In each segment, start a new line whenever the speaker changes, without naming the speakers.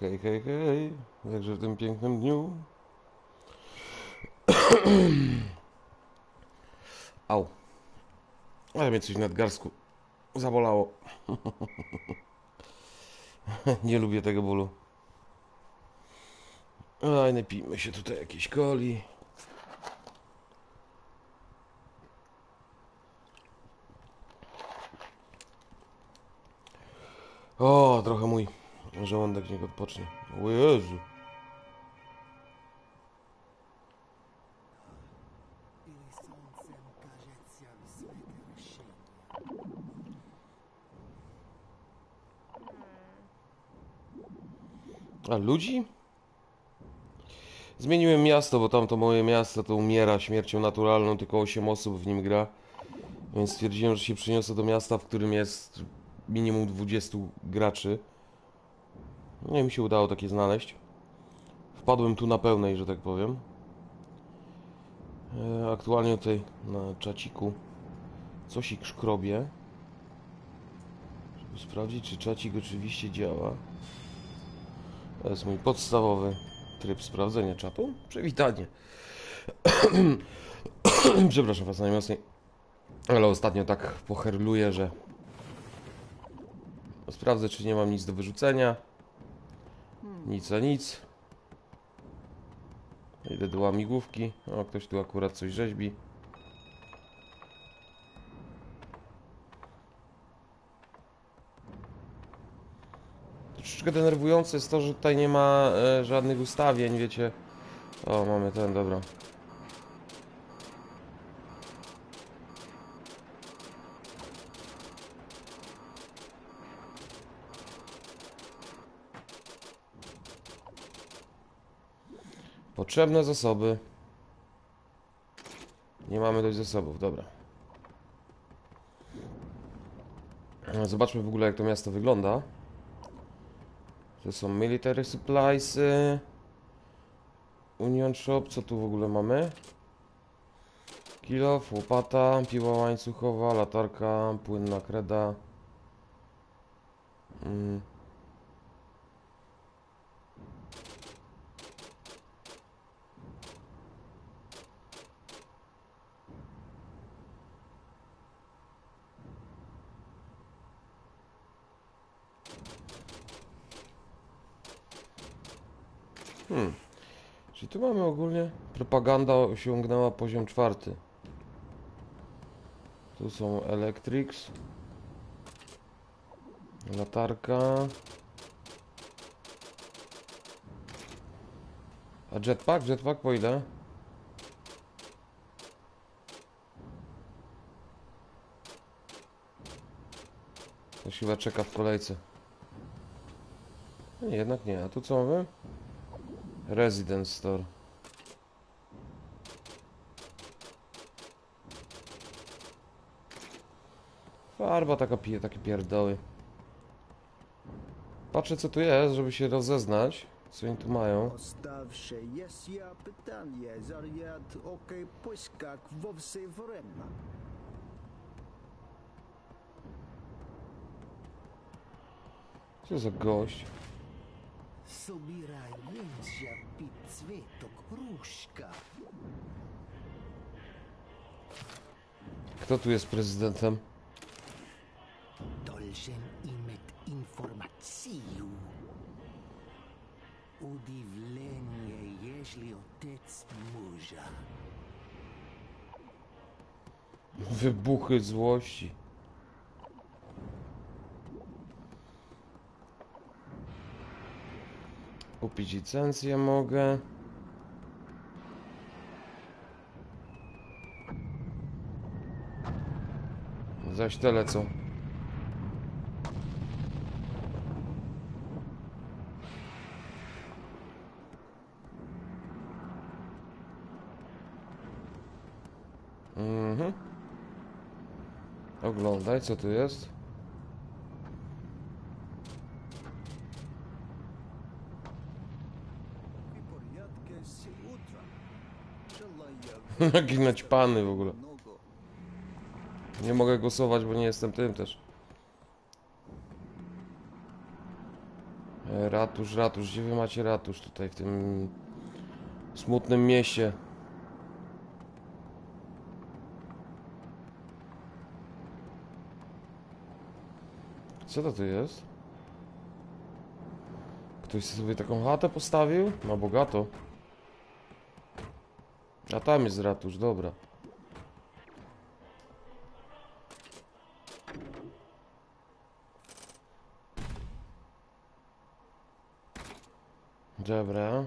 Hej, hej, hej. Jakże w tym pięknym dniu. Au. Ale mnie coś w nadgarstku zabolało. Nie lubię tego bólu. Oj, napijmy się tutaj jakiejś coli. O, trochę mój Żołądek niech odpocznie. O Jezu. A ludzi? Zmieniłem miasto, bo tamto moje miasto to umiera śmiercią naturalną, tylko 8 osób w nim gra. Więc stwierdziłem, że się przeniosę do miasta, w którym jest minimum 20 graczy. No i mi się udało takie znaleźć. Wpadłem tu na pełnej, że tak powiem. E, Aktualnie tutaj na czaciku coś szkrobie. Żeby sprawdzić, czy czacik oczywiście działa. To jest mój podstawowy tryb sprawdzenia czatu. Przywitanie. Przepraszam Was najmocniej. Ale ostatnio tak poherluję, że sprawdzę, czy nie mam nic do wyrzucenia. Nic a nic. Idę do łamigłówki. O, ktoś tu akurat coś rzeźbi. Troszeczkę denerwujące jest to, że tutaj nie ma e, żadnych ustawień, wiecie. O, mamy ten, dobra. Potrzebne zasoby. Nie mamy dość zasobów, dobra. Zobaczmy w ogóle jak to miasto wygląda. To są military supplies. Union Shop, co tu w ogóle mamy? Kilo, łopata, piła łańcuchowa, latarka, płynna kreda. Mm. Tu mamy ogólnie propaganda osiągnęła poziom czwarty. Tu są Electrics. Latarka. A jetpack? Jetpack po ile? Chyba czeka w kolejce. Jednak nie. A tu co mamy? Residence Store. Farba taka pije, takie pierdoły. Patrzę co tu jest, żeby się rozeznać. Co oni tu mają.
Оставши есть я питание, заряд окей пусть как во все время.
Co za gość?
Собираемся пить цветок кружка.
Kto tu jest prezydentem?
Должен иметь информацию. Удивление, если отец мужа.
Wybuchy złości. Kupić licencję mogę. Zaś tyle co. Mhm. Oglądaj, co tu jest. Ginać pany w ogóle. Nie mogę głosować, bo nie jestem tym też. E, ratusz, ratusz, gdzie wy macie ratusz tutaj w tym smutnym mieście? Co to tu jest? Ktoś sobie taką chatę postawił? ma no, bogato. A tam jest ratusz, dobra. Dobra.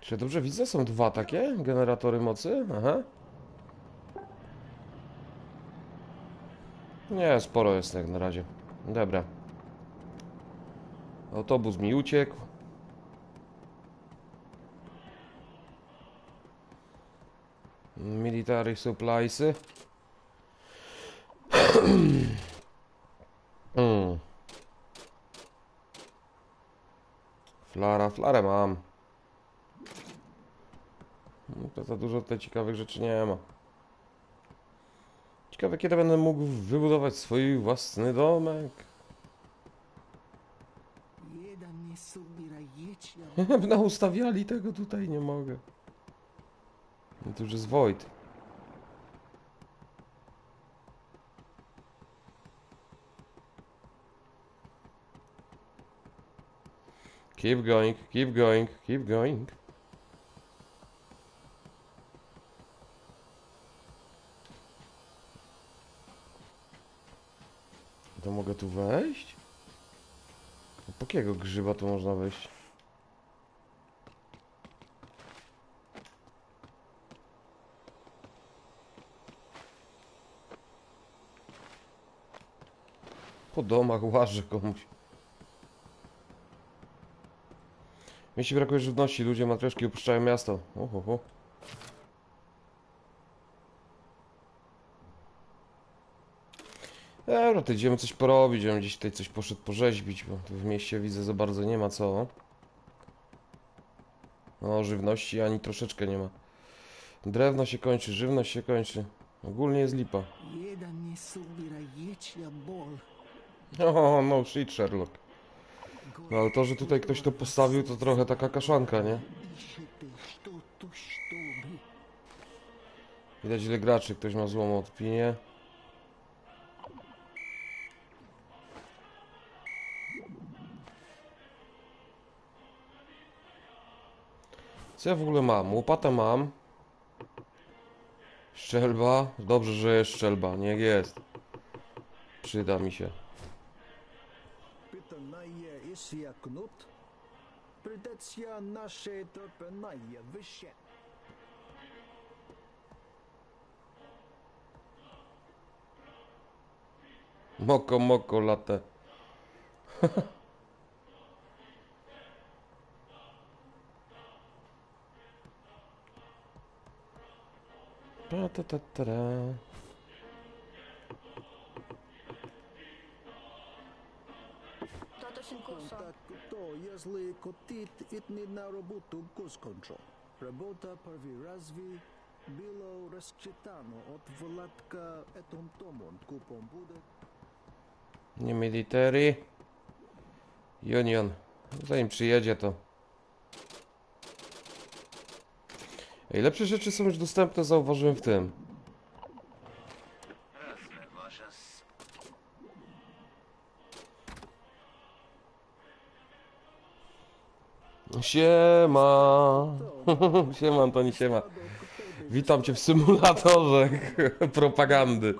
Czy dobrze widzę? Są dwa takie generatory mocy? Aha. Nie, sporo jest jak na razie. Dobra. Autobus mi uciekł. Military suppliesy. mm. Flara, flarę mam. No To za dużo tutaj ciekawych rzeczy nie ma. Ciekawe kiedy będę mógł wybudować swój własny domek. Naustawiali tego tutaj, nie mogę. No to już jest Void. Keep going, keep going, keep going. To mogę tu wejść? Po jakiego grzyba tu można wejść? Po domach łażę komuś. Jeśli brakuje żywności, ludzie matreszki opuszczają miasto. Ohoho. Dobra, to idziemy coś porobić, ja gdzieś tutaj coś poszedł porzeźbić, bo tu w mieście widzę za bardzo nie ma co. No, żywności ani troszeczkę nie ma. Drewno się kończy, żywność się kończy. Ogólnie jest lipa.
Nie
O, no shit, Sherlock. No ale to, że tutaj ktoś to postawił, to trochę taka kaszanka, nie? Widać ile graczy, ktoś ma złą opinię. Co ja w ogóle mam? Łopatę mam. Szczelba. Dobrze, że jest szczelba. Niech jest. Przyda mi się.
Питання ісякнут. Придеться наше терпіння вище.
Moko, moko, latę. Ta, ta, ta, ta, ra.
Тато Синкусо.
Так то, если котит идти на работу госконтрол. Работа первый разве было рассчитано от Владка этим томом купом будет.
Nie military. Union. Zanim przyjedzie to. Ej, lepsze rzeczy są już dostępne, zauważyłem w tym. Siema. Siema, Antoni, siema. Witam cię w symulatorze propagandy.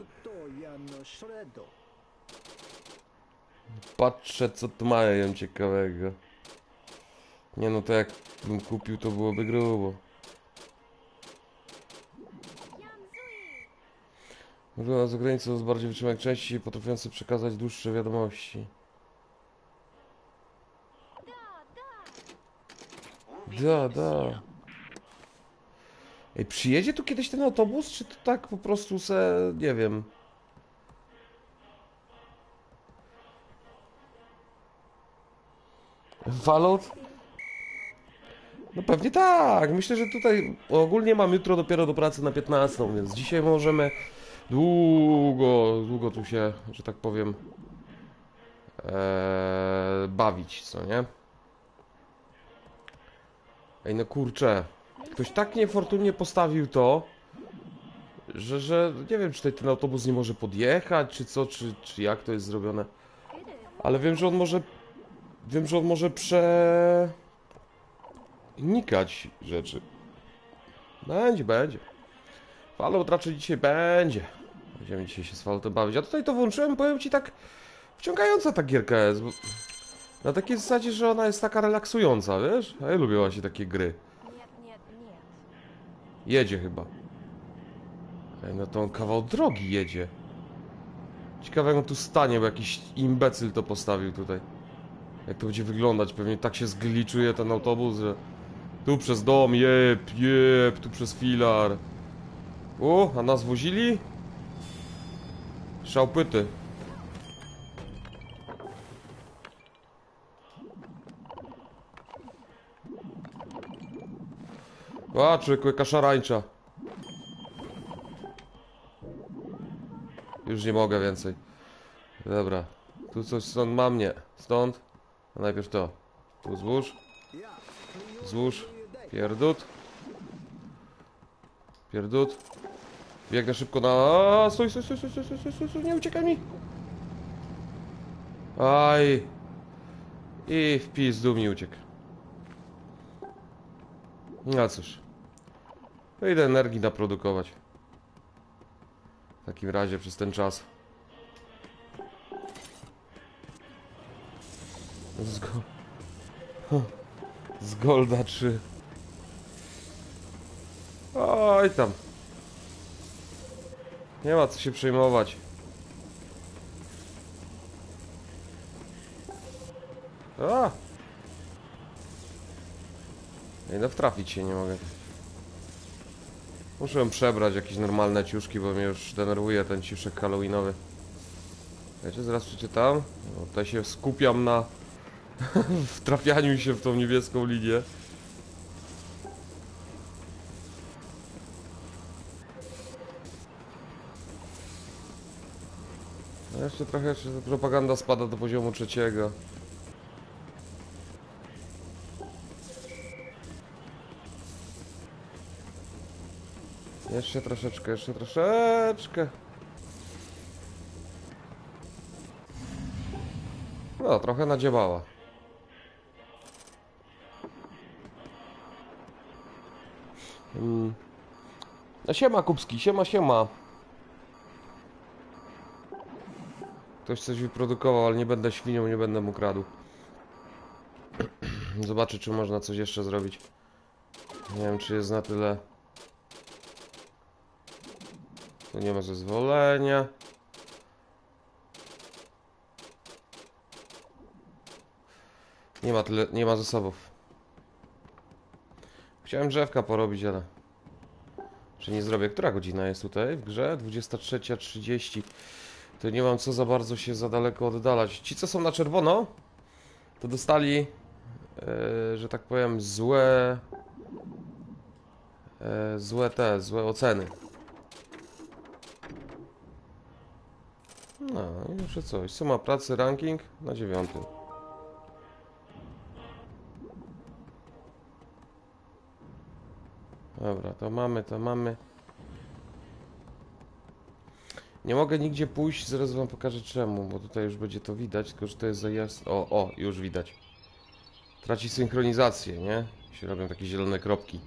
Patrzę, co tu mają ciekawego. Nie no, to jakbym kupił, to byłoby grubo. Wygląda z granicą z bardziej wytrzymałych części, potrafiący przekazać dłuższe wiadomości. Da, da. Ej, przyjedzie tu kiedyś ten autobus, czy to tak po prostu se, nie wiem. Fallout? No pewnie tak. Myślę, że tutaj ogólnie mam jutro dopiero do pracy na 15, więc dzisiaj możemy długo, długo tu się, że tak powiem, e, bawić, co nie? Ej, no kurczę, ktoś tak niefortunnie postawił to, że, że nie wiem, czy tutaj ten autobus nie może podjechać, czy co, czy, czy jak to jest zrobione. Ale wiem, że on może, wiem, że on może prze... nikać rzeczy. Będzie, będzie. Fallout raczej dzisiaj będzie. Będziemy dzisiaj się z Falloutem bawić. A tutaj to włączyłem, powiem ci tak wciągająca ta gierka jest. Bo... Na takiej zasadzie, że ona jest taka relaksująca, wiesz? A ja lubię właśnie takie gry. Jedzie chyba. Ej, no to on kawał drogi jedzie. Ciekawe jak on tu stanie, bo jakiś imbecyl to postawił tutaj. Jak to będzie wyglądać, pewnie tak się zgliczuje ten autobus, że... Tu przez dom, jeb, jeb, tu przez filar. O, a nas wozili? Szałpyty. Człowieku, jaka szarańcza. Już nie mogę więcej. Dobra. Tu coś stąd mam, nie. Stąd. A najpierw to. Tu złóż. Złóż. Pierdut. Pierdut. Biegnę szybko na... A, stój, stój, stój, stój, stój, stój, stój, stój, nie uciekaj mi. Aj. I w pizdu mi uciekł. No cóż. To idę energii naprodukować. W takim razie przez ten czas. Z, go... Z Golda 3. Oj tam. Nie ma co się przejmować. A! Ej, no wtrafić się nie mogę. Muszę przebrać jakieś normalne ciuszki, bo mnie już denerwuje ten ciuszek halloweenowy. Wiecie, zaraz przeczytam. No, tutaj się skupiam na wtrafianiu się w tą niebieską linię. No jeszcze trochę, jeszcze propaganda spada do poziomu trzeciego. Jeszcze troszeczkę, jeszcze troszeczkę. No, trochę nadziałała. Mm. No siema Kubski, siema, siema. Ktoś coś wyprodukował, ale nie będę świnią, nie będę mu kradł. Zobaczę, czy można coś jeszcze zrobić. Nie wiem, czy jest na tyle... Tu nie ma zezwolenia. Nie ma tyle, nie ma zasobów. Chciałem drzewka porobić, ale... Czy nie zrobię? Która godzina jest tutaj w grze? 23.30. To nie mam co za bardzo się za daleko oddalać. Ci, co są na czerwono, to dostali, e, że tak powiem, złe... E, złe te, złe oceny. No i jeszcze coś. Suma pracy, ranking na dziewiątym. Dobra, to mamy, to mamy. Nie mogę nigdzie pójść, zaraz wam pokażę czemu, bo tutaj już będzie to widać, tylko że to jest za jasno. O, o, już widać. Traci synchronizację, nie? Się robią takie zielone kropki.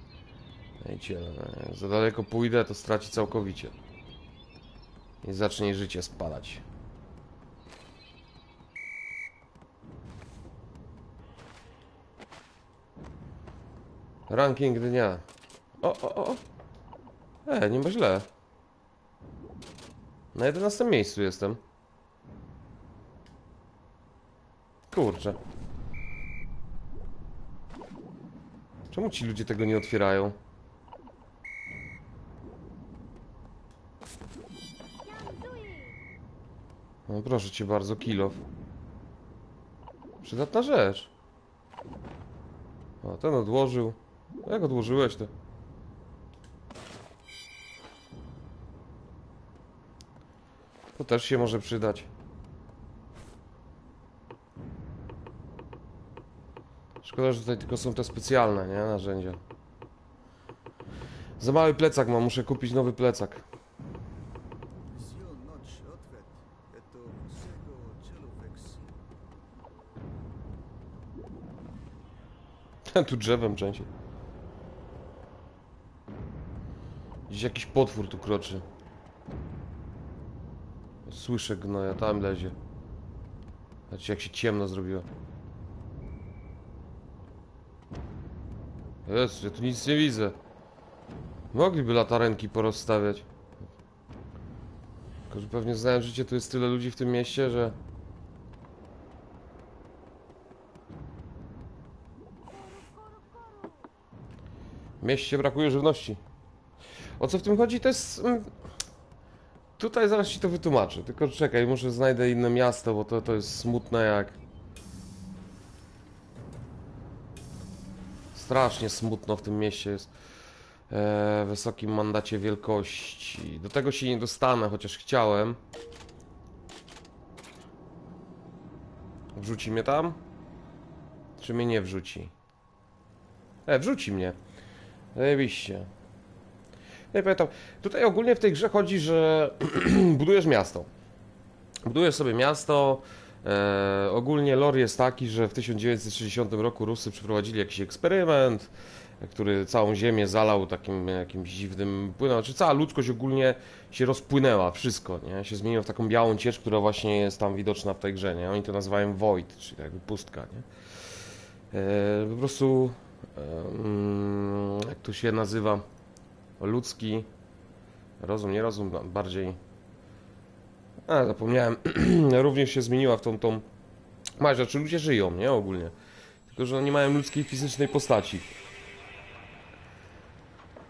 Wiecie, e, za daleko pójdę, to straci całkowicie. I zacznie życie spadać. Ranking dnia. O, o, o. E, nie ma źle. Na 11 miejscu jestem. Kurczę. Czemu ci ludzie tego nie otwierają? No proszę cię bardzo, kilof. Przydatna rzecz. O, ten odłożył. Jak odłożyłeś to? To też się może przydać. Szkoda, że tutaj tylko są te specjalne, nie? Narzędzia. Za mały plecak mam, muszę kupić nowy plecak. tu drzewem częściej. Jakiś potwór tu kroczy. Słyszę gnoja, tam lezie. Zobaczcie jak się ciemno zrobiło. Jest, ja tu nic nie widzę. Mogliby latarenki porozstawiać. Tylko, że pewnie znając życie, tu jest tyle ludzi w tym mieście, że... W mieście brakuje żywności. O co w tym chodzi? To jest. mm, Tutaj zaraz ci to wytłumaczę. Tylko czekaj, może znajdę inne miasto, bo to, to jest smutne jak. Strasznie smutno w tym mieście jest. E, wysokim mandacie wielkości. Do tego się nie dostanę, chociaż chciałem. Wrzuci mnie tam? Czy mnie nie wrzuci? E, wrzuci mnie. Zajebiście. Nie pamiętam. Tutaj ogólnie w tej grze chodzi, że budujesz miasto. Budujesz sobie miasto. E, ogólnie lore jest taki, że w 1960 roku Rusy przeprowadzili jakiś eksperyment, który całą ziemię zalał takim jakimś dziwnym płynem. Znaczy cała ludzkość ogólnie się rozpłynęła, wszystko, nie? Się zmieniło w taką białą ciecz, która właśnie jest tam widoczna w tej grze, nie? Oni to nazywają void, czyli jakby pustka, nie? E, po prostu em, jak to się nazywa, ludzki rozum, nie rozum, no, bardziej a, zapomniałem, również się zmieniła w tą, tą maść, znaczy ludzie żyją, nie, ogólnie, tylko, że nie mają ludzkiej fizycznej postaci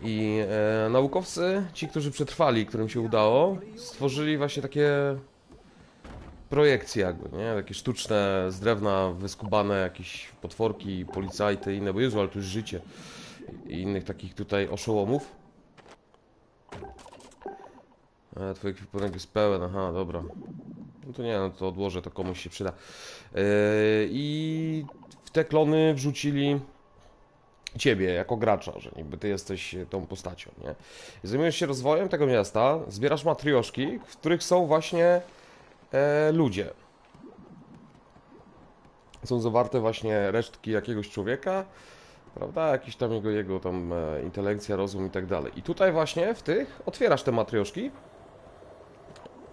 i e, naukowcy, ci, którzy przetrwali, którym się udało, stworzyli właśnie takie projekcje jakby, nie? Takie sztuczne, z drewna wyskubane jakieś potworki, policajty i inne, bo Jezu, ale to już życie. I innych takich tutaj oszołomów. E, twój ekwipunek jest pełen, aha, dobra. No to nie, no to odłożę, to komuś się przyda. E, I w te klony wrzucili ciebie jako gracza, że niby ty jesteś e, tą postacią, nie? I Zajmujesz się rozwojem tego miasta, zbierasz matrioszki, w których są właśnie e, ludzie. Są zawarte właśnie resztki jakiegoś człowieka, prawda? Jakiś tam jego, jego tam e, intelekcja, rozum i tak dalej. I tutaj właśnie w tych otwierasz te matrioszki,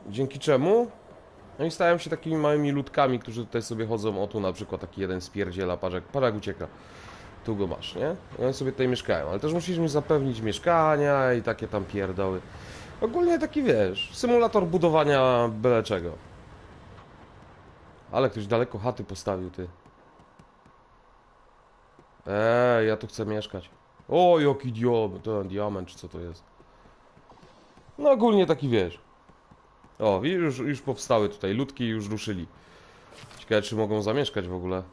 dzięki czemu oni stają się takimi małymi ludkami, którzy tutaj sobie chodzą. O tu na przykład taki jeden spierdziela, parzek, parzek ucieka. Tu go masz, nie? I oni sobie tutaj mieszkają, ale też musisz im zapewnić mieszkania i takie tam pierdoły. Ogólnie taki wiesz, symulator budowania byle czego. Ale ktoś daleko chaty postawił, ty. Eee, ja tu chcę mieszkać. O, jaki diament, to diament, czy co to jest? No ogólnie taki wiesz. O, już, już powstały tutaj ludki już ruszyli. Ciekawe, czy mogą zamieszkać w ogóle.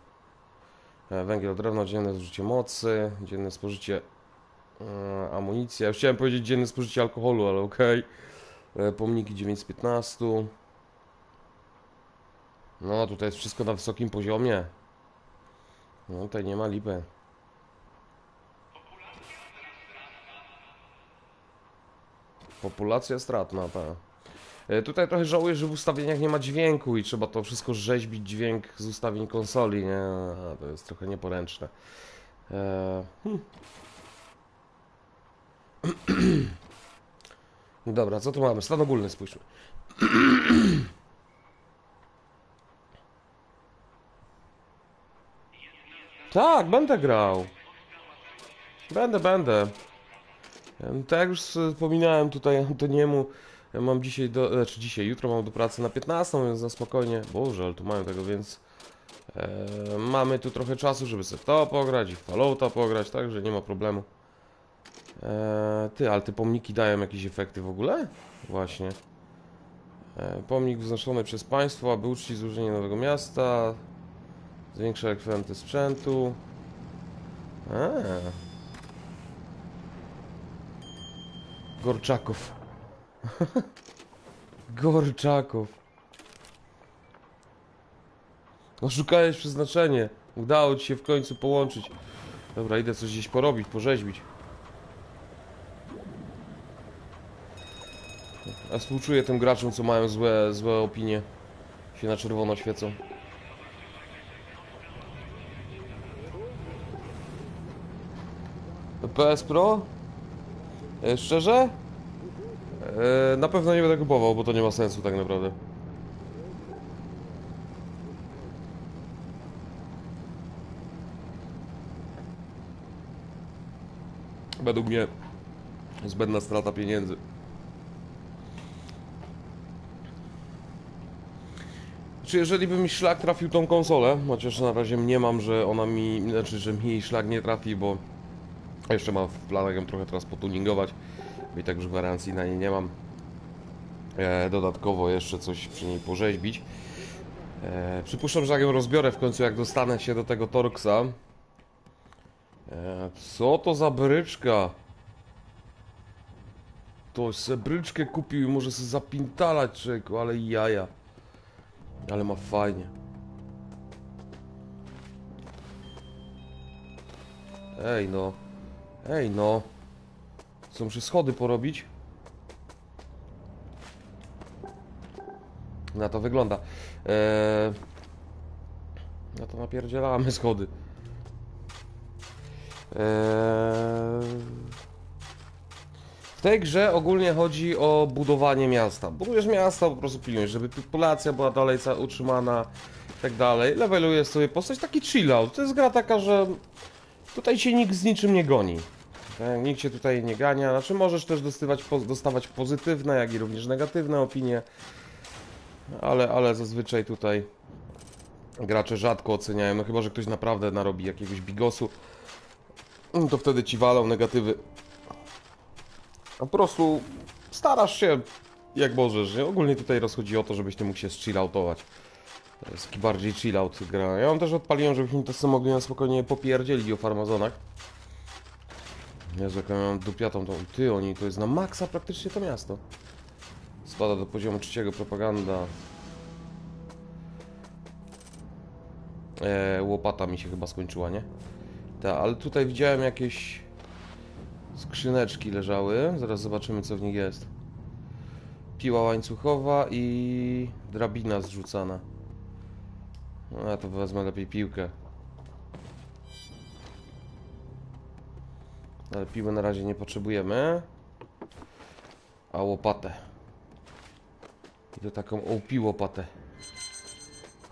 E, Węgiel, drewno, dzienne zużycie mocy, dzienne spożycie e, amunicji. Ja już chciałem powiedzieć dzienne spożycie alkoholu, ale okej. E, Pomniki 9 z 15. No, tutaj jest wszystko na wysokim poziomie. No, tutaj nie ma lipy. Populacja stratna, ta. E, Tutaj trochę żałuję, że w ustawieniach nie ma dźwięku i trzeba to wszystko rzeźbić dźwięk z ustawień konsoli, nie? A, To jest trochę nieporęczne. E, hmm. Dobra, co tu mamy? Stan ogólny, spójrzmy. Tak, będę grał. Będę, będę. Em, Tak jak już wspominałem tutaj Antoniemu, ja mam dzisiaj do, znaczy dzisiaj, jutro mam do pracy na 15, więc na spokojnie. Boże, ale tu mają tego, więc e, mamy tu trochę czasu, żeby sobie to pograć i Fallouta pograć, także nie ma problemu. E, ty, ale te pomniki dają jakieś efekty w ogóle? Właśnie. E, pomnik wznoszony przez państwo, aby uczcić złożenie nowego miasta. Zwiększa ekwiwalenty sprzętu. Eee. Gorczaków. Gorczakow. Oszukałeś przeznaczenie. Udało ci się w końcu połączyć. Dobra, idę coś gdzieś porobić, porzeźbić. A współczuję tym graczom, co mają złe, złe opinie. Się na czerwono świecą. PS Pro? E, szczerze? E, na pewno nie będę kupował, bo to nie ma sensu tak naprawdę. Według mnie zbędna strata pieniędzy. Czy jeżeli by mi szlak trafił tą konsolę, chociaż na razie nie mam, że ona mi, znaczy, że mi jej szlak nie trafi, bo jeszcze mam w planach ją trochę teraz potuningować, bo i tak już gwarancji na niej nie mam. E, dodatkowo jeszcze coś przy niej porzeźbić. E, przypuszczam, że jak ją rozbiorę w końcu, jak dostanę się do tego Torxa. E, co to za bryczka? Ktoś se bryczkę kupił i może se zapintalać człowieku, ale jaja. Ale ma fajnie. Ej no. Ej no. Co muszę schody porobić? Na to wygląda. Eee... No to napierdzielamy schody. Eee... W tej grze ogólnie chodzi o budowanie miasta. Budujesz miasta, po prostu pilnujesz, żeby populacja była dalej utrzymana i tak dalej. Levelujesz sobie postać, taki chill out. To jest gra taka, że tutaj się nikt z niczym nie goni. Tak, Nikt cię tutaj nie gania. Znaczy możesz też dostawać, dostawać pozytywne, jak i również negatywne opinie. Ale, ale zazwyczaj tutaj gracze rzadko oceniają, no chyba, że ktoś naprawdę narobi jakiegoś bigosu. No to wtedy ci walą negatywy. Po prostu starasz się jak możesz, nie? Ogólnie tutaj rozchodzi o to, żebyś ty mógł się chilloutować. To jest taki bardziej chillout gra. Ja ją też odpaliłem, żebyśmy to sobie mogli na spokojnie popierdzielić o farmazonach. Jezu, jak ja mam dupiatą tą... Ty, oni, to jest na maksa praktycznie to miasto. Spada do poziomu trzeciego propaganda. E, łopata mi się chyba skończyła, nie? Tak, ale tutaj widziałem jakieś skrzyneczki leżały. Zaraz zobaczymy co w nich jest. Piła łańcuchowa i drabina zrzucana. No, a to wezmę lepiej piłkę. Ale piły na razie nie potrzebujemy. A łopatę. I to taką OP łopatę.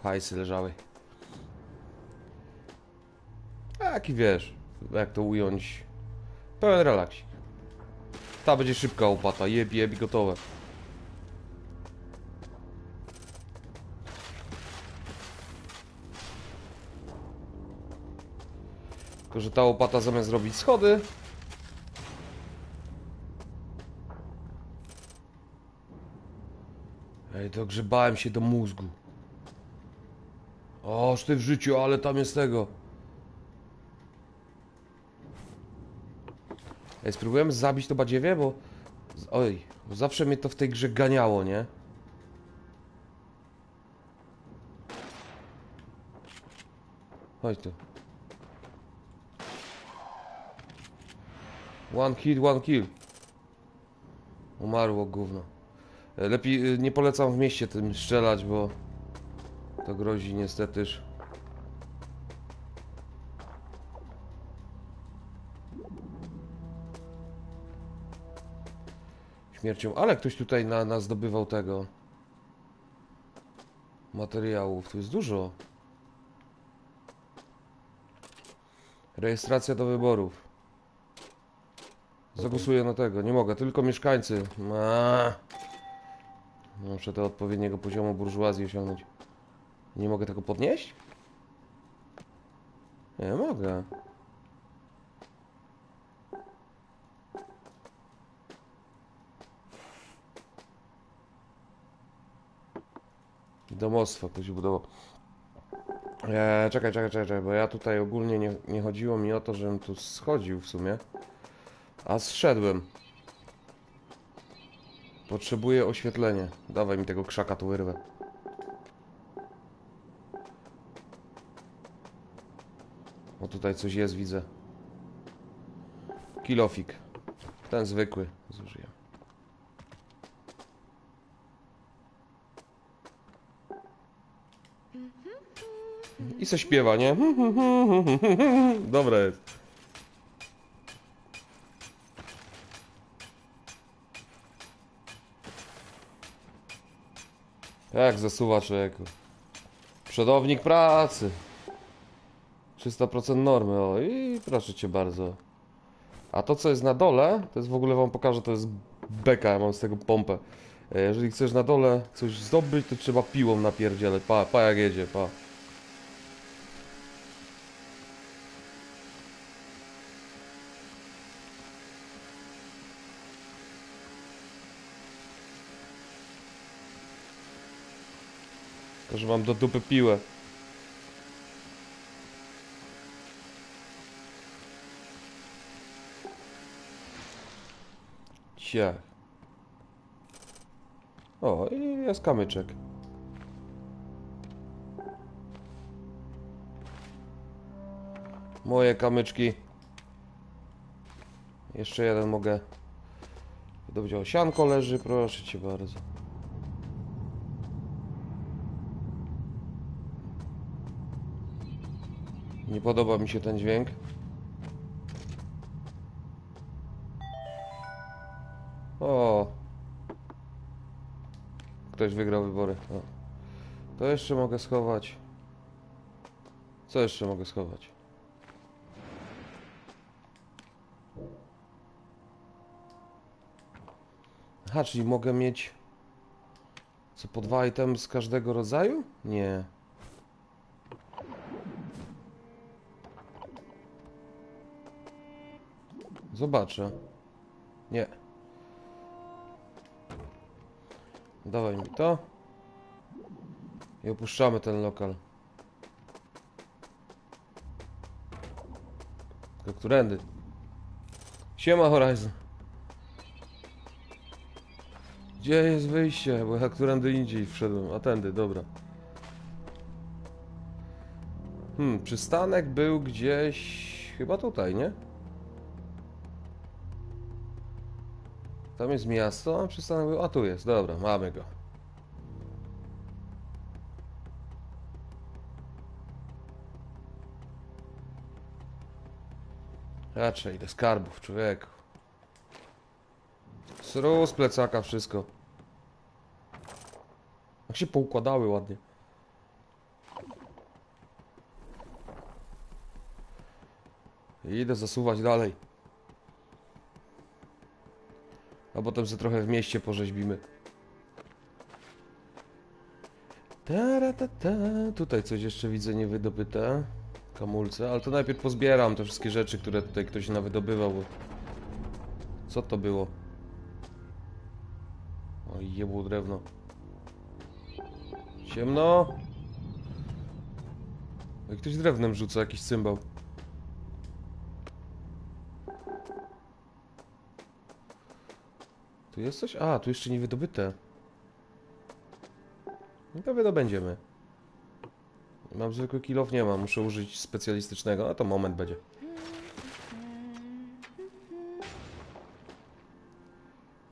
Hajsy leżały. Taki wiesz, jak to ująć. Pełen relaksik. Ta będzie szybka łopata. Jeb, jeb gotowe. Tylko, że ta łopata zamiast robić schody Ej, dogrzebałem się do mózgu. Oż ty w życiu, ale tam jest tego. Ej, spróbujemy zabić to badziewie, bo... Oj, bo zawsze mnie to w tej grze ganiało, nie? Chodź tu. One hit, one kill. Umarło gówno. Lepiej y, nie polecam w mieście tym strzelać, bo to grozi niestetyż. Śmiercią, ale ktoś tutaj na, na zdobywał tego materiałów. Tu jest dużo. Rejestracja do wyborów. Zagłosuję na tego. Nie mogę, tylko mieszkańcy. Aaaa. Muszę do odpowiedniego poziomu burżuazji osiągnąć. Nie mogę tego podnieść? Nie mogę. Domostwo ktoś budował. Eee, czekaj, czekaj, czekaj, bo ja tutaj ogólnie nie, nie chodziło mi o to, żebym tu schodził w sumie. A zszedłem. Potrzebuję oświetlenie. Dawaj mi tego krzaka, tu wyrwę. O, tutaj coś jest, widzę. Kilofik. Ten zwykły zużyję. I se śpiewa, nie? Dobre jest. Jak zasuwa człowieku. Przodownik pracy. 300% normy, o i proszę cię bardzo. A to co jest na dole, to jest w ogóle wam pokażę, to jest beka, ja mam z tego pompę. E, Jeżeli chcesz na dole coś zdobyć, to trzeba piłą napierdzielać. Pa, pa jak jedzie, pa. Tylko, że mam do dupy piłę. Ciach. O, i jest kamyczek. Moje kamyczki. Jeszcze jeden mogę. Wydobyć o sianko leży, proszę cię bardzo. Nie podoba mi się ten dźwięk. O. Ktoś wygrał wybory. O. To jeszcze mogę schować. Co jeszcze mogę schować? Aha, czyli mogę mieć... Co, po dwa item z każdego rodzaju? Nie. Zobaczę. Nie. Dawaj mi to. I opuszczamy ten lokal. Tylko którędy? Siema Horizon. Gdzie jest wyjście? Bo ja którędy indziej wszedłem. A tędy, dobra. Hmm, przystanek był gdzieś... Chyba tutaj, nie? Tam jest miasto, przystanek był... A tu jest, dobra, mamy go. Raczej ile skarbów, człowieku. Sru z plecaka wszystko. Jak się poukładały ładnie. Idę zasuwać dalej. A potem sobie trochę w mieście porzeźbimy. Ta-ra-ta-ta. Tutaj coś jeszcze widzę niewydobyte. Kamulce, ale to najpierw pozbieram te wszystkie rzeczy, które tutaj ktoś nawydobywał. Bo... Co to było? O, jebło drewno. Ciemno. Jak ktoś drewnem rzuca, jakiś cymbał. Tu jest coś? A, tu jeszcze nie wydobyte. No to wydobędziemy. Mam zwykły kilof, nie mam, muszę użyć specjalistycznego, a to moment będzie.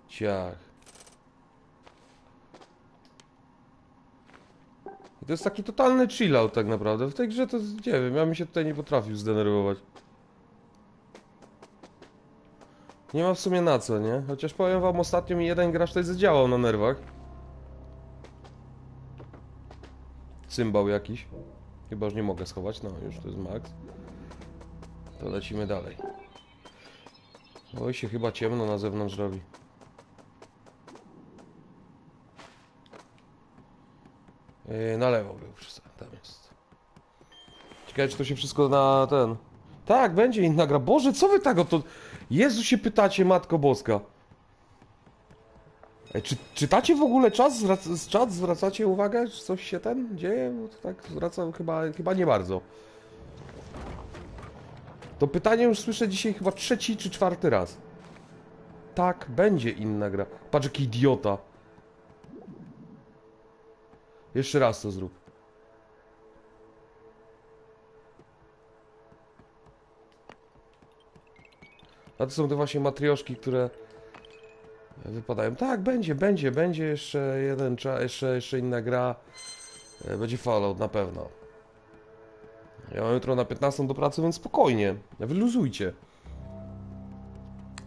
Ciach. I to jest taki totalny chillout tak naprawdę. W tej grze to, nie wiem, ja bym się tutaj nie potrafił zdenerwować. Nie ma w sumie na co, nie? Chociaż powiem wam, ostatnio mi jeden gracz tutaj zadziałał na nerwach. Cymbał jakiś. Chyba już nie mogę schować, no już to jest max. To lecimy dalej. Oj, się chyba ciemno na zewnątrz robi. Yy, na lewo był przystanek, tam jest. Ciekawe, czy to się wszystko na ten... Tak, będzie inna gra. Boże, co wy tak o to... Jezu się pytacie, Matko Boska. Ej, czy czytacie w ogóle czas? Zwrac czat zwracacie uwagę, czy coś się ten dzieje? Bo to tak zwracam chyba, chyba nie bardzo. To pytanie już słyszę dzisiaj chyba trzeci czy czwarty raz. Tak, będzie inna gra. Patrz jaki idiota. Jeszcze raz to zrób. A to są te właśnie matrioszki, które wypadają. Tak, będzie, będzie, będzie jeszcze jeden cza, jeszcze, jeszcze inna gra. E, Będzie Fallout na pewno. Ja mam jutro na 15 do pracy, więc spokojnie. Wyluzujcie.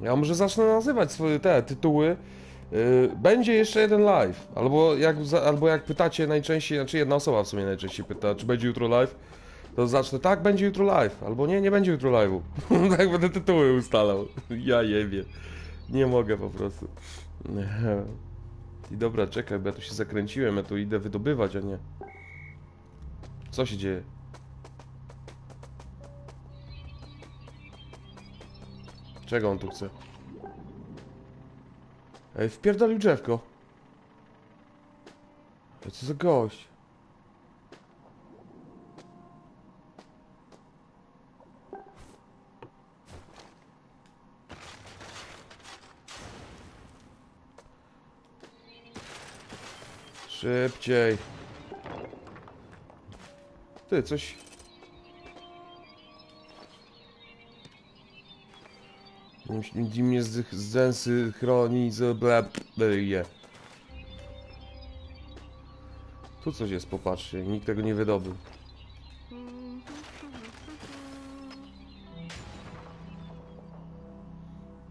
Ja może zacznę nazywać swoje te tytuły. Yy, będzie jeszcze jeden live. Albo jak, albo jak pytacie najczęściej, znaczy jedna osoba w sumie najczęściej pyta, czy będzie jutro live, to zacznę, tak, będzie jutro live. Albo nie, nie będzie jutro live'u. tak będę tytuły ustalał. ja jebie. Nie mogę po prostu. I dobra, czekaj, bo ja tu się zakręciłem, ja tu idę wydobywać, a nie. Co się dzieje? Czego on tu chce? Ej, wpierdolił drzewko. Co za gość? Szybciej. Ty, coś... Nim mnie z zęsy chroni z je. Tu coś jest, popatrzcie, nikt tego nie wydobył.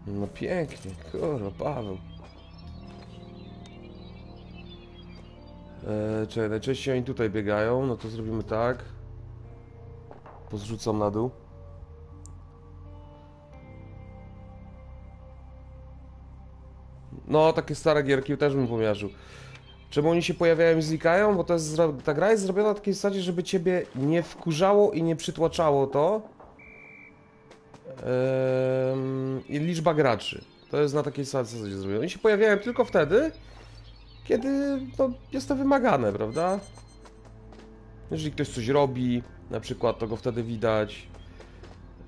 No pięknie, kurwa, Paweł. Eee, najczęściej oni tutaj biegają, no to zrobimy tak. Pozrzucam na dół. No, takie stare gierki też bym pomiarzył. Czemu oni się pojawiają i znikają? Bo to jest, ta gra jest zrobiona na takiej zasadzie, żeby ciebie nie wkurzało i nie przytłaczało to. Ehm, I liczba graczy. To jest na takiej zasadzie zrobione. Oni się pojawiają tylko wtedy, kiedy no, jest to wymagane, prawda? Jeżeli ktoś coś robi, na przykład, to go wtedy widać.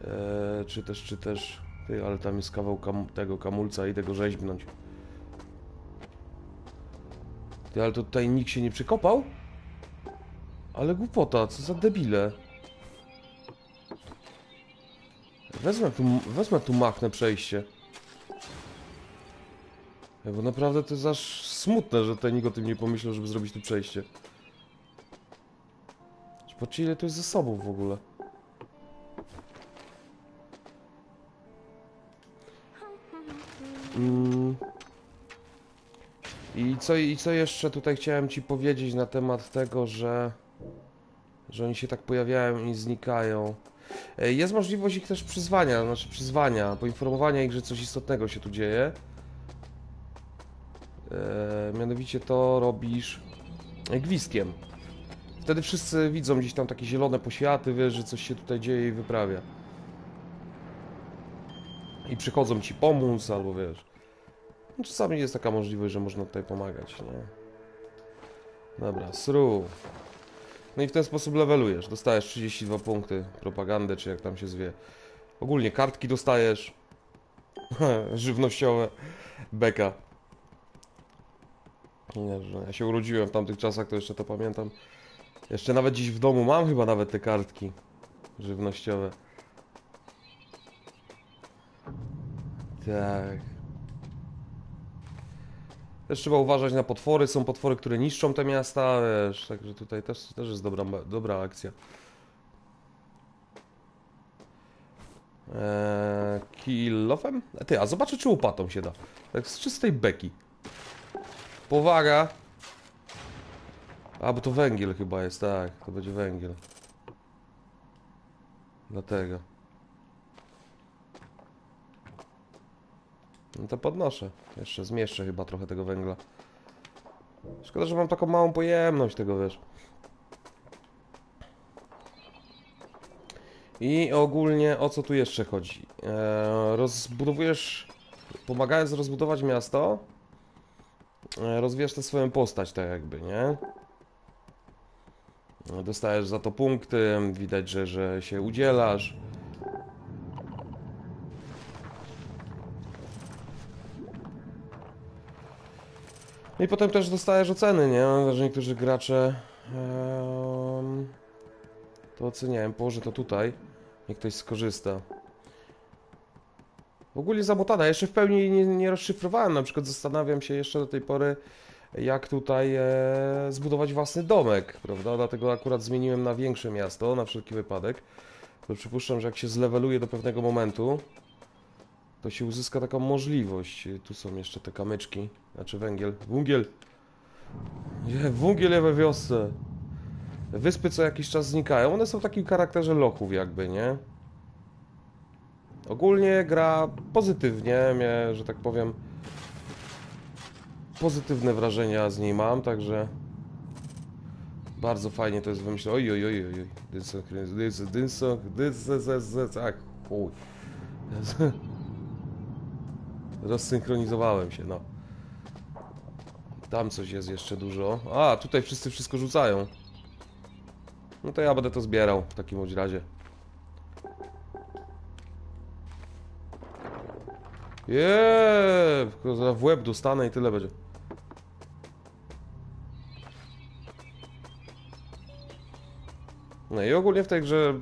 Eee, czy też, czy też... Ty, ale tam jest kawał kam tego kamulca i tego rzeźbnąć. Ty, ale to tutaj nikt się nie przykopał? Ale głupota, co za debile. Wezmę tu, wezmę tu machnę przejście. Bo naprawdę to jest aż smutne, że tutaj nikt o tym nie pomyślał, żeby zrobić tu przejście. Patrzcie ile to jest zasobów w ogóle. Mm. I co, I co jeszcze tutaj chciałem ci powiedzieć na temat tego, że że oni się tak pojawiają i znikają. E, Jest możliwość ich też przyzwania, znaczy przyzwania, poinformowania ich, że coś istotnego się tu dzieje. E, mianowicie to robisz gwizdkiem. Wtedy wszyscy widzą gdzieś tam takie zielone poświaty, wiesz, że coś się tutaj dzieje i wyprawia. I przychodzą ci pomóc, albo wiesz. No, Czasami jest taka możliwość, że można tutaj pomagać, nie? Dobra, sru. No i w ten sposób levelujesz. Dostajesz 32 punkty propagandę, czy jak tam się zwie. Ogólnie kartki dostajesz. Żywnościowe. Beka. Nie, że ja się urodziłem w tamtych czasach, to jeszcze to pamiętam. Jeszcze nawet dziś w domu mam chyba nawet te kartki żywnościowe. Tak. Też trzeba uważać na potwory. Są potwory, które niszczą te miasta, wiesz, także tutaj też, też jest dobra, dobra akcja. Eee, Killofem? A Ty, a zobaczę czy łopatą się da. Tak z czystej beki. Powaga. A, bo to węgiel chyba jest, tak. To będzie węgiel. Dlatego. No to podnoszę. Jeszcze zmieszczę chyba trochę tego węgla. Szkoda, że mam taką małą pojemność tego, wiesz. I ogólnie o co tu jeszcze chodzi? Eee, rozbudowujesz, pomagając rozbudować miasto, E, rozwijasz tę swoją postać, tak jakby, nie? E, dostajesz za to punkty, widać, że, że się udzielasz. I potem też dostajesz oceny, nie? Mam wrażenie, niektórzy gracze um, to oceniałem, położę to tutaj, niech ktoś skorzysta. Ogólnie zamotana. Ja jeszcze w pełni nie, nie rozszyfrowałem. Na przykład zastanawiam się jeszcze do tej pory, jak tutaj e, zbudować własny domek, prawda? Dlatego akurat zmieniłem na większe miasto, na wszelki wypadek. Bo przypuszczam, że jak się zleweluje do pewnego momentu, to się uzyska taką możliwość. Tu są jeszcze te kamyczki, znaczy węgiel. Węgiel! Nie, węgiel we wiosce. Wyspy co jakiś czas znikają. One są w takim charakterze lochów jakby, nie? Ogólnie gra pozytywnie, mnie, że tak powiem, pozytywne wrażenia z niej mam, także bardzo fajnie to jest wymyślone. Oj, oj, oj, oj, oj. Dysynchronizm, dysynchronizm, tak, chuj. Rozsynchronizowałem się, no. Tam coś jest jeszcze dużo. A, tutaj wszyscy wszystko rzucają. No to ja będę to zbierał w takim razie. Jeee, w łeb dostanę i tyle będzie. No i ogólnie w tej grze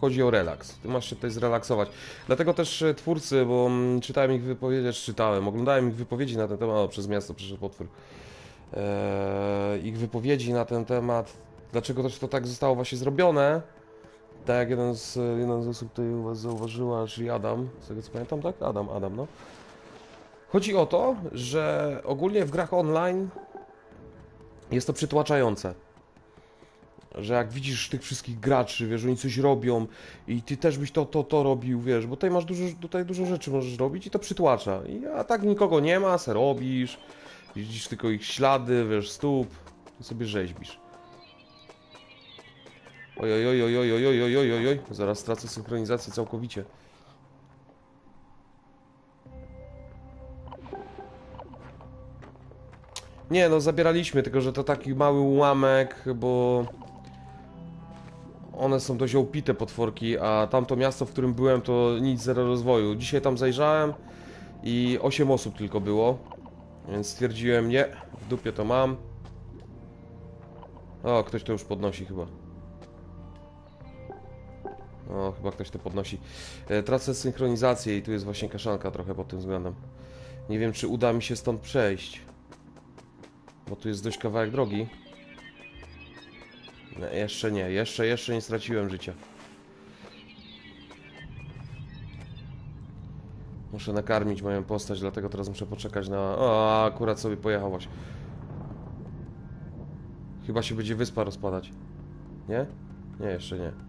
chodzi o relaks. Ty masz się tutaj zrelaksować. Dlatego też e, twórcy, bo mm, czytałem ich wypowiedzi, czytałem, oglądałem ich wypowiedzi na ten temat, o, przez miasto przeszedł potwór. Eee, ich wypowiedzi na ten temat, dlaczego też to tak zostało właśnie zrobione. Tak jak jeden z, jeden z osób tutaj u was zauważyła, czyli Adam, z tego co pamiętam, tak? Adam, Adam, no. Chodzi o to, że ogólnie w grach online jest to przytłaczające. Że jak widzisz tych wszystkich graczy, wiesz, oni coś robią i ty też byś to, to, to robił, wiesz, bo tutaj masz dużo, tutaj dużo rzeczy możesz robić i to przytłacza. I, a tak nikogo nie ma, se robisz, widzisz tylko ich ślady, wiesz, stóp sobie rzeźbisz. Oj, oj, oj, oj, oj, oj, oj, oj, oj, zaraz stracę synchronizację całkowicie. Nie, no zabieraliśmy, tylko że to taki mały ułamek, bo one są dość opite potworki, a tamto miasto, w którym byłem, to nic, zero rozwoju. Dzisiaj tam zajrzałem i 8 osób tylko było, więc stwierdziłem, nie, w dupie to mam. O, ktoś to już podnosi chyba. O, chyba ktoś to podnosi. E, tracę synchronizację i tu jest właśnie kaszanka trochę pod tym względem. Nie wiem, czy uda mi się stąd przejść. Bo tu jest dość kawałek drogi. Nie, jeszcze nie, jeszcze, jeszcze nie straciłem życia. Muszę nakarmić moją postać, dlatego teraz muszę poczekać na... O, akurat sobie pojechał właśnie. Chyba się będzie wyspa rozpadać. Nie? Nie, jeszcze nie.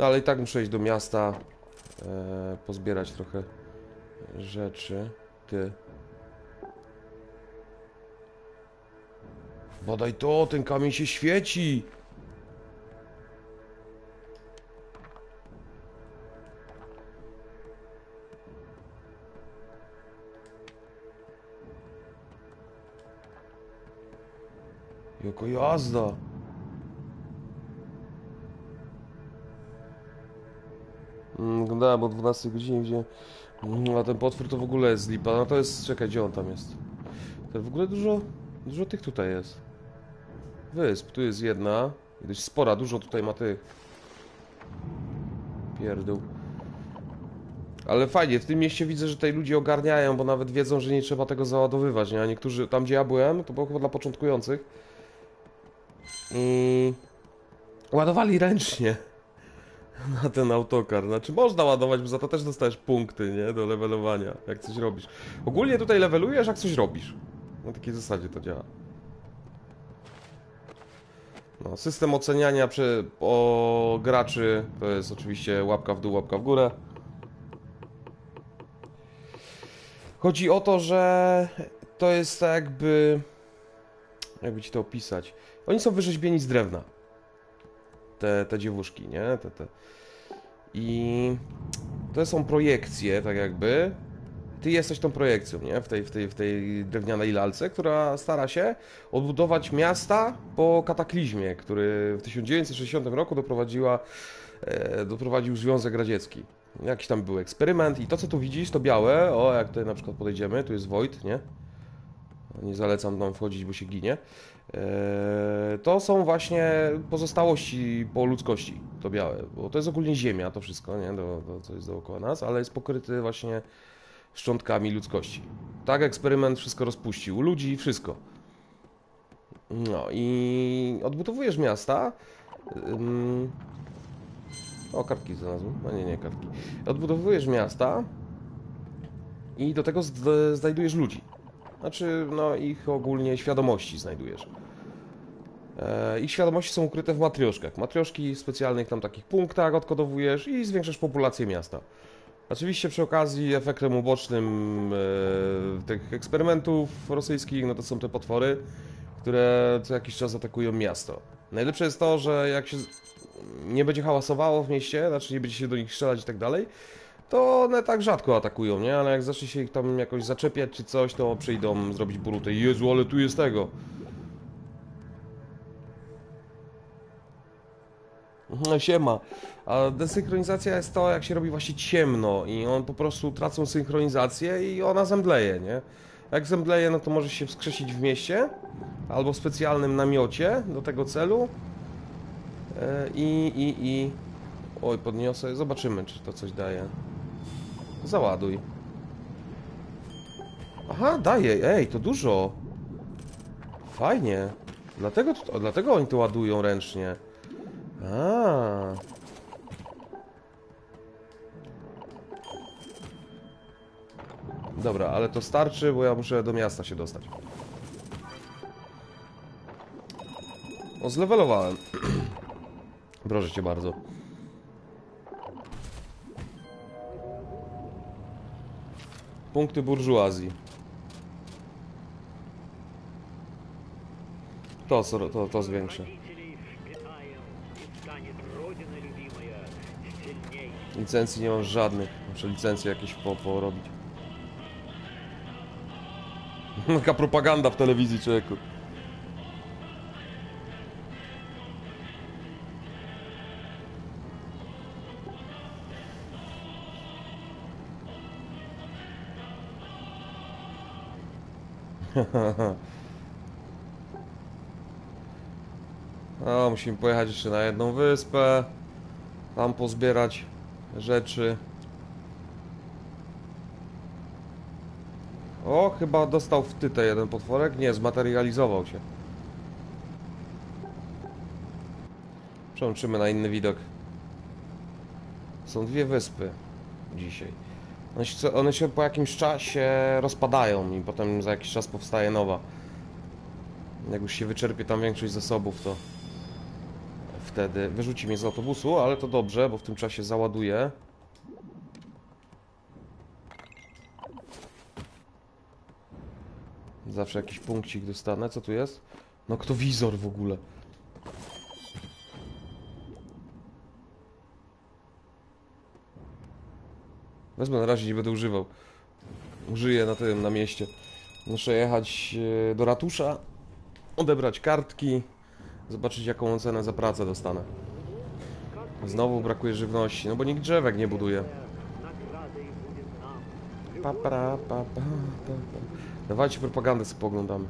No ale i tak muszę iść do miasta, e, pozbierać trochę rzeczy. Ty. Badaj to, ten kamień się świeci! Jaka jazda! Oglądałem o 12 godzinie, gdzie Mm, a ten potwór to w ogóle jest lipa. No to jest, czekaj, gdzie on tam jest? To w ogóle dużo, dużo tych tutaj jest. Wysp, tu jest jedna. Dość spora, dużo tutaj ma tych. Pierdół. Ale fajnie, w tym mieście widzę, że tutaj ludzie ogarniają, bo nawet wiedzą, że nie trzeba tego załadowywać, nie? A niektórzy, tam gdzie ja byłem, to było chyba dla początkujących. I... Ładowali ręcznie na ten autokar. Znaczy można ładować, bo za to też dostajesz punkty, nie? Do levelowania, jak coś robisz. Ogólnie tutaj levelujesz, jak coś robisz. Na takiej zasadzie to działa. No, system oceniania przy, o graczy to jest oczywiście łapka w dół, łapka w górę. Chodzi o to, że to jest jakby... Jakby ci to opisać? Oni są wyrzeźbieni z drewna te, te dziewuszki, nie? Te, te. I to są projekcje, tak jakby. Ty jesteś tą projekcją, nie? W tej, w tej, w tej drewnianej lalce, która stara się odbudować miasta po kataklizmie, który w 1960 roku doprowadziła e, doprowadził Związek Radziecki. Jakiś tam był eksperyment i to co tu widzisz, to białe, o jak tutaj na przykład podejdziemy, tu jest Wojt, nie? Nie zalecam tam wchodzić, bo się ginie. E, To są właśnie pozostałości po ludzkości, to białe, bo to jest ogólnie ziemia, to wszystko, nie? To, to co jest dookoła nas, ale jest pokryty właśnie szczątkami ludzkości. Tak eksperyment wszystko rozpuścił, ludzi wszystko. No i odbudowujesz miasta. O, kartki znalazłem. No nie, nie, kartki. Odbudowujesz miasta i do tego znajdujesz ludzi. Znaczy, no ich ogólnie świadomości znajdujesz. E, Ich świadomości są ukryte w matrioszkach. Matrioszki w specjalnych tam takich punktach odkodowujesz i zwiększasz populację miasta. Oczywiście przy okazji efektem ubocznym e, tych eksperymentów rosyjskich, no to są te potwory, które co jakiś czas atakują miasto. Najlepsze jest to, że jak się nie będzie hałasowało w mieście, znaczy nie będzie się do nich strzelać i tak dalej, to one tak rzadko atakują, nie? Ale jak zacznie się ich tam jakoś zaczepiać czy coś, to przyjdą zrobić burutę. Jezu, ale tu jest tego. No siema. A desynchronizacja jest to, jak się robi właśnie ciemno i on po prostu tracą synchronizację i ona zemdleje, nie? Jak zemdleje, no to może się wskrzesić w mieście albo w specjalnym namiocie do tego celu. E, I, i, i... Oj, podniosę. Zobaczymy, czy to coś daje. Załaduj. Aha, daje. Ej, to dużo. Fajnie. Dlatego, dlatego oni to ładują ręcznie. A. Dobra, ale to starczy, bo ja muszę do miasta się dostać. O, zlewelowałem. Proszę cię bardzo. Punkty burżuazji. To, to, to zwiększę. Licencji nie mam żadnych. Muszę licencje jakieś po, porobić. Taka propaganda w telewizji, człowieku. O, musimy pojechać jeszcze na jedną wyspę. Tam pozbierać rzeczy. O, chyba dostał w tytę jeden potworek. Nie, zmaterializował się. Przełączymy na inny widok. Są dwie wyspy dzisiaj. One się, one się po jakimś czasie rozpadają i potem za jakiś czas powstaje nowa. Jak już się wyczerpie tam większość zasobów, to wtedy wyrzuci mnie z autobusu, ale to dobrze, bo w tym czasie załaduję. Zawsze jakiś punkcik dostanę. Co tu jest? No kto wizor w ogóle? Wezmę na razie, nie będę używał. Użyję na tym, na mieście. Muszę jechać e, do ratusza, odebrać kartki, zobaczyć jaką cenę za pracę dostanę. Znowu brakuje żywności, no bo nikt drzewek nie buduje. Pa, pa, pa, pa, pa, pa. Dawajcie propagandę sobie poglądamy.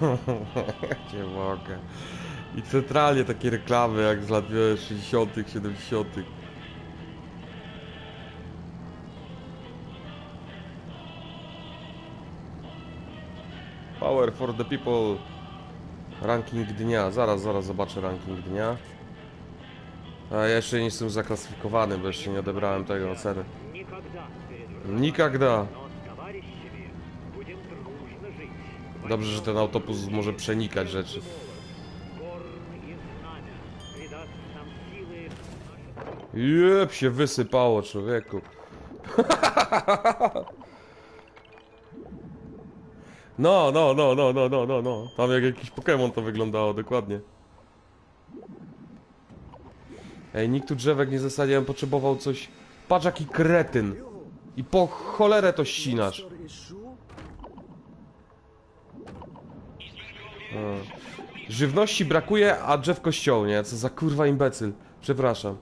nie mogę. I centralnie takie reklamy jak z lat e, 60., 70. Power for the people. Ranking dnia. Zaraz, zaraz zobaczę ranking dnia. A ja jeszcze nie jestem zaklasyfikowany, bo jeszcze nie odebrałem tego oceny.
Nikagda.
Dobrze, że ten autobus może przenikać rzeczy. Jeb się wysypało, człowieku. No, no, no, no, no, no, no, no. Tam jak jakiś Pokémon to wyglądało, dokładnie. Ej, nikt tu drzewek nie zasadziłem, potrzebował coś... Patrz jaki kretyn. I po cholerę to ścinasz. A. Żywności brakuje, a drzew kościoł, nie? Co za kurwa imbecyl. Przepraszam.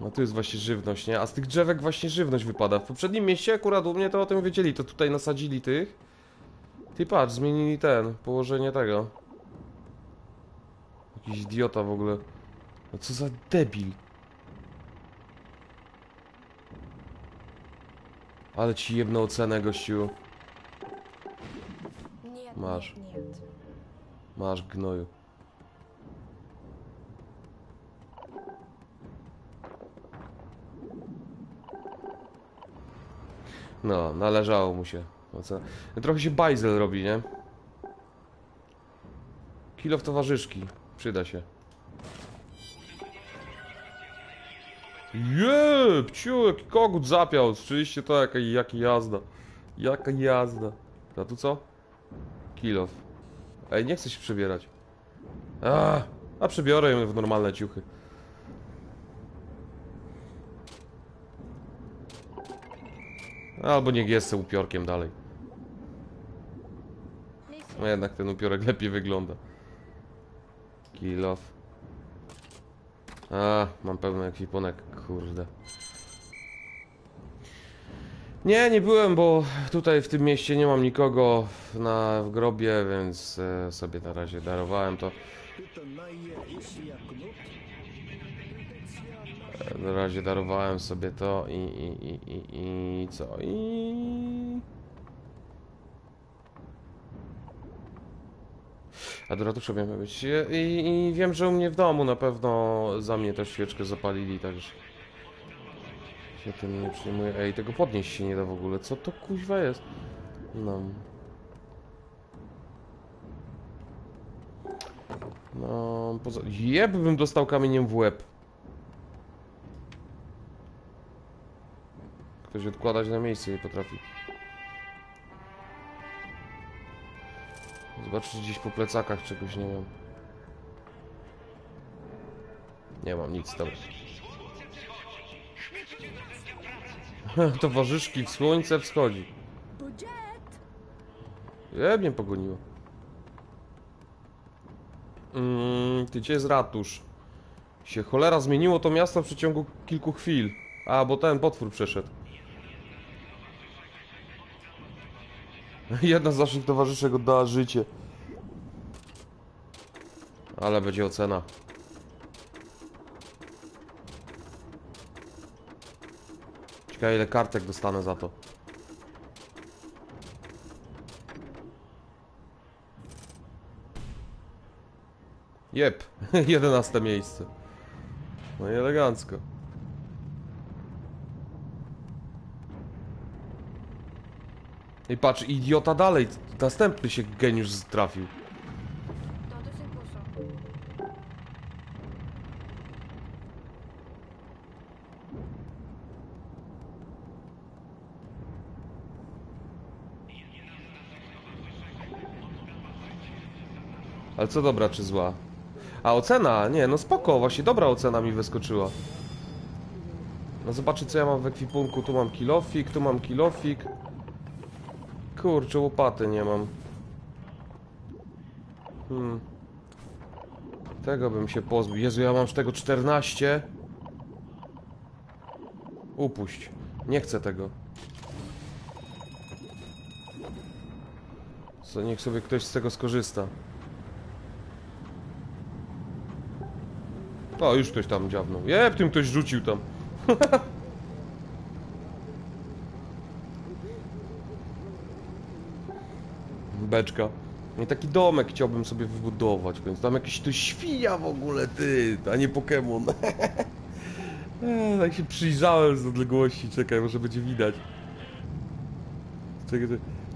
No tu jest właśnie żywność, nie? A z tych drzewek właśnie żywność wypada. W poprzednim mieście akurat u mnie to o tym wiedzieli, to tutaj nasadzili tych. Ty patrz, zmienili ten, położenie tego. Jakiś idiota w ogóle. No co za debil. Ale ci jedną cenę, gościu.
Masz.
Masz, gnoju. No, należało mu się. No, Trochę się bajzel robi, nie? Kilo w towarzyszki. Przyda się. Jeb, ciu, jaki kogut zapiał. Oczywiście to jaka, jaka jazda. Jaka jazda. A tu co? Kilof. Ej, nie chcę się przebierać. A, a przebiorę ją w normalne ciuchy. Albo niech jest upiorkiem dalej. No jednak ten upiorek lepiej wygląda. Kill off. A, mam pełny ekwipunek, kurde. Nie, nie byłem, bo tutaj w tym mieście nie mam nikogo na, w grobie, więc e, sobie na razie darowałem to. Na razie darowałem sobie to i, i, i, i, i co? I... A do ratusza miałem być. I, I wiem, że u mnie w domu na pewno za mnie też świeczkę zapalili, także się tym nie przejmuję. Ej, tego podnieść się nie da w ogóle. Co to kuźwa jest? No. No, poza... Jeb bym dostał kamieniem w łeb. Ktoś odkładać na miejsce nie potrafi. Zobacz, czy gdzieś po plecakach czegoś nie mam. Nie mam nic, dobra. Towarzyszki, słońce wschodzi.
Budżet!
Je, mnie pogoniło. Mm, ty gdzie jest ratusz? Się cholera zmieniło to miasto w przeciągu kilku chwil. A, bo ten potwór przeszedł. Jedna z naszych towarzyszek oddała życie. Ale będzie ocena. Ciekawe ile kartek dostanę za to. Jep, 11 miejsce. No i elegancko. I patrz, idiota dalej. Następny się geniusz trafił. Ale co dobra czy zła? A ocena? Nie, no spoko, właśnie dobra ocena mi wyskoczyła. No zobaczę co ja mam w ekwipunku. Tu mam kilofik, tu mam kilofik. Kurczę, łopaty nie mam. Hmm. Tego bym się pozbył. Jezu, ja mam z tego 14. Upuść. Nie chcę tego. Co, niech sobie ktoś z tego skorzysta. O, już ktoś tam dziawnął. Jeb, tym ktoś rzucił tam. Beczka. I taki domek chciałbym sobie wybudować, więc tam jakiś tu świnia w ogóle, ty, a nie Pokémon. Tak się przyjrzałem z odległości, czekaj, może będzie widać. Czekaj.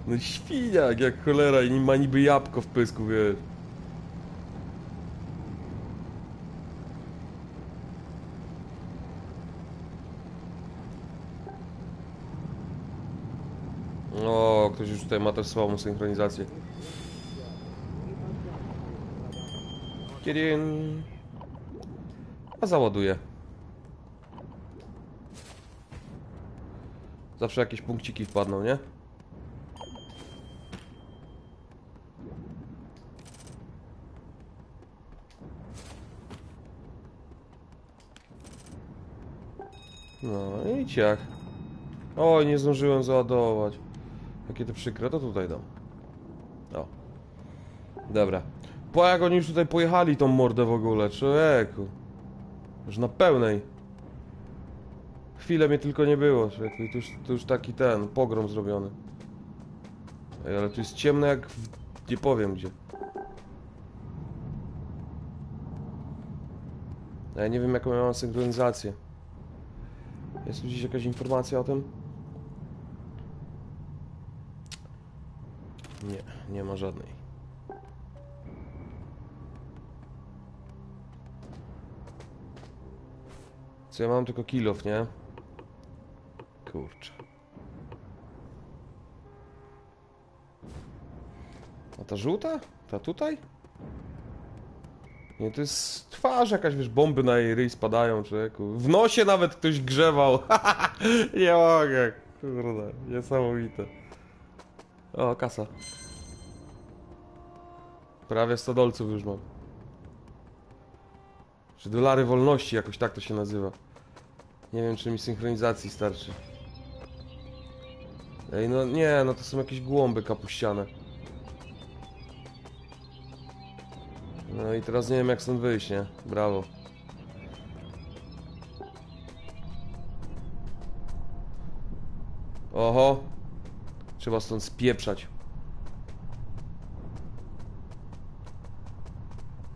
No świniak jak cholera i ma niby jabłko w pysku, wiesz. tutaj ma też słabą synchronizację. Kirin. A. Zawsze jakieś punkciki wpadną, nie? No i ciach. Oj, nie zdążyłem załadować. Jakie to przykre, to tutaj dam. O. Dobra. Po jak oni już tutaj pojechali tą mordę w ogóle, człowieku. Już na pełnej. Chwilę mnie tylko nie było, człowieku. I tu już, tu już taki ten, pogrom zrobiony. Ej, ale tu jest ciemno jak w... nie powiem gdzie. Ja nie wiem jaką ja mam synchronizację. Jest tu gdzieś jakaś informacja o tym? Nie, nie ma żadnej. Co ja mam tylko kilof, nie? Kurczę. A ta żółta? Ta tutaj? Nie, to jest twarz jakaś, wiesz, bomby na jej ryj spadają, człowieku. W nosie nawet ktoś grzewał. Nie mogę, kurde, niesamowite. O, kasa. Prawie 100 dolców już mam. Czy dolary wolności, jakoś tak to się nazywa. Nie wiem, czy mi synchronizacji starczy. Ej, no nie, no to są jakieś głąby kapuściane. No i teraz nie wiem jak stąd wyjść, nie? Brawo. Oho. Trzeba stąd spieprzać.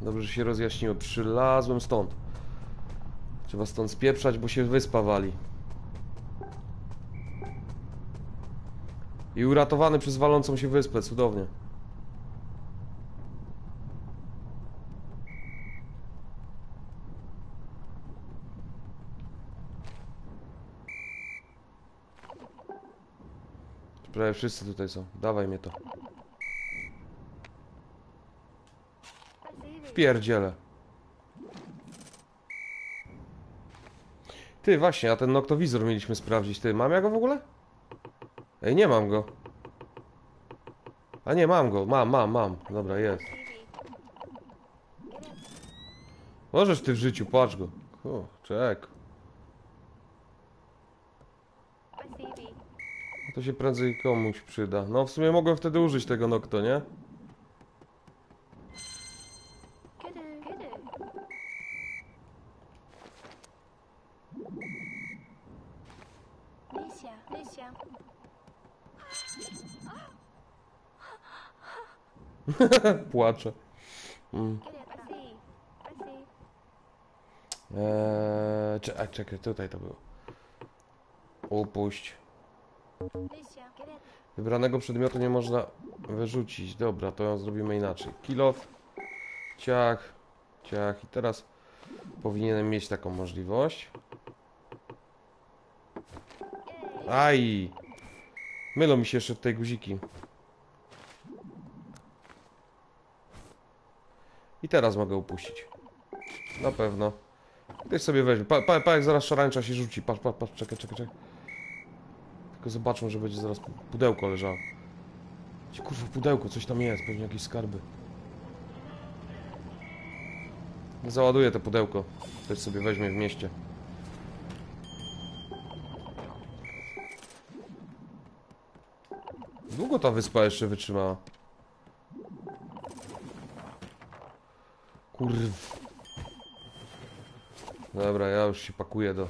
Dobrze, że się rozjaśniło. Przylazłem stąd. Trzeba stąd spieprzać, bo się wyspa wali. I uratowany przez walącą się wyspę, cudownie. Prawie wszyscy tutaj są. Dawaj mnie to. Pierdziele. Ty, właśnie, a ten noktowizor mieliśmy sprawdzić. Ty, mam ja go w ogóle? Ej, nie mam go. A nie, mam go. Mam, mam, mam. Dobra, jest. Możesz ty w życiu, patrz go. Czek. To się prędzej komuś przyda. No, w sumie mogłem wtedy użyć tego nokto, nie? Płaczę. Mm. Eee, cze- a, czekaj, tutaj to było. Upuść. Wybranego przedmiotu nie można wyrzucić. Dobra, to zrobimy inaczej. Kilof, ciach, ciach. I teraz powinienem mieć taką możliwość. Aj! Mylą mi się jeszcze tutaj guziki. I teraz mogę upuścić. Na pewno. Ktoś sobie weźmie. Pa, pa, pa jak zaraz szarańcza się rzuci. Patrz, patrz, patrz, czekaj, czekaj, czekaj. Tylko zobaczą, że będzie zaraz pu- pudełko leżało. Gdzie kurwa pudełko, coś tam jest, pewnie jakieś skarby. Załaduję to pudełko. Ktoś sobie weźmie w mieście. Długo ta wyspa jeszcze wytrzymała. Kurw. Dobra, ja już się pakuję do...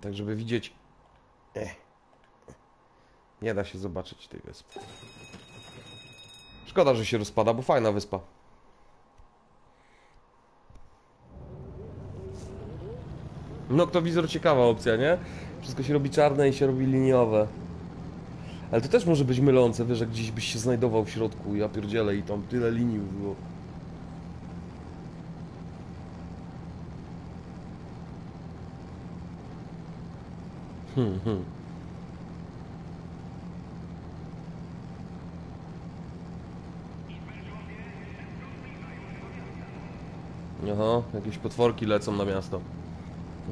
Tak, żeby widzieć... Ech. Nie da się zobaczyć tej wyspy. Szkoda, że się rozpada, bo fajna wyspa. Noktowizor ciekawa opcja, nie? Wszystko się robi czarne i się robi liniowe. Ale to też może być mylące, wiesz, że gdzieś byś się znajdował w środku, ja pierdzielę i tam tyle linii było. Hmm, hmm. Aha, jakieś potworki lecą na miasto.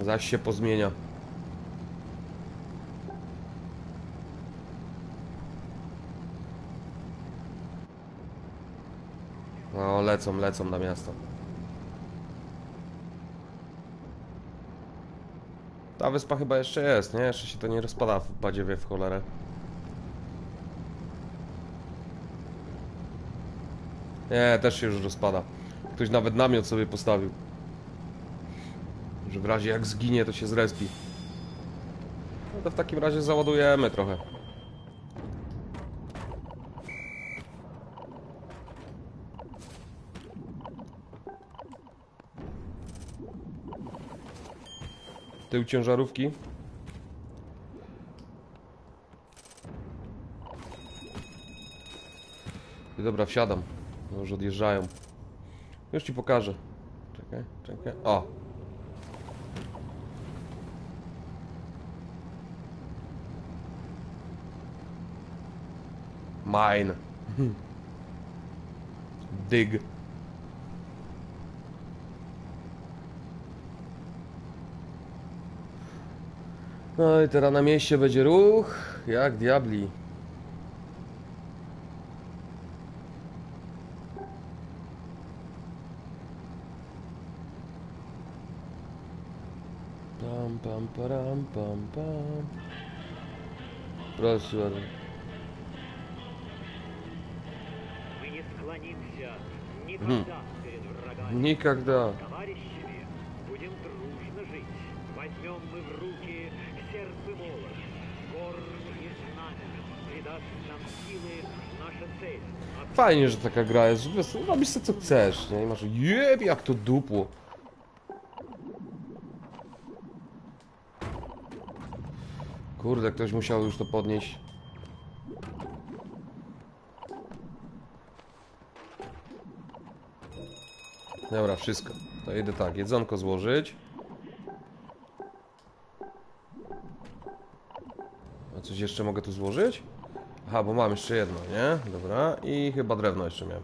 Zaś się pozmienia. No, lecą, lecą na miasto. Ta wyspa chyba jeszcze jest, nie? Jeszcze się to nie rozpada w badziewie w cholerę. Nie, też się już rozpada. Ktoś nawet namiot sobie postawił. Że w razie jak zginie, to się zrespi. No to w takim razie załadujemy trochę. Tył ciężarówki. I Dobra, wsiadam. No Już odjeżdżają. Już ci pokażę. Czekaj, czekaj. O! Mine. Dig. No i teraz na mieście będzie ruch, jak diabli. Pam, pam, param, pam, pam. Proszę bardzo.
Мы не склонимся никогда перед врагами.
Никогда. Fajnie, że taka gra jest. Wiesz, Robisz co chcesz, nie? I masz jeb, jak to dupło. Kurde, ktoś musiał już to podnieść. Dobra, wszystko. To idę tak, jedzonko złożyć. A coś jeszcze mogę tu złożyć? Aha, bo mam jeszcze jedno, nie? Dobra. I chyba drewno jeszcze miałem.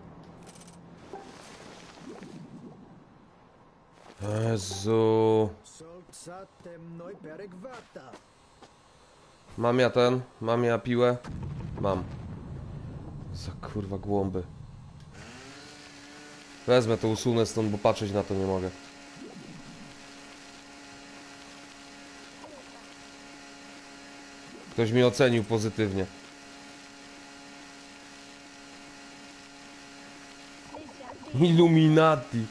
Jezu. Mam ja ten, mam ja piłę. Mam. Za kurwa głąby. Wezmę to, usunę stąd, bo patrzeć na to nie mogę. Ktoś mi ocenił pozytywnie. Illuminati.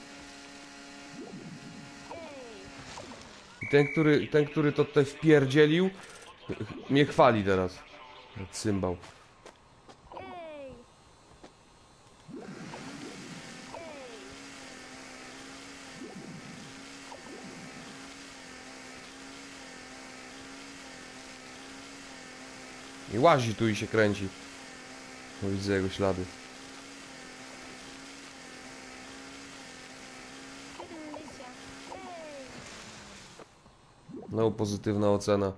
Ten, który, ten, który to tutaj wpierdzielił, mnie chwali teraz. Cymbał. I łazi tu i się kręci. Widzę jego ślady. Znowu pozytywna ocena.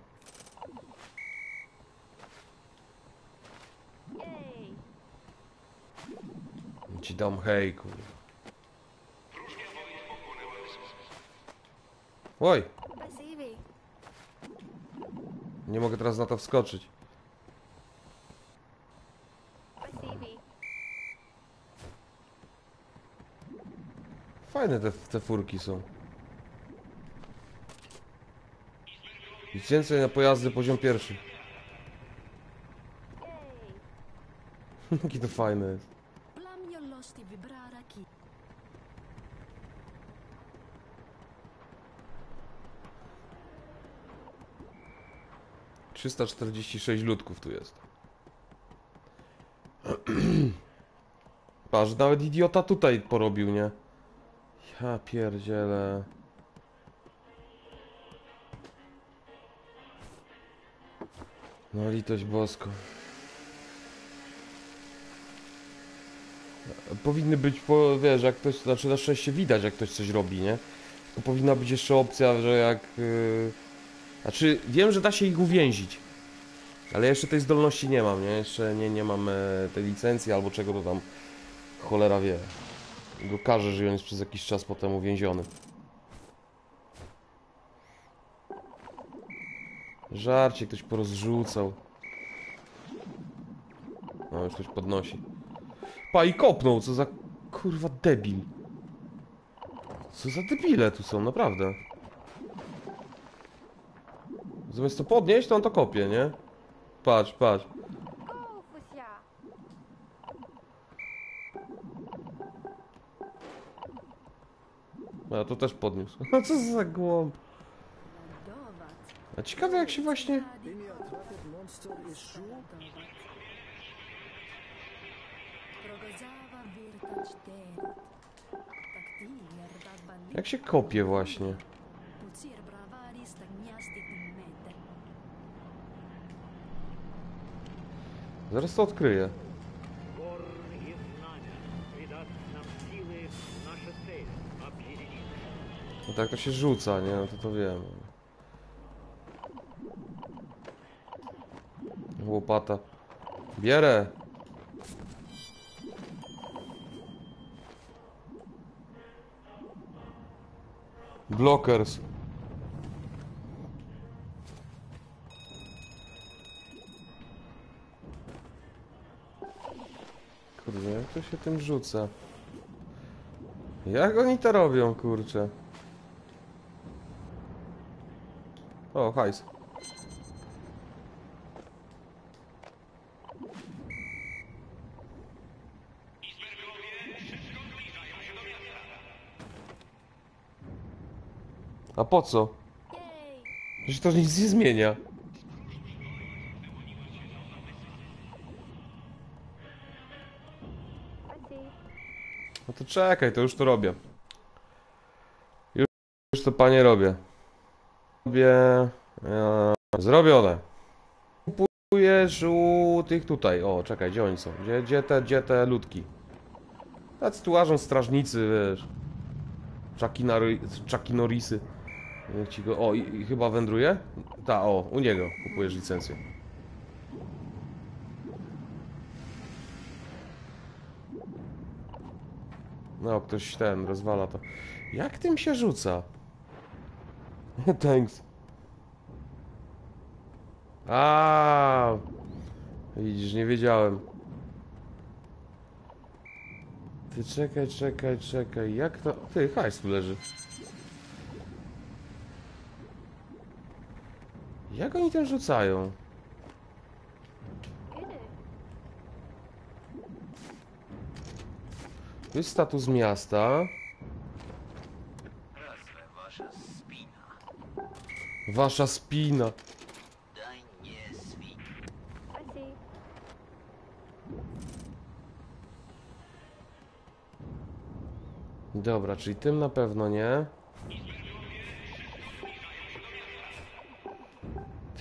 Ci dam hejku. Oj! Nie mogę teraz na to wskoczyć. Fajne te, te furki są. Licencja na pojazdy poziom pierwszy.
Ей.
Jakie to fajne jest.
Vibrara aqui.
346 ludków tu jest. Patrz, nawet idiota tutaj porobił, nie? Ja pierdzielę. No litość boską. Powinny być, po, wiesz, jak ktoś, znaczy na szczęście widać, jak ktoś coś robi, nie? Tylko powinna być jeszcze opcja, że jak... Yy... Znaczy, wiem, że da się ich uwięzić. Ale jeszcze tej zdolności nie mam, nie? Jeszcze nie, nie mam e, tej licencji albo czego to tam cholera wie. Go każe, jest przez jakiś czas potem uwięziony. Żarcie ktoś porozrzucał. No, już ktoś podnosi. Pa i kopnął, co za kurwa debil. Co za debile tu są, naprawdę. Zamiast to podnieść, to on to kopie, nie? Patrz, patrz. A to też podniósł. Co za głąb. A ciekawe jak się właśnie... Jak się kopie właśnie? Zaraz to odkryję. No tak to się rzuca, nie? No to to wiem. Łopata. Bierę. Blockers. Kurde, jak to się tym rzuca? Jak oni to robią, kurczę? O, hajs. A po co? Przecież to nic nie zmienia. No to czekaj, to już to robię. Już, już to panie robię. Robię... E, zrobione. Kupujesz u tych tutaj. O, czekaj, gdzie oni są? Gdzie, gdzie te, gdzie te ludki? Tacy tu strażnicy, wiesz. Chucky Norrisy. Niech ci go... O, i, i chyba wędruje? Ta, o, u niego kupujesz licencję. No, ktoś ten rozwala to. Jak tym się rzuca? Thanks. A, widzisz, nie wiedziałem. Ty czekaj, czekaj, czekaj. Jak to. Ty, hajs tu leży. Jak oni tam rzucają? Tu jest status miasta. wasza spina.
Wasza spina.
Dobra, czyli tym na pewno nie.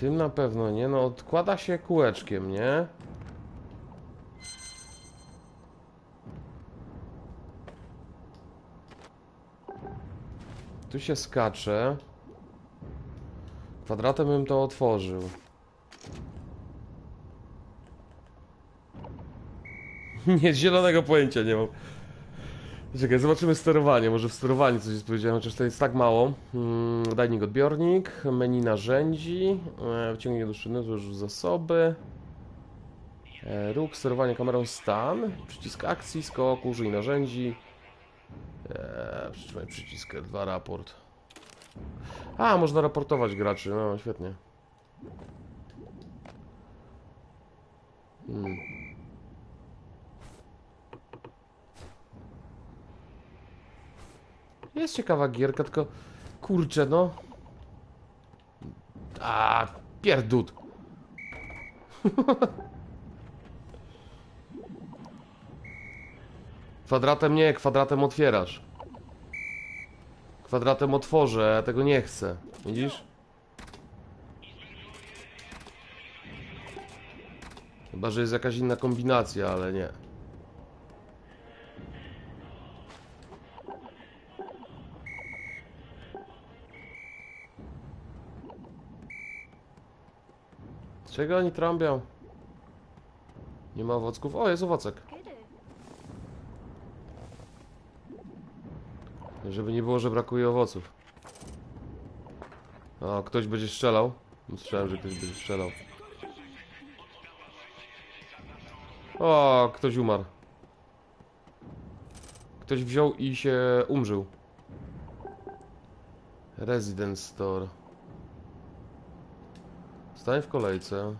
Tym na pewno nie. No, odkłada się kółeczkiem, nie? Tu się skacze. Kwadratem bym to otworzył. Nie, zielonego pojęcia nie mam. Czekaj, zobaczymy sterowanie. Może w sterowaniu coś jest powiedziane, chociaż to jest tak mało. Hmm, dajnik odbiornik, menu narzędzi, e, wciągnięcie do szyny, to już zasoby. E, róg, sterowanie kamerą stan, przycisk akcji, skok, użyj narzędzi. E, przytrzymaj przycisk L2, raport. A, można raportować graczy, no świetnie. Hmm. Jest ciekawa gierka, tylko kurczę, no. A, pierdut. Kwadratem nie, kwadratem otwierasz. Kwadratem otworzę, ja tego nie chcę. Widzisz? Chyba, że jest jakaś inna kombinacja, ale nie. Czego oni trąbią? Nie ma owocków? O, jest owocek. Żeby nie było, że brakuje owoców. O, ktoś będzie strzelał. Słyszałem, że ktoś będzie strzelał. O, ktoś umarł. Ktoś wziął i się umrzył. Residence Store. Stań w kolejce.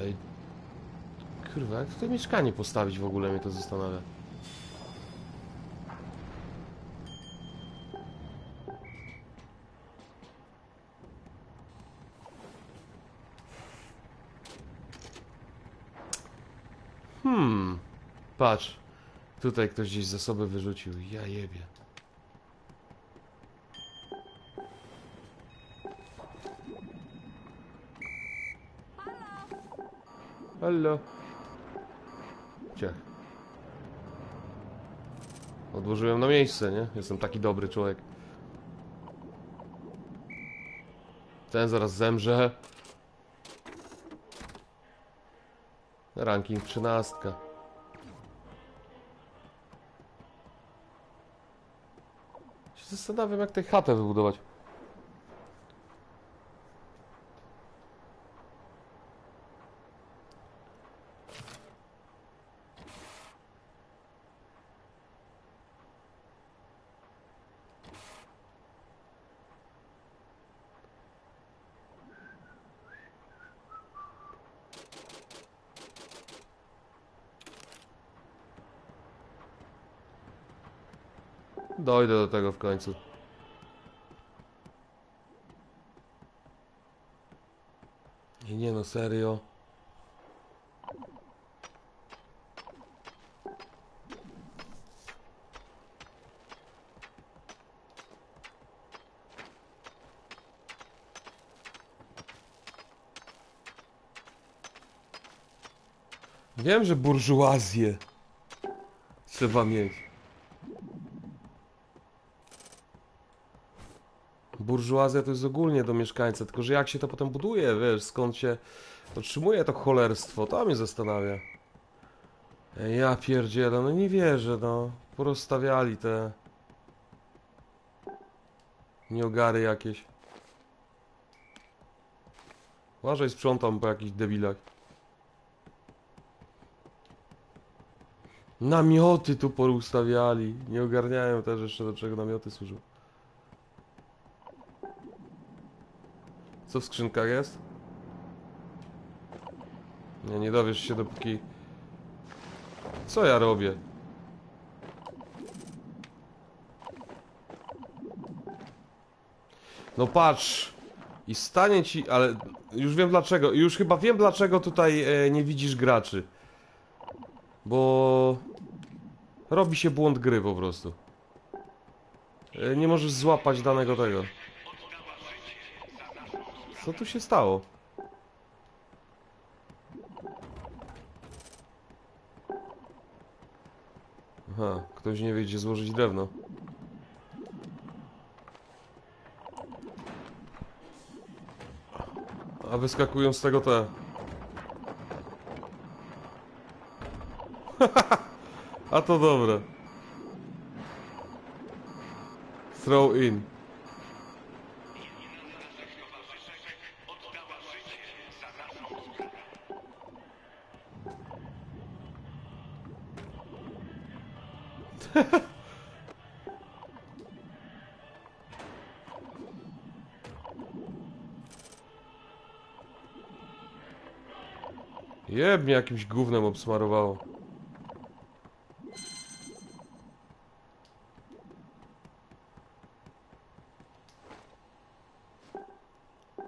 Ej. Kurwa, jak tutaj mieszkanie postawić w ogóle mnie to zastanawia. Hmm. Patrz. Tutaj ktoś gdzieś zasoby wyrzucił. Ja jebie. Hallo. Ciach. Odłożyłem na miejsce, nie? Jestem taki dobry człowiek. Ten zaraz zemrze. Ranking 13. Się zastanawiam, jak tę chatę wybudować. Dojdę do tego w końcu. Nie, nie no, serio. Wiem, że burżuazję trzeba mieć. Burżuazja to jest ogólnie do mieszkańca, tylko że jak się to potem buduje, wiesz, skąd się otrzymuje to cholerstwo, to mnie zastanawia. Ja pierdzielę, no nie wierzę, no. Porozstawiali te... Nieogary jakieś. Uważaj, sprzątam po jakichś debilach. Namioty tu porustawiali. Nie ogarniają też jeszcze do czego namioty służą. Co w skrzynkach jest? Nie, nie dowiesz się dopóki... Co ja robię? No patrz! I stanie ci, ale już wiem dlaczego, już chyba wiem dlaczego tutaj e, nie widzisz graczy. Bo... Robi się błąd gry po prostu. E, nie możesz złapać danego tego. Co tu się stało? Aha, ktoś nie wie gdzie złożyć drewno. A wyskakują z tego te... A to dobre. Throw in. Łeb mnie jakimś gównem obsmarowało.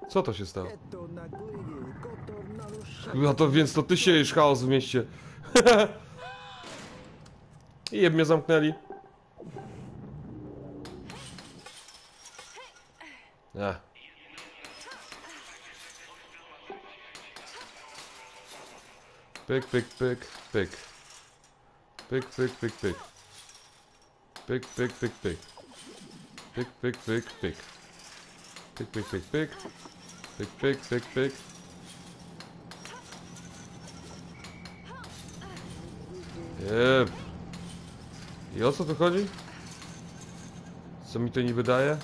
Co to się stało? No to więc to ty siejesz chaos w mieście. I jeb mnie zamknęli. Pyk, pyk, pyk, pyk. Pyk, pyk, pyk, pyk. Pyk, pyk, pyk, pyk. Pyk, pyk, pyk, pyk. Pyk, pyk, pyk, pyk. Pyk, pyk, pyk, pyk. Jeb. I o co tu chodzi? Co mi to niby daje?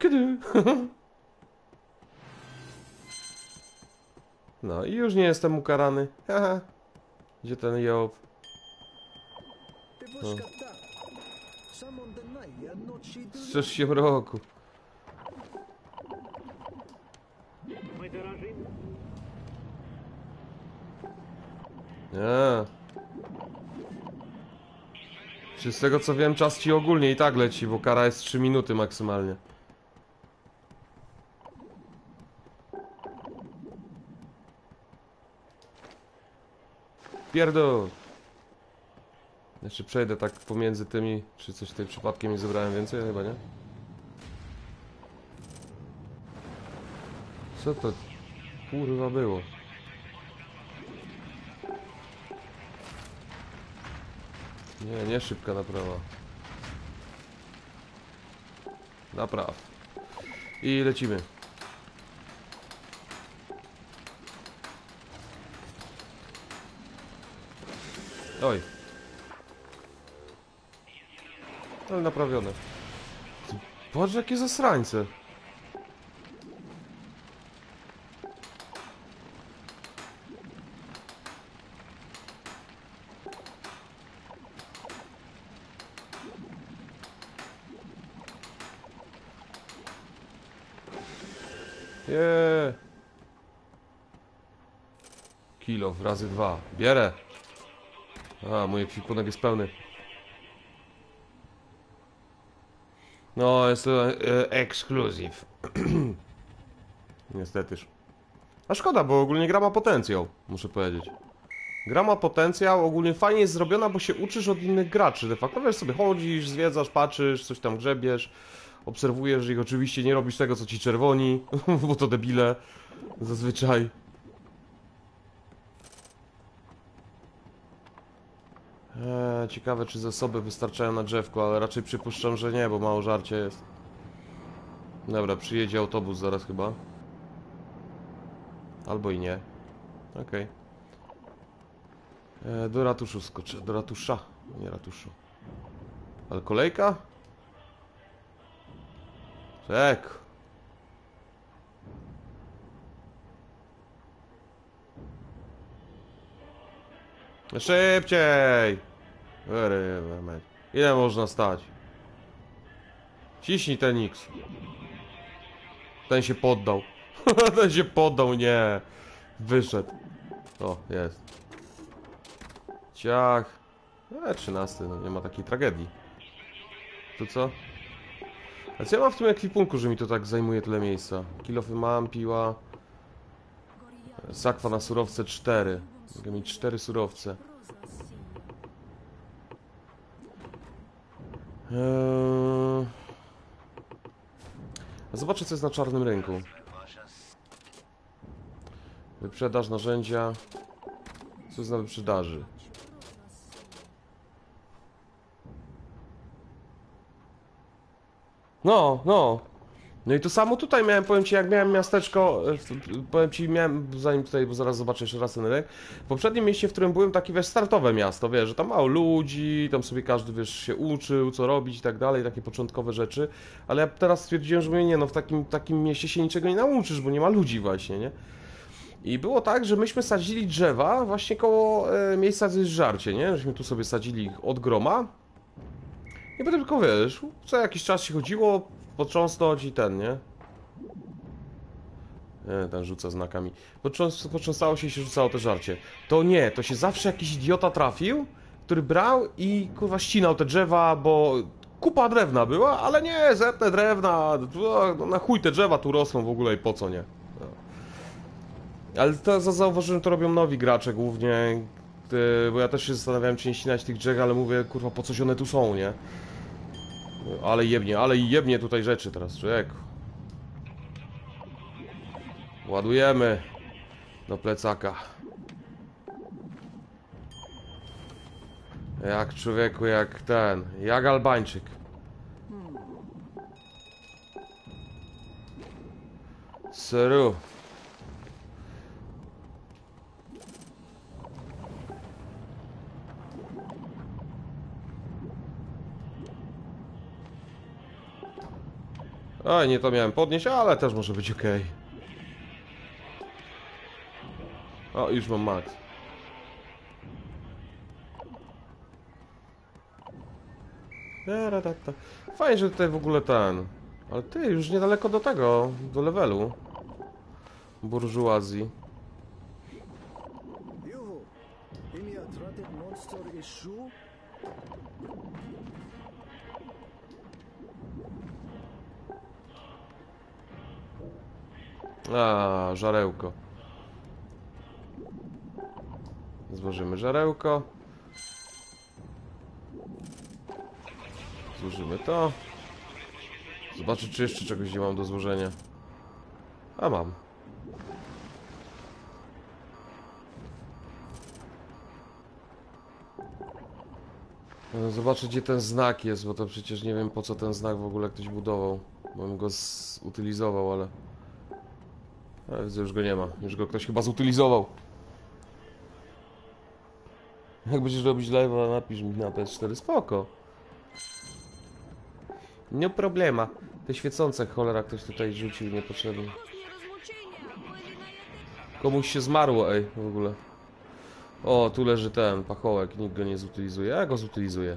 Kiedy?
No i już nie jestem ukarany. Haha. Gdzie ten Job? No. Strzeż
się mroku.
Nie. Czy z tego co wiem, czas ci ogólnie i tak leci, bo kara jest 3 minuty maksymalnie. Pierdol! Jeszcze przejdę tak pomiędzy tymi, czy coś tutaj przypadkiem nie zebrałem więcej? Chyba nie. Co to kurwa było? Nie, nie szybka naprawa. Napraw. I lecimy. Oj. Ale naprawione. Boże, jakie zasrańce. Jeee. Kilo razy dwa. Bierę. A, mój ekwipunek jest pełny. No, jest to e, ekskluzyw. Niestetyż. A szkoda, bo ogólnie gra ma potencjał, muszę powiedzieć. Gra ma potencjał, ogólnie fajnie jest zrobiona, bo się uczysz od innych graczy. De facto wiesz sobie, chodzisz, zwiedzasz, patrzysz, coś tam grzebiesz, obserwujesz ich, oczywiście nie robisz tego, co ci czerwoni, bo to debile, zazwyczaj. Ciekawe, czy zasoby wystarczają na drzewko, ale raczej przypuszczam, że nie, bo mało żarcie jest. Dobra, przyjedzie autobus zaraz chyba. Albo i nie. Okej. Eee, Do ratuszu skoczę, do ratusza, nie ratuszu. Ale kolejka? Czek. Szybciej! Wyrywa mać. Ile można stać? Ciśnij ten X. Ten się poddał. ten się poddał, nie. Wyszedł. O, jest. Ciach. E, 13, no nie ma takiej tragedii. Tu co? A co ja mam w tym ekwipunku, że mi to tak zajmuje tyle miejsca? Kilofy mam, piła. Sakwa na surowce 4. Mogę mieć 4 surowce. Eee... Zobaczę co jest na czarnym rynku. Wyprzedaż narzędzia. Co jest na wyprzedaży? No, no. No i to samo tutaj miałem, powiem ci, jak miałem miasteczko, e, powiem ci, miałem, zanim tutaj, bo zaraz zobaczę jeszcze raz ten rynek, w poprzednim mieście, w którym byłem, takie, wiesz, startowe miasto, wiesz, że tam mało ludzi, tam sobie każdy, wiesz, się uczył, co robić i tak dalej, takie początkowe rzeczy, ale ja teraz stwierdziłem, że mówię, nie no, w takim, takim mieście się niczego nie nauczysz, bo nie ma ludzi właśnie, nie? I było tak, że myśmy sadzili drzewa właśnie koło e, miejsca, żarcie, nie? Żeśmy tu sobie sadzili od groma. I potem tylko wiesz, co jakiś czas się chodziło, potrząsnąć i ten, nie? Nie, ten rzuca znakami. Potrząs potrząsało się i się rzucało te żarcie. To nie, to się zawsze jakiś idiota trafił, który brał i kurwa ścinał te drzewa, bo kupa drewna była, ale nie, zetnę drewna, no, na chuj te drzewa tu rosną w ogóle i po co nie? No. Ale to za- zauważyłem, to robią nowi gracze głównie, ty- bo ja też się zastanawiałem, czy nie ścinać tych drzew, ale mówię, kurwa, po coś one tu są, nie? Ale jebnie, ale jebnie tutaj rzeczy teraz, człowieku. Ładujemy do plecaka. Jak człowieku, jak ten, jak Albańczyk. Seru. Oj, nie to miałem podnieść, ale też może być ok. O, już mam max. Fajnie, że tutaj w ogóle ten. Ale ty, już niedaleko do tego, do levelu. Burżuazji. A, żarełko. Złożymy żarełko. Złożymy to. Zobaczę, czy jeszcze czegoś nie mam do złożenia. A mam. Zobaczę, gdzie ten znak jest, bo to przecież nie wiem, po co ten znak w ogóle ktoś budował. Bym go zutylizował, ale... A widzę, już go nie ma. Już go ktoś chyba zutylizował. Jak będziesz robić live'a, napisz mi na PS4. Spoko. Nie problema. Te świecące cholera ktoś tutaj rzucił niepotrzebnie. Komuś się zmarło, ej, w ogóle. O, tu leży ten pachołek, nikt go nie zutylizuje. Ja go zutylizuję.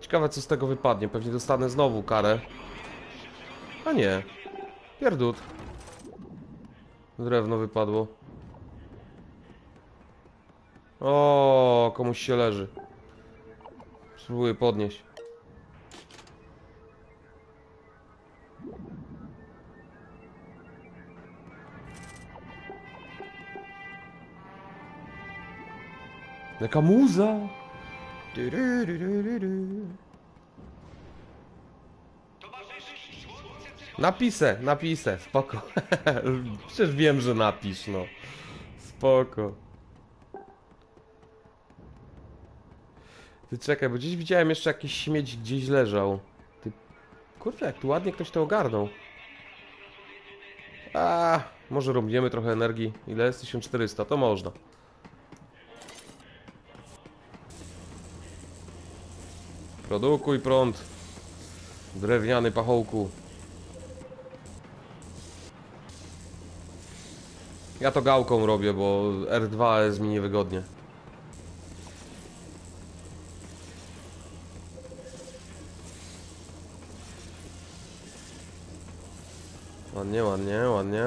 Ciekawe, co z tego wypadnie. Pewnie dostanę znowu karę. A nie. Pierdut. Drewno wypadło. O, komuś się leży. Spróbuję podnieść. Jaka muza! Du, du, du, du, du, du. Napisę, napisę, spoko. Przecież wiem, że napisz, no. Spoko. Ty czekaj, bo gdzieś widziałem jeszcze jakiś śmieć gdzieś leżał. Ty... Kurde, jak tu ładnie ktoś to ogarnął. A, może robimy trochę energii. Ile jest? 1400, to można. Produkuj prąd. Drewniany pachołku. Ja to gałką robię, bo R2 jest mi niewygodnie. Ładnie, ładnie, ładnie.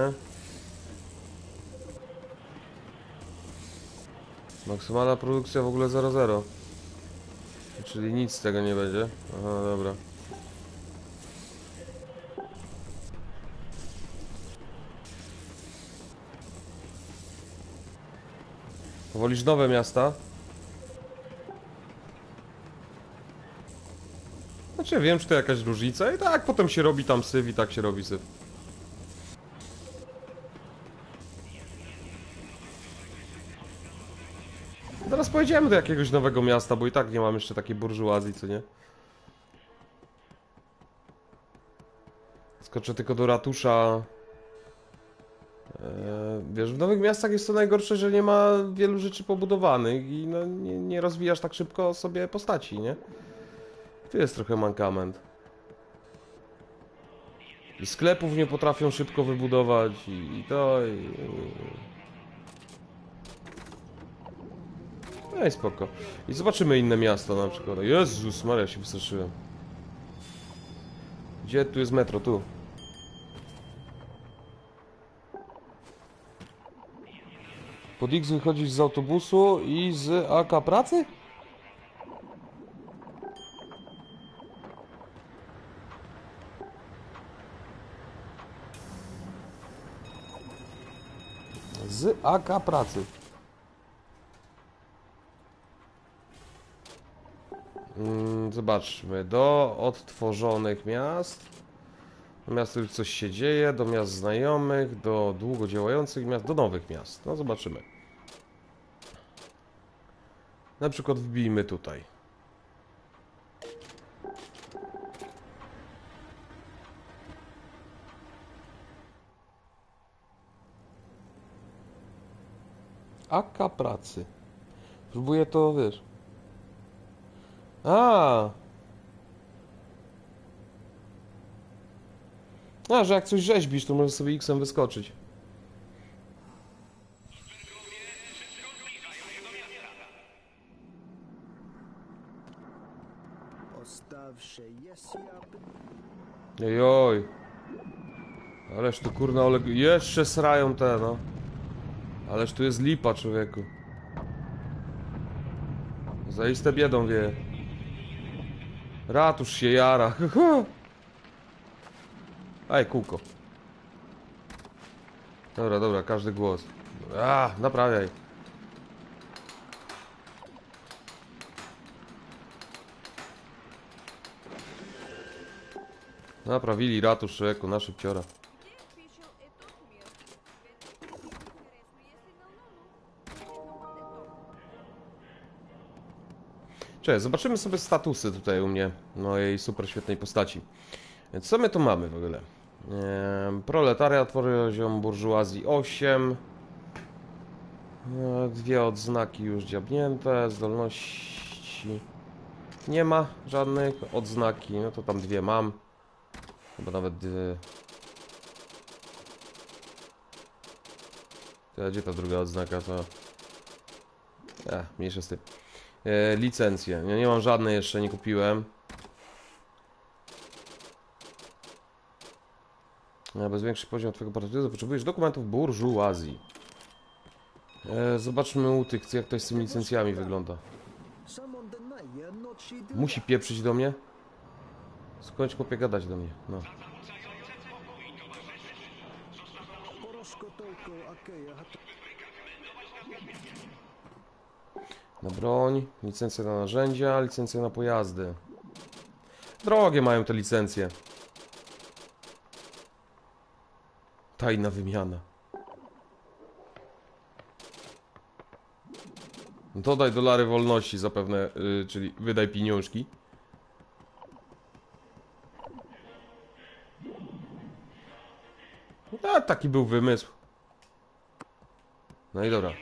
Maksymalna produkcja w ogóle 0,0. Czyli nic z tego nie będzie. Aha, dobra. Wolisz nowe miasta? Znaczy, wiem, czy to jakaś różnica i tak potem się robi tam syf i tak się robi syf. Teraz pojedziemy do jakiegoś nowego miasta, bo i tak nie mam jeszcze takiej burżuazji, co nie? Skoczę tylko do ratusza. Eee, wiesz, w nowych miastach jest to najgorsze, że nie ma wielu rzeczy pobudowanych i no, nie, nie rozwijasz tak szybko sobie postaci, nie? Tu jest trochę mankament. I sklepów nie potrafią szybko wybudować i, i to i... No i spoko. I zobaczymy inne miasta na przykład. Jezus Maria, się wystraszyłem. Gdzie tu jest metro? Tu. Pod X wychodzisz z autobusu i z AK pracy? Z AK pracy. Mm, Zobaczmy, do odtworzonych miast, do miast, w których coś się dzieje, do miast znajomych, do długo działających miast, do nowych miast. No zobaczymy. Na przykład wbijmy tutaj. Aka pracy. Próbuję to, wiesz. A. A, że jak coś rzeźbisz, to możesz sobie X-em wyskoczyć. Joj. Ależ tu kurna Oleg... Jeszcze srają te, no. Ależ tu jest lipa, człowieku. Zaiste biedą wieje. Ratusz się jara. Aj, kółko. Dobra, dobra, każdy głos. A, naprawiaj. Naprawili ratusz, człowieku, na szybciora. Cześć, zobaczymy sobie statusy tutaj u mnie, mojej super świetnej postaci. Co my tu mamy w ogóle? Proletariat, poziom burżuazji 8. E, Dwie odznaki już dziabnięte, zdolności nie ma żadnych, odznaki, no to tam dwie mam. Chyba nawet dwie. To gdzie ta druga odznaka, to... E, mniejsza z tym. E, licencje. Nie mam żadnej jeszcze, nie kupiłem. E, bez większy poziom twojego portretu potrzebujesz dokumentów burżuazji. E, zobaczmy u tych, jak to z tymi licencjami wygląda. Musi pieprzyć do mnie? Skończ chłopie gadać do mnie, no. Na broń, licencja na narzędzia, licencja na pojazdy. Drogie mają te licencje. Tajna wymiana. Dodaj dolary wolności zapewne, y, czyli wydaj pieniążki. A, taki był wymysł. No i dobra.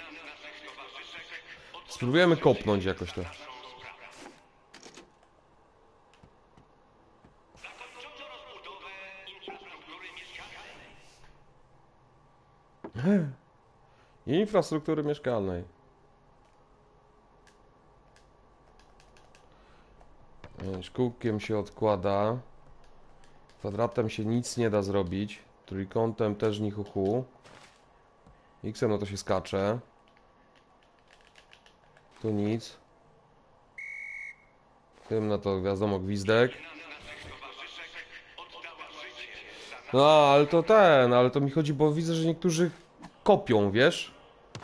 Spróbujemy kopnąć jakoś to. Infrastruktury mieszkalnej. E, Szkółkiem się odkłada. Kwadratem się nic nie da zrobić. Trójkątem też ni hu hu. Xem no to się skacze. Tu nic. Tym no to wiadomo gwizdek. No, ale to ten, ale to mi chodzi, bo widzę, że niektórzy kopią, wiesz?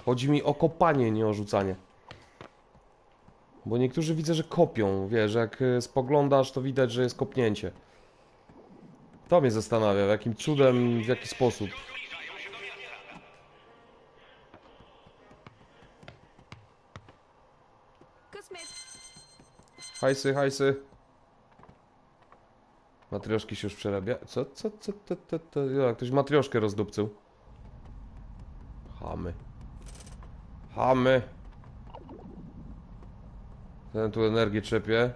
Chodzi mi o kopanie, nie o rzucanie. Bo niektórzy widzę, że kopią, wiesz, jak y, spoglądasz, to widać, że jest kopnięcie. To mnie zastanawia, jakim cudem, w jaki sposób. Hajsy, hajsy. Matrioszki się już przerabia. Co, co, co, to, to, to, ja, ktoś matrioszkę rozdupcył. Chamy. Chamy. Ten tu energię trzepie.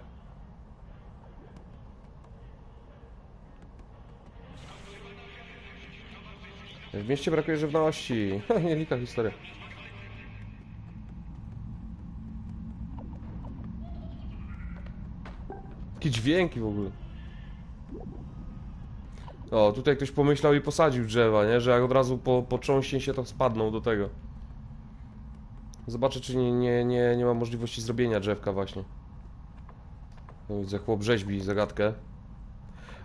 W mieście brakuje żywności. Nie lika historia. Jakie dźwięki w ogóle. O, tutaj ktoś pomyślał i posadził drzewa, nie? Że jak od razu po, potrząśnie się, to spadną do tego. Zobaczę, czy nie, nie, nie, nie ma możliwości zrobienia drzewka właśnie. No, widzę, chłop rzeźbi zagadkę.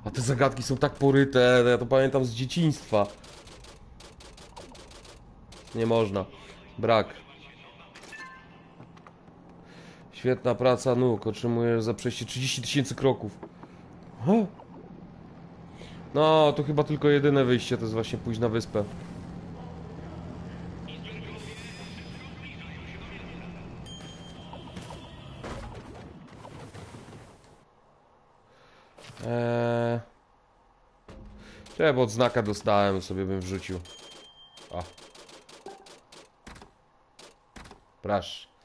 A te zagadki są tak poryte, ja to pamiętam z dzieciństwa. Nie można. Brak. Świetna praca nóg. Otrzymujesz za przejście 30 tysięcy kroków. Huh? No, to chyba tylko jedyne wyjście to jest właśnie pójść na wyspę. Eee... Czekaj, bo odznaka dostałem, sobie bym wrzucił. O. Proszę.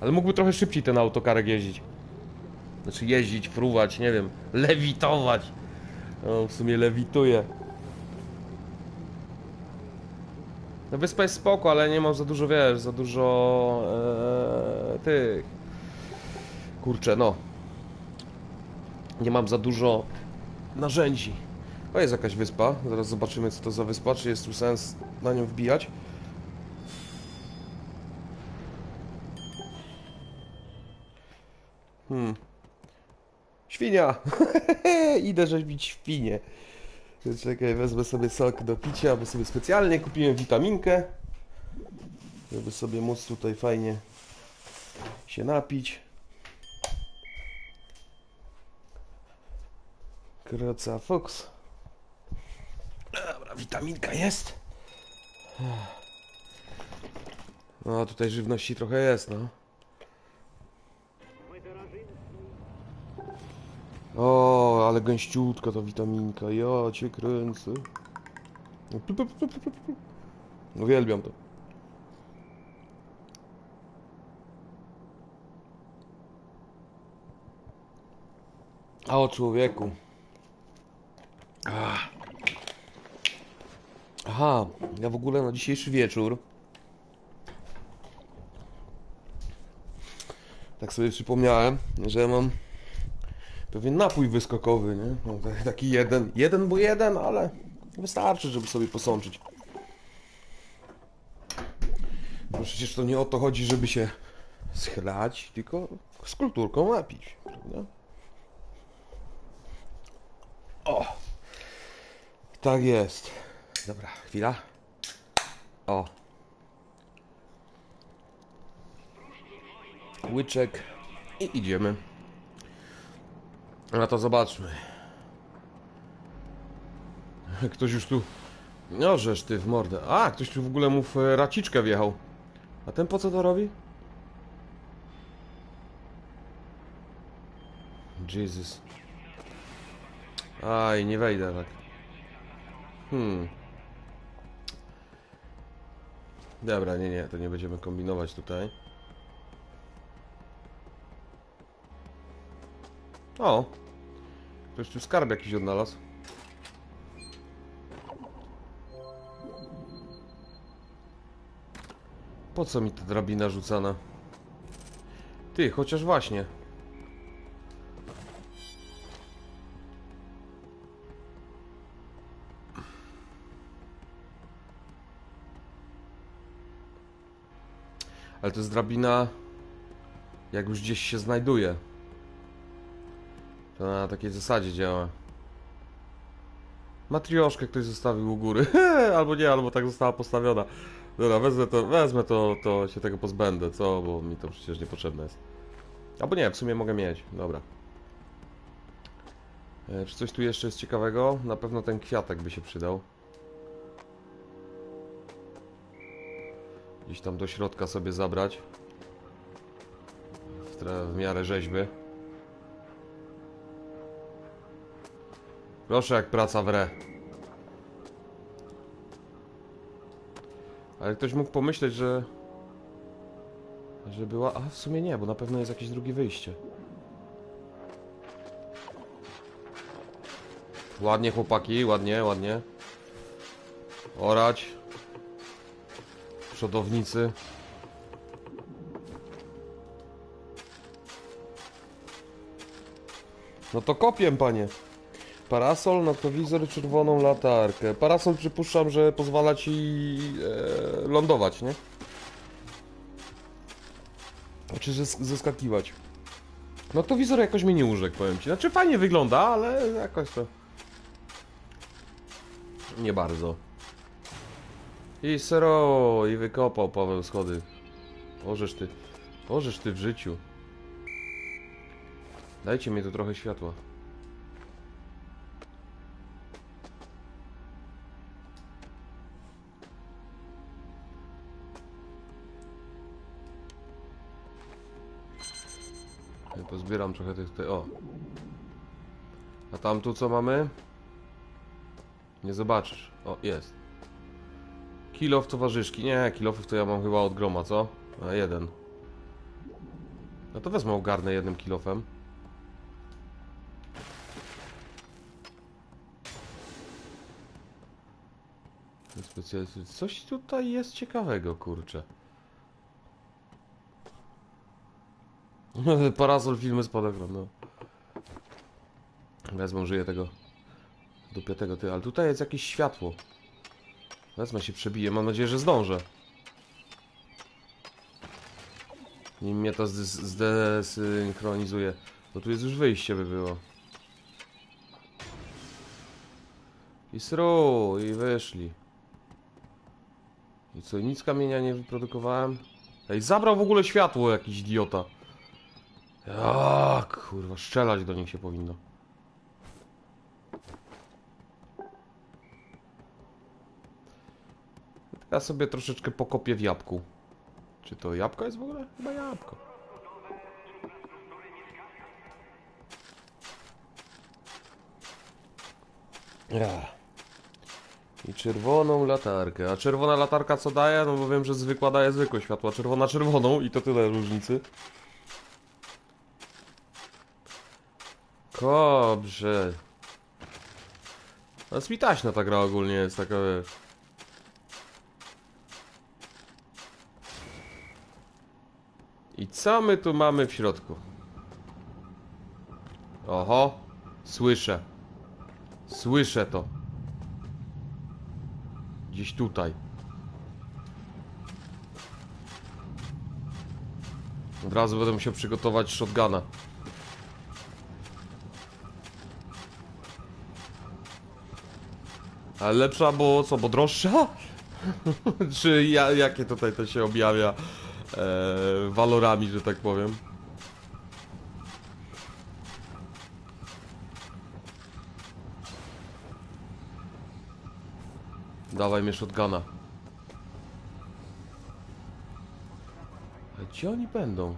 Ale mógłby trochę szybciej ten autokarek jeździć. Znaczy jeździć, fruwać, nie wiem, lewitować. No, w sumie lewituje. No wyspa jest spoko, ale nie mam za dużo, wiesz, za dużo e, tych... Kurczę, no. Nie mam za dużo narzędzi. O, jest jakaś wyspa. Zaraz zobaczymy, co to za wyspa. Czy jest tu sens na nią wbijać. Hmm. Świnia! Idę rzeźbić świnię. Czekaj, wezmę sobie sok do picia, bo sobie specjalnie kupiłem witaminkę. Żeby sobie móc tutaj fajnie się napić. Kroca Fox. Dobra, witaminka jest. No, tutaj żywności trochę jest, no. O, ale gęściutka ta witaminka, ja cię kręcę. Pu. Uwielbiam to. A o człowieku. Ach. Aha, ja w ogóle na dzisiejszy wieczór tak sobie przypomniałem, że mam pewien napój wyskokowy, nie? No, tak- taki jeden, jeden bo jeden, ale wystarczy, żeby sobie posączyć. Bo przecież to nie o to chodzi, żeby się schylać, tylko z kulturką napić, prawda? O! Tak jest. Dobra, chwila. O. Łyczek i idziemy. No to zobaczmy. Ktoś już tu... No ty w mordę. A, ktoś tu w ogóle mu w e, raciczkę wjechał. A ten po co to robi? Jesus. Aj, nie wejdę tak. Hmm. Dobra, nie, nie, to nie będziemy kombinować tutaj. O! Ktoś tu skarb jakiś odnalazł. Po co mi ta drabina rzucana? Ty, chociaż właśnie. Ale to jest drabina... Jak już gdzieś się znajduje. To na takiej zasadzie działa. Matrioszkę ktoś zostawił u góry. albo nie, albo tak została postawiona. Dobra, wezmę to, wezmę to, to się tego pozbędę, co? Bo mi to przecież niepotrzebne jest. Albo nie, w sumie mogę mieć. Dobra. E, czy coś tu jeszcze jest ciekawego? Na pewno ten kwiatek by się przydał. Gdzieś tam do środka sobie zabrać. W, w miarę rzeźby. Proszę, jak praca w re. Ale ktoś mógł pomyśleć, że... Że była... A, w sumie nie, bo na pewno jest jakieś drugie wyjście. Ładnie, chłopaki, ładnie, ładnie. Orać. Przodownicy. No to kopiem, panie. Parasol, noktowizor, czerwoną latarkę. Parasol przypuszczam, że pozwala ci e, lądować, nie? Czy zes- zeskakiwać. Noktowizor jakoś mnie nie urzekł, powiem ci. Znaczy fajnie wygląda, ale jakoś to... Nie bardzo. I sero, i wykopał Paweł schody. Ożesz ty, ożesz ty w życiu. Dajcie mi tu trochę światła. Ja pozbieram trochę tych tutaj. O. A tam tu co mamy? Nie zobaczysz. O, jest. Kilof towarzyszki. Nie, kilofów to ja mam chyba od groma, co? A jeden. No to wezmę ogarnę jednym kilofem. Coś tutaj jest ciekawego, kurczę. Parasol filmy spadochron, no. Wezmę, żyję tego. Dupie tego, ty, ale tutaj jest jakieś światło. Wezmę się przebiję, mam nadzieję, że zdążę. Nim mnie to zdes- zdesynchronizuje. Bo tu jest już wyjście by było. I sru, i wyszli. I co, nic kamienia nie wyprodukowałem? Ej, zabrał w ogóle światło jakiś idiota. A, kurwa, strzelać do nich się powinno. Ja sobie troszeczkę pokopię w jabłku. Czy to jabłko jest w ogóle? Chyba jabłko. Ja. I czerwoną latarkę. A czerwona latarka co daje? No bo wiem, że zwykła daje zwykłe światło, czerwona czerwoną i to tyle różnicy. Dobrze. No smitaśna ta gra ogólnie jest taka, wiesz. I co my tu mamy w środku? Oho, słyszę. Słyszę to. Gdzieś tutaj. Od razu będę musiał przygotować shotguna. Ale lepsza, bo co, bo droższa? Czy ja, jakie tutaj to się objawia e, walorami, że tak powiem? Dawaj mnie shotguna. Gdzie oni będą?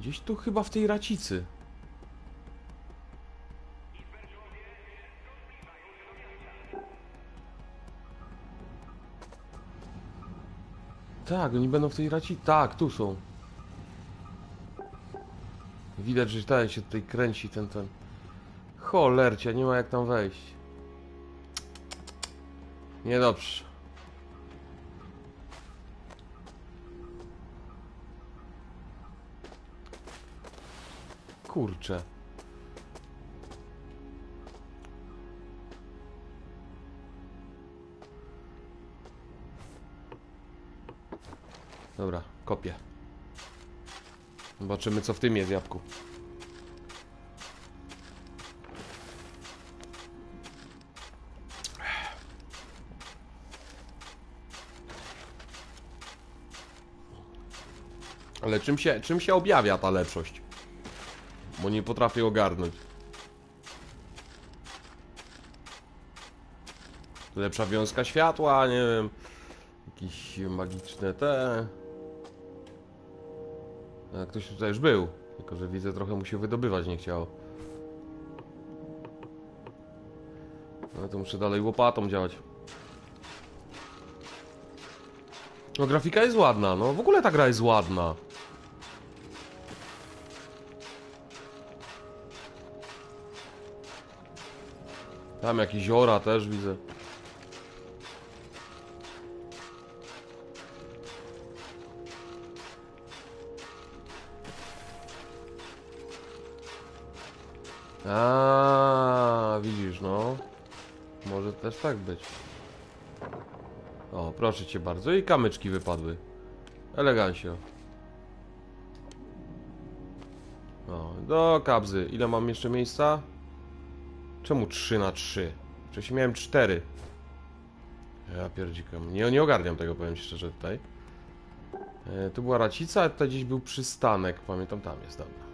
Gdzieś tu chyba w tej racicy. Tak, oni będą w tej racicy. Tak, tu są. Widać, że ten się tutaj kręci, ten, ten. Cholercia, nie ma jak tam wejść. Niedobrze. Kurczę. Dobra, kopię. Zobaczymy co w tym jest jabłku. Ale czym się, czym się objawia ta lepszość? Bo nie potrafię ogarnąć. Lepsza wiązka światła, nie wiem. Jakieś magiczne te. Ktoś tutaj już był. Tylko, że widzę, trochę mu się wydobywać nie chciało. No to muszę dalej łopatą działać. No grafika jest ładna, no w ogóle ta gra jest ładna. Tam jakieś ora też widzę. A, widzisz, no. Może też tak być. O, proszę cię bardzo. I kamyczki wypadły. Elegancio. O, do kabzy. Ile mam jeszcze miejsca? Czemu 3 na 3? Wcześniej miałem 4. Ja pierdzikam. Nie, nie ogarniam tego, powiem ci szczerze tutaj. E, tu była racica, a tutaj gdzieś był przystanek. Pamiętam, tam jest, dobra.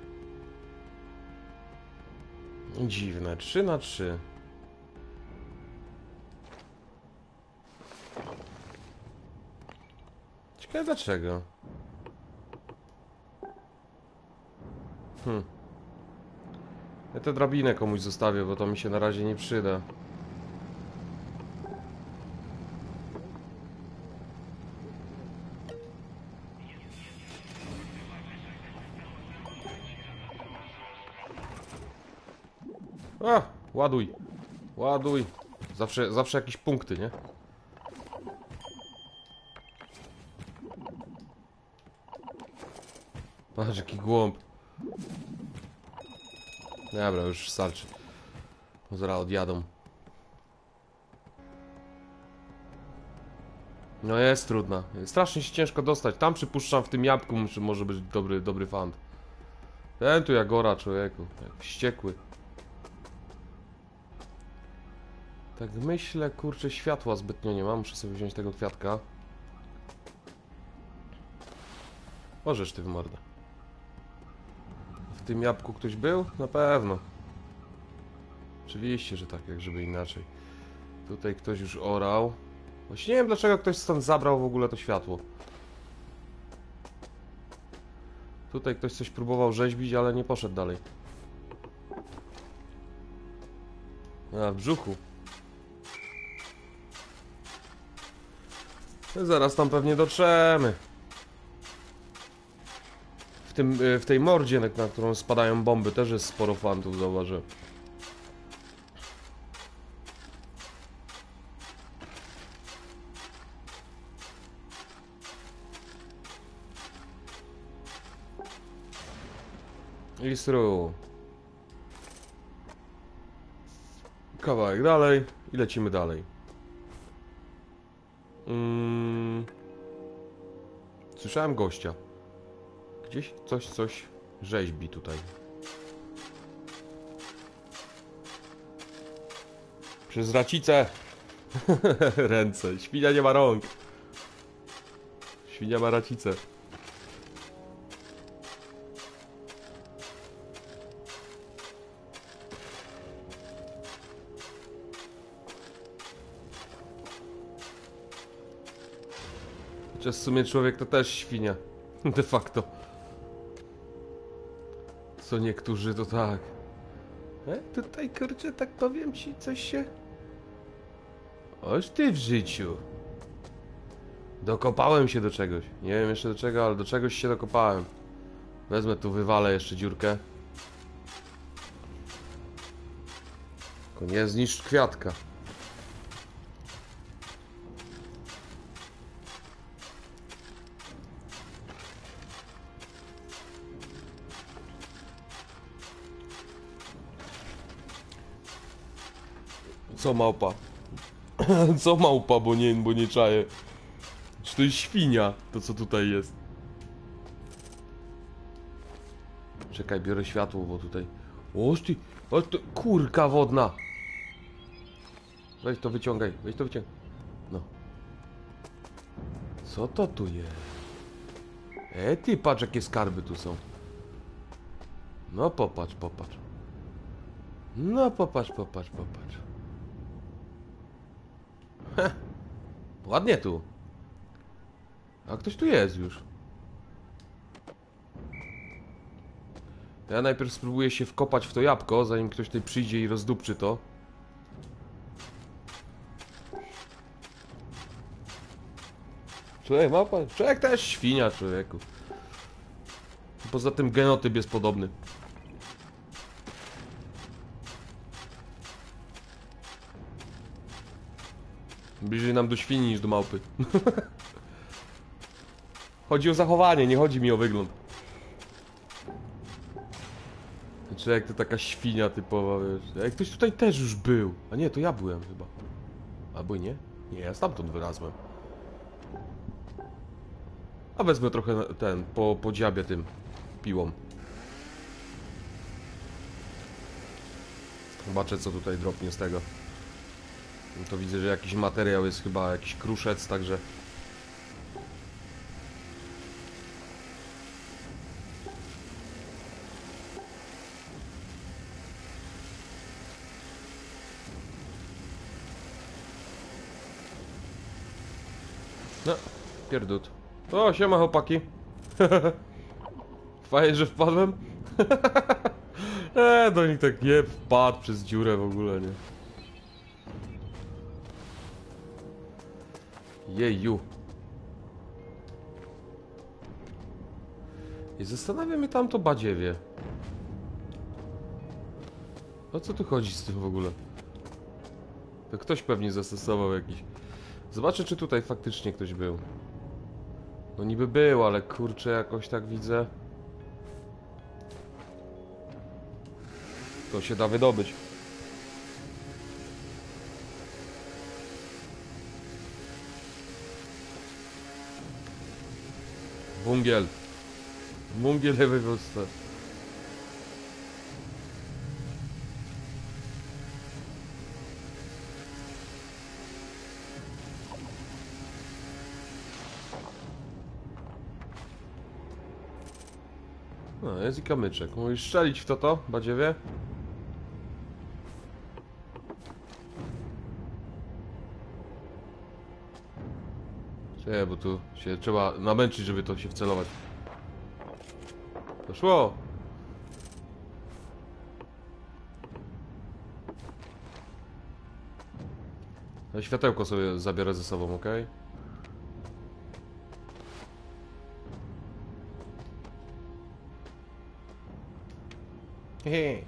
Dziwne. 3 na 3. Ciekawe dlaczego. Hmm. Ja tę drabinę komuś zostawię, bo to mi się na razie nie przyda. A, ładuj. Ładuj. Zawsze, zawsze jakieś punkty, nie? Patrz, jaki głąb. Dobra, już starczy. Zaraz odjadą. No jest trudna. Strasznie się ciężko dostać. Tam przypuszczam w tym jabłku może być dobry, dobry fant. Ten tu Jagora, człowieku. Jak wściekły. Tak myślę, kurczę, światła zbytnio nie mam. Muszę sobie wziąć tego kwiatka. Możesz ty w mordę. W tym jabłku ktoś był? Na pewno. Oczywiście, że tak, jak żeby inaczej. Tutaj ktoś już orał. Właśnie nie wiem dlaczego ktoś stąd zabrał w ogóle to światło. Tutaj ktoś coś próbował rzeźbić, ale nie poszedł dalej. A, w brzuchu. Zaraz tam pewnie dotrzemy. W, tym, y, w tej mordzie, na, którą spadają bomby, też jest sporo fantów, zauważyłem. Listru. Kawałek dalej i lecimy dalej. Mm. Słyszałem gościa. Gdzieś coś, coś rzeźbi tutaj. Przez racicę. Ręce. Świnia nie ma rąk. Świnia ma racicę. Chociaż w sumie człowiek to też świnia. De facto. Co niektórzy to tak. E, tutaj kurczę, tak powiem ci, coś się... Oż ty w życiu. Dokopałem się do czegoś. Nie wiem jeszcze do czego, ale do czegoś się dokopałem. Wezmę tu, wywalę jeszcze dziurkę. Tylko nie zniszcz kwiatka. Co małpa? Co małpa, bo nie, bo nie czaję. Czy to jest świnia, to co tutaj jest? Czekaj, biorę światło, bo tutaj... Oż ty, o to kurka wodna! Weź to wyciągaj, weź to wyciągaj. No. Co to tu jest? E, ty, patrz jakie skarby tu są. No popatrz, popatrz. No popatrz, popatrz, popatrz. Heh. Ładnie tu. A ktoś tu jest już. Ja najpierw spróbuję się wkopać w to jabłko, zanim ktoś tutaj przyjdzie i rozdupczy to. Człowiek mapa? Człowiek też świnia, człowieku. Poza tym genotyp jest podobny. Bliżej nam do świni niż do małpy. chodzi o zachowanie, nie chodzi mi o wygląd. Znaczy jak to taka świnia typowa, wiesz. Jak ktoś tutaj też już był. A nie, to ja byłem chyba. Albo nie? Nie, ja stamtąd wyrazłem. A wezmę trochę ten, po, po dziabie tym piłą. Zobaczę co tutaj dropnie z tego. To widzę, że jakiś materiał jest chyba jakiś kruszec, także... No, pierdut. O, siema chłopaki. Fajnie, że wpadłem. eee, do nich tak nie wpadł przez dziurę w ogóle, nie. Jeju. I zastanawia mnie tam to badziewie. O co tu chodzi z tym w ogóle? To ktoś pewnie zastosował jakiś. Zobaczę, czy tutaj faktycznie ktoś był. No niby był, ale kurczę, jakoś tak widzę. To się da wydobyć. Bungiel. Bungiel wywództwa. No, jest i kamyczek. Mówisz strzelić w to to, badziewie? Czekaj, bo tu się trzeba namęczyć, żeby to się wcelować. Poszło! Ja światełko sobie zabiorę ze sobą, ok? Hehe.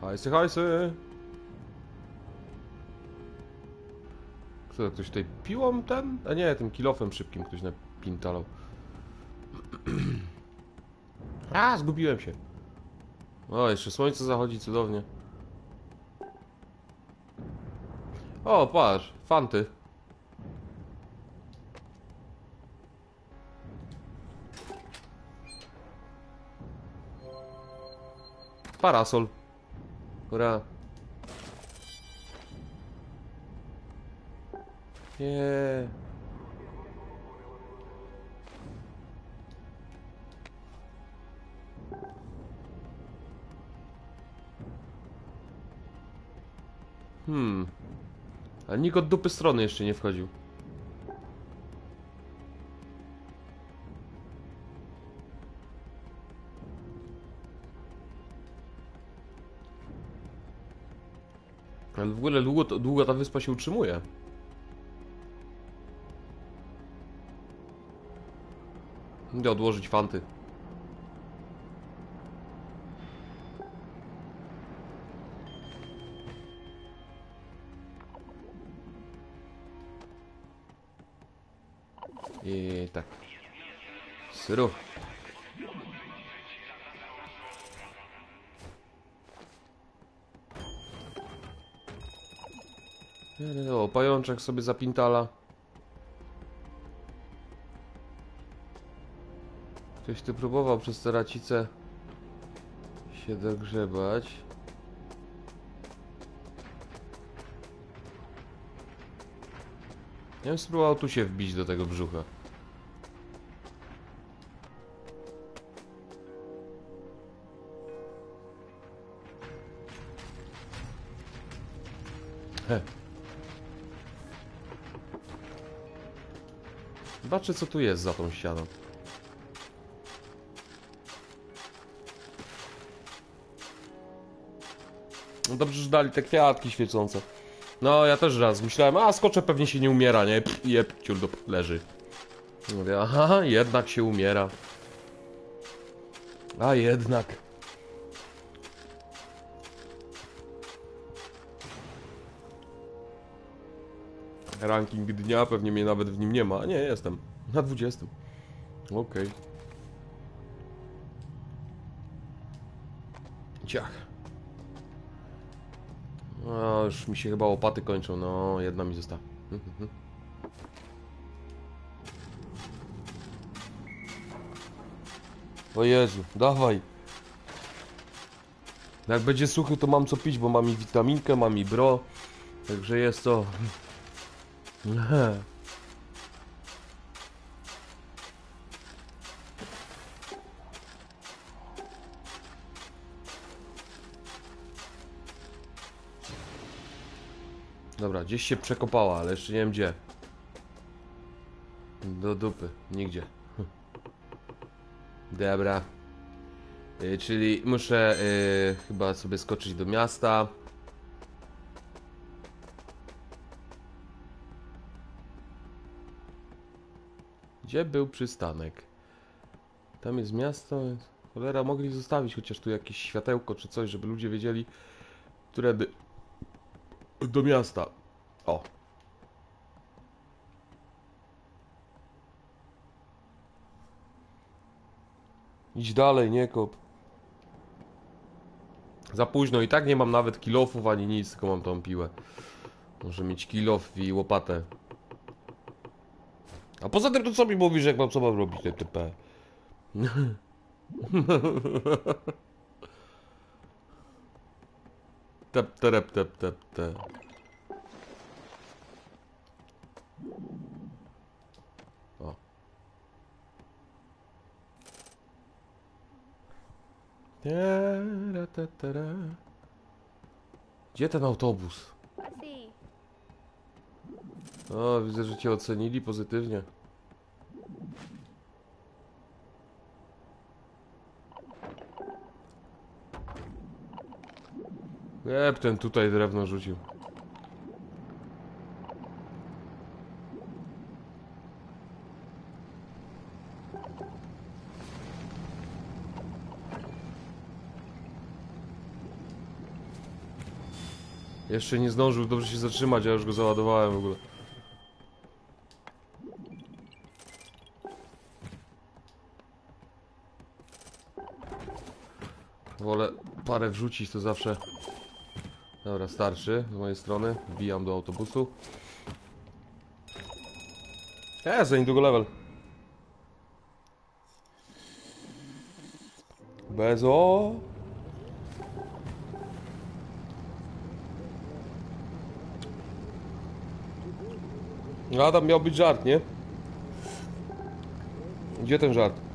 Hajsy, hajsy! Co, ktoś tutaj piłą ten? A nie, tym kilofem szybkim ktoś napintalał. A, zgubiłem się. O, jeszcze słońce zachodzi cudownie. O, patrz, fanty. Parasol. Ura. Nie. Hmm. Ale nikt od dupy strony jeszcze nie wchodził. Ale w ogóle długo, długo ta wyspa się utrzymuje. Idę odłożyć fanty. I tak. Syru. O, pajączek sobie zapintala. Ktoś tu próbował przez te racice się dogrzebać. Ja bym spróbował tu się wbić do tego brzucha. He. Zobaczę co tu jest za tą ścianą. No dobrze, że dali te kwiatki świecące. No, ja też raz myślałem, a skoczę pewnie się nie umiera, nie? Pff, jeb, leży. Mówię, aha, jednak się umiera. A jednak. Ranking dnia, pewnie mnie nawet w nim nie ma. Nie, jestem. Na 20. Okej. Ciach. No, już mi się chyba łopaty kończą. No, jedna mi została. O Jezu, dawaj. Jak będzie suchy, to mam co pić, bo mam i witaminkę, mam i bro. Także jest to... Dobra, gdzieś się przekopała, ale jeszcze nie wiem gdzie. Do dupy, nigdzie. Dobra. Y, czyli muszę y, chyba sobie skoczyć do miasta. Gdzie był przystanek? Tam jest miasto. Cholera, mogli zostawić chociaż tu jakieś światełko czy coś, żeby ludzie wiedzieli, którędy do miasta. O. Idź dalej, nie kop. Za późno i tak nie mam nawet kilofów ani nic, tylko mam tą piłę. Muszę mieć kilof i łopatę. A poza tym to co mi mówisz, jak mam co mam robić, TTP? Tep, terep, tep, tep, te. O. Gdzie ten autobus? O, widzę, że cię ocenili pozytywnie. Jeb, ten tutaj drewno rzucił. Jeszcze nie zdążył dobrze się zatrzymać, a już go załadowałem w ogóle. Wolę parę wrzucić, to zawsze... Dobra, starszy z mojej strony. Wbijam do autobusu. E, za niedługo level. Bezo. A tam miał być żart, nie? Gdzie ten żart?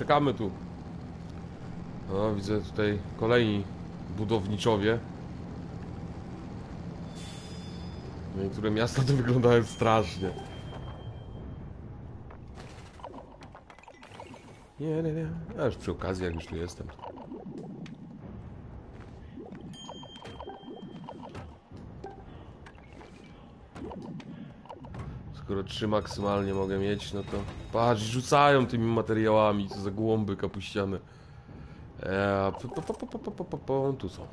Czekamy tu. O, widzę tutaj kolejni budowniczowie. Niektóre miasta to wyglądają strasznie. Nie, nie, nie. A już przy okazji, jak już tu jestem. trzy maksymalnie mogę mieć, no to... Patrz, rzucają tymi materiałami, co za głąby kapuściane. Eee, po, po, po, po, po, po, po, tu są.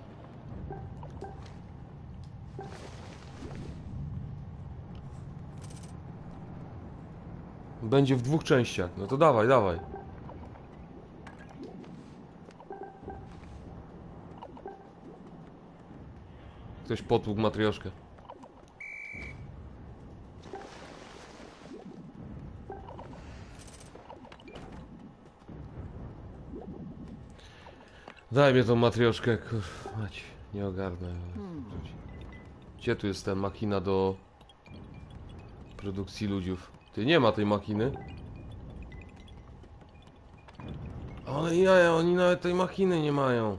Będzie w dwóch częściach. No to dawaj, dawaj. Ktoś potłukł matrioszkę. Daj mnie tą matrioszkę, kurwa, nie ogarnę. Gdzie tu jest ten machina do produkcji ludziów? Ty, nie ma tej machiny. Ale jaja, oni nawet tej machiny nie mają.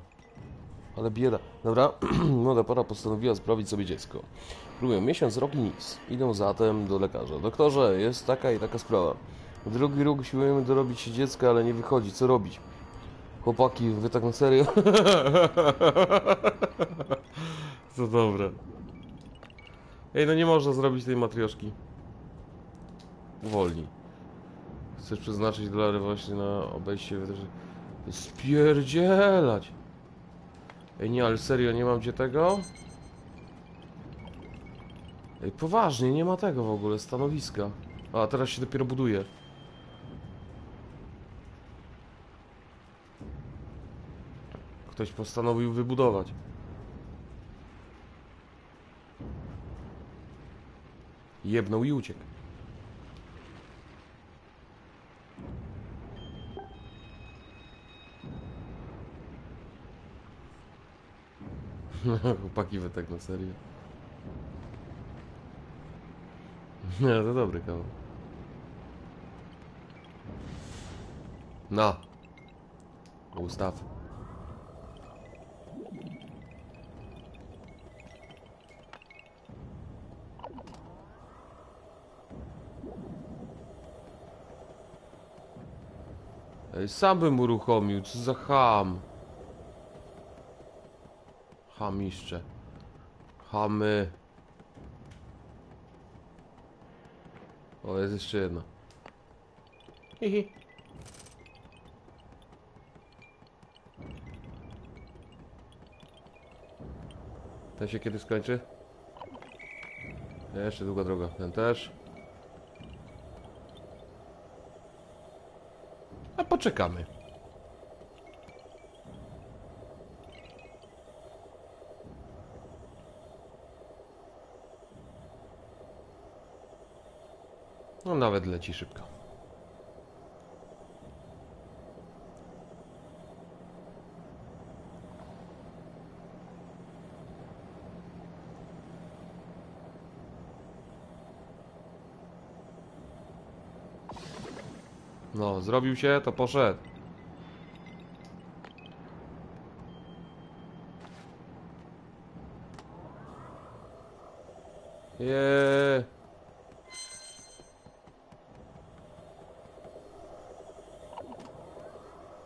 Ale bieda. Dobra, młoda para postanowiła sprawić sobie dziecko. Próbują miesiąc, rok i nic. Idą zatem do lekarza. Doktorze, jest taka i taka sprawa. Drugi róg siłujemy dorobić się dziecka, ale nie wychodzi. Co robić? Chłopaki, wy tak na serio? To dobre. Ej, no nie można zrobić tej matrioszki. Uwolnij. Chcesz przeznaczyć dolary właśnie na obejście wydarzeń. Spierdzielać! Ej, nie, ale serio, nie mam gdzie tego? Ej, poważnie, nie ma tego w ogóle, stanowiska. A, teraz się dopiero buduje. Ktoś postanowił wybudować. Jebnął i uciekł. Chłopaki wy tak na serio. Nie, to dobry kawał. Na. Ustaw. Sam bym uruchomił, co za ham. Hamiszcze. Hamy. O, jest jeszcze jedna. Hihi. Ten się kiedy skończy? Jeszcze długa droga. Ten też. Poczekamy. No nawet leci szybko. No, zrobił się, to poszedł. Jeee.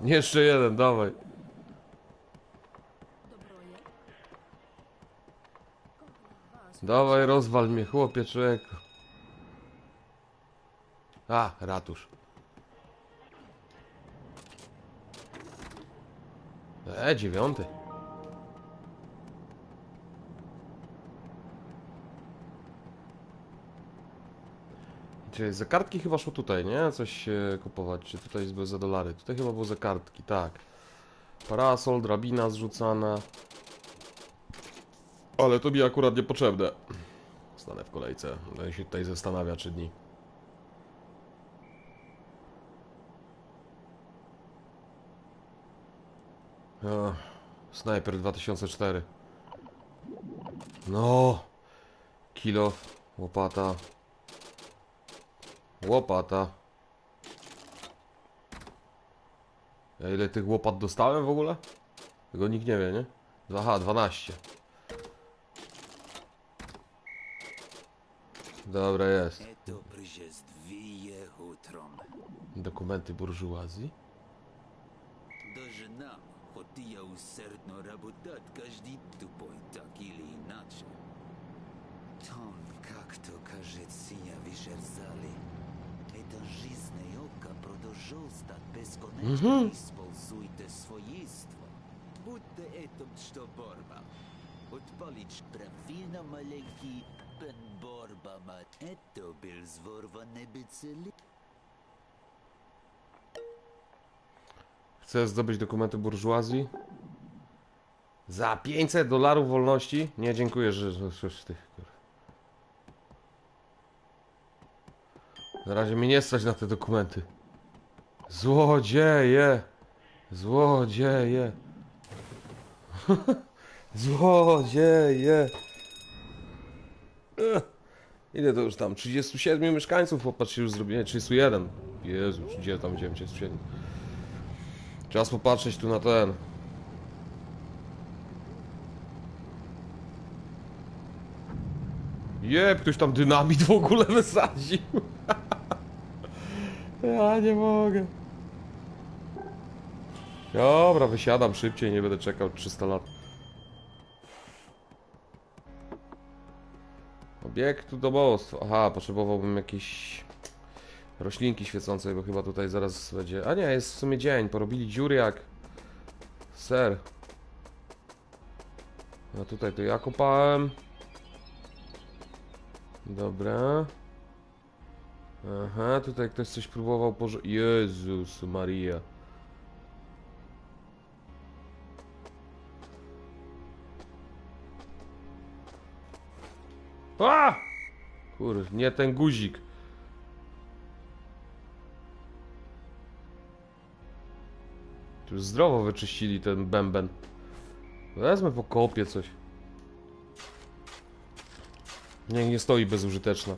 Jeszcze jeden, dawaj. Dawaj, rozwal mnie, chłopie, człowieku. A, ratusz. E, dziewiąty. Czyli za kartki chyba szło tutaj, nie? Coś kupować, czy tutaj jest za dolary? Tutaj chyba było za kartki, tak. Parasol, drabina zrzucana. Ale to mi akurat niepotrzebne. Stanę w kolejce. Będę się tutaj zastanawia 3 dni. O, Sniper 2004. No. Kilof, łopata. Łopata. Ja ile tych łopat dostałem w ogóle? Tego nikt nie wie, nie? Aha, 12. Dobra, jest. Dokumenty
burżuazji. Dożynamy. Потия усърдно работят кажди тупой так или иначе. Тон, както каже синя вишерзали, эта жизнь ока продолжал стать бесконечно. Mm-hmm. Используйте своиство. Будьте этом, что борба. Отпалич правина маленький, пен борба, ма. Это был взворванный бицелит.
Chcę zdobyć dokumenty burżuazji. Za 500 dolarów wolności? Nie, dziękuję, że... że tych, Na razie mnie nie stać na te dokumenty. Złodzieje! Złodzieje! Złodzieje! Ile to już tam? 37 mieszkańców, popatrz, już zrobiłem. 31. Jezu, gdzie tam wziąłem 37? Czas popatrzeć tu na ten. Jeb, ktoś tam dynamit w ogóle wysadził. ja nie mogę. Dobra, wysiadam szybciej, nie będę czekał 300 lat. Obiektu domostwa. Aha, potrzebowałbym jakieś roślinki świecące, bo chyba tutaj zaraz będzie... A nie, jest w sumie dzień, porobili dziury jak... Ser. A tutaj to ja kopałem. Dobra. Aha, tutaj ktoś coś próbował porze... Jezus Maria. A! Kur, nie ten guzik. Tu już zdrowo wyczyścili ten bęben. Wezmę po kopie coś. Niech nie stoi bezużyteczna.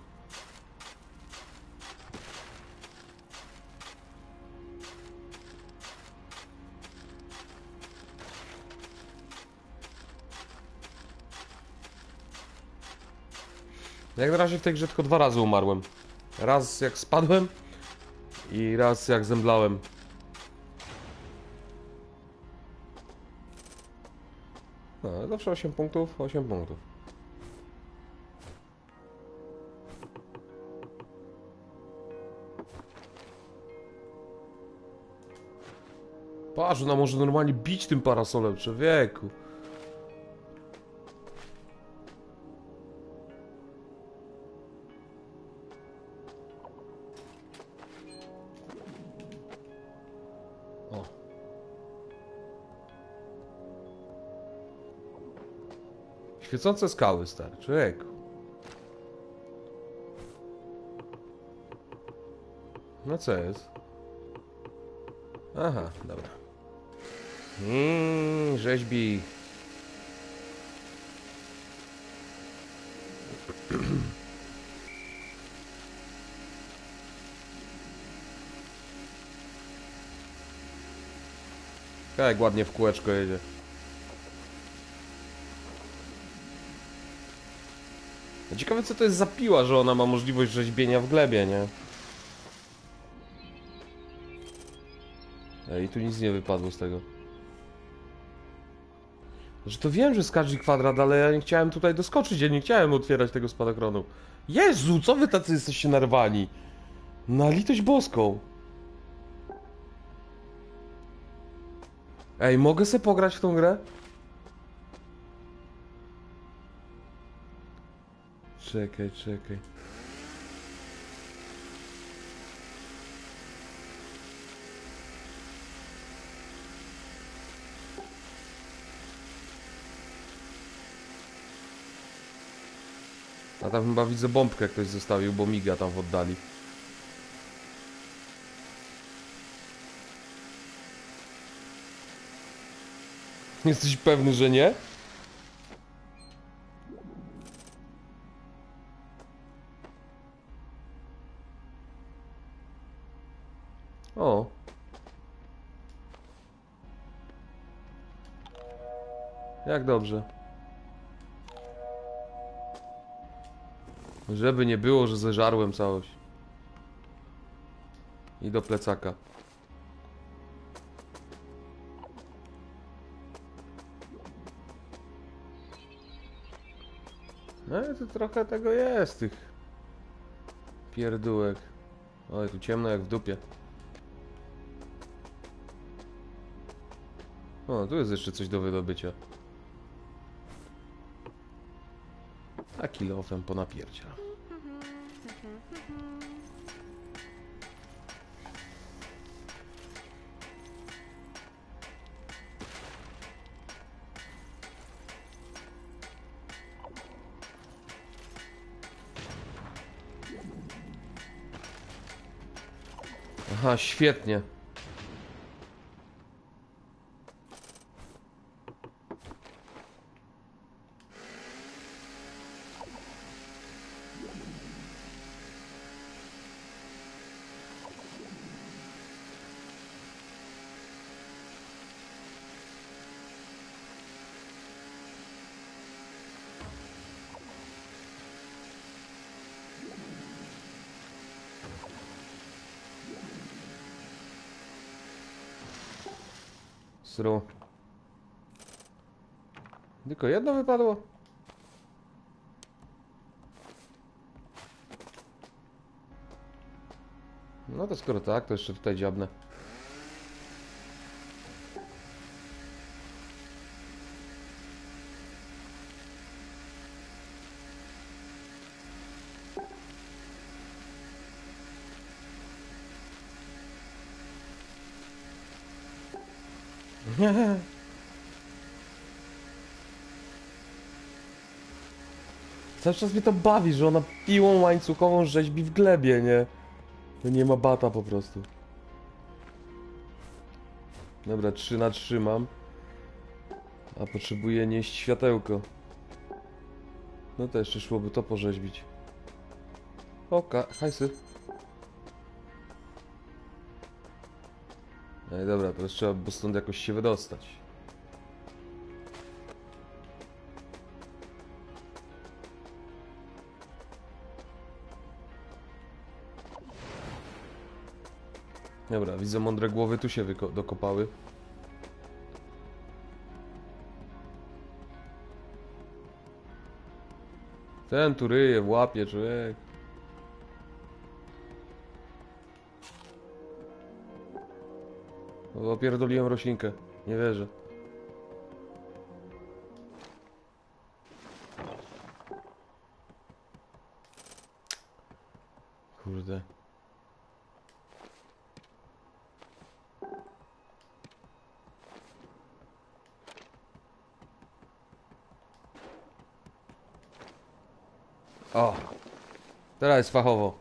Jak na razie w tej grze tylko dwa razy umarłem. Raz jak spadłem i raz jak zemdlałem. No, zawsze 8 punktów, 8 punktów. Patrz, ona może normalnie bić tym parasolem, człowieku. Świecące skały, stary, człowieku. No co jest? Aha, dobra. Mmm, rzeźbi. Jak ładnie w kółeczko jedzie. Ciekawe co to jest za piła, że ona ma możliwość rzeźbienia w glebie, nie? Ej, tu nic nie wypadło z tego. Że to wiem, że skacz kwadrat, ale ja nie chciałem tutaj doskoczyć, ja nie chciałem otwierać tego spadochronu. Jezu, co wy tacy jesteście narwani? Na litość boską. Ej, mogę sobie pograć w tą grę? Czekaj, czekaj. A tam chyba widzę bombkę ktoś zostawił, bo miga tam w oddali. Jesteś pewny, że nie? Jak dobrze. Żeby nie było, że zeżarłem całość. I do plecaka. No i tu trochę tego jest, tych pierdółek. Oj, tu ciemno jak w dupie. O, tu jest jeszcze coś do wydobycia. Kilofem ponapiercia. Aha, świetnie. Sru. Tylko jedno wypadło? No to skoro tak, to jeszcze tutaj dziabnę. Cały czas mnie to bawi, że ona piłą łańcuchową rzeźbi w glebie, nie? To nie ma bata po prostu. Dobra, 3 na 3 mam. A potrzebuję nieść światełko. No to jeszcze szłoby to porzeźbić. Oka, hajsy. Ej, dobra, teraz trzeba stąd jakoś się wydostać. Dobra, widzę mądre głowy tu się dokopały. Ten tu ryje łapie, człowiek. Opierdoliłem roślinkę. Nie wierzę. Teraz jest fachowo.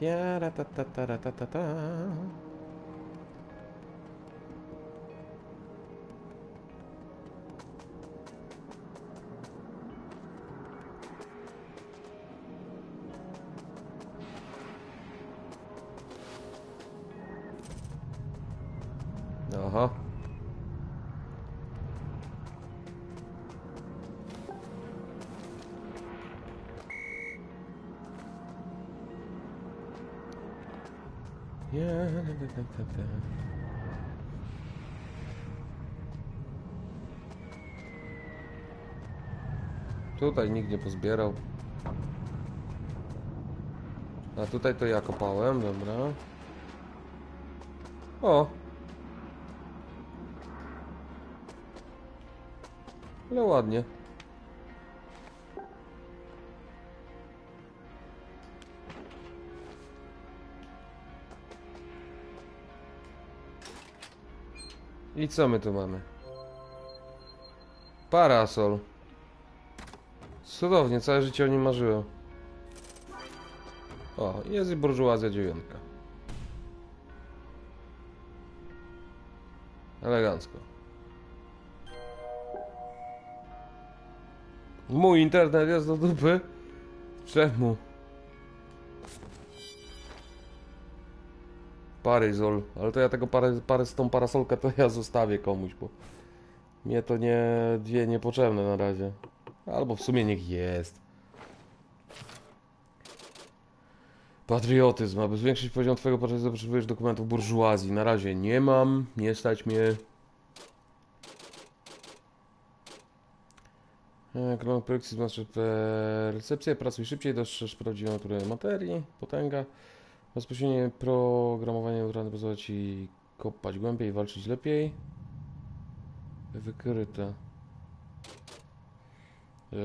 Tiara ta ta ta ta ta ta. Ta, ta, ta, ta. Tutaj nikt nie pozbierał. A tutaj to ja kopałem, dobra. O! Ale ładnie. I co my tu mamy? Parasol. Cudownie, całe życie o nim marzyłem. O, jest i burżuazja dziewiątka. Elegancko. Mój internet jest do dupy. Czemu? Paryzol. Ale to ja tego parę, parę tą parasolkę to ja zostawię komuś, bo mnie to nie dwie niepotrzebne na razie. Albo w sumie niech jest. Patriotyzm. Aby zwiększyć poziom twojego patriotyzmu potrzebujesz dokumentów burżuazji. Na razie nie mam. Nie stać mnie. E, Krąg projekcji zmaster recepcję. Pracuj szybciej, dostrzeż prawdziwą naturę materii. Potęga. Bezpośrednie programowanie neutralne pozwala ci kopać głębiej i walczyć lepiej. Wykryte.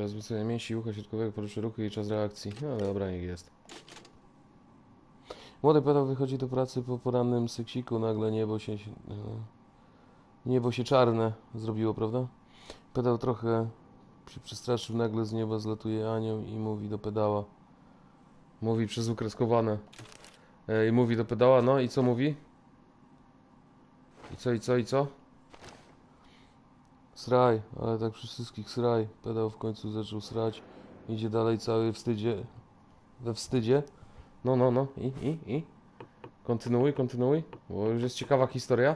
Wzmocnienie mięśni ucha środkowego, poruszy ruchy i czas reakcji. No dobra, niech jest. Młody pedał wychodzi do pracy po porannym seksiku, nagle niebo się... się- e, Niebo się czarne zrobiło, prawda? Pedał trochę się przestraszył, nagle z nieba zlatuje anioł i mówi do pedała. Mówi przez ukreskowane. E, I mówi do pedała, no i co mówi? I co, i co, i co? Sraj, ale tak przy wszystkich sraj. Pedał w końcu zaczął srać. Idzie dalej cały wstydzie. We wstydzie. No, no, no. I, i, i. Kontynuuj, kontynuuj. Bo już jest ciekawa historia.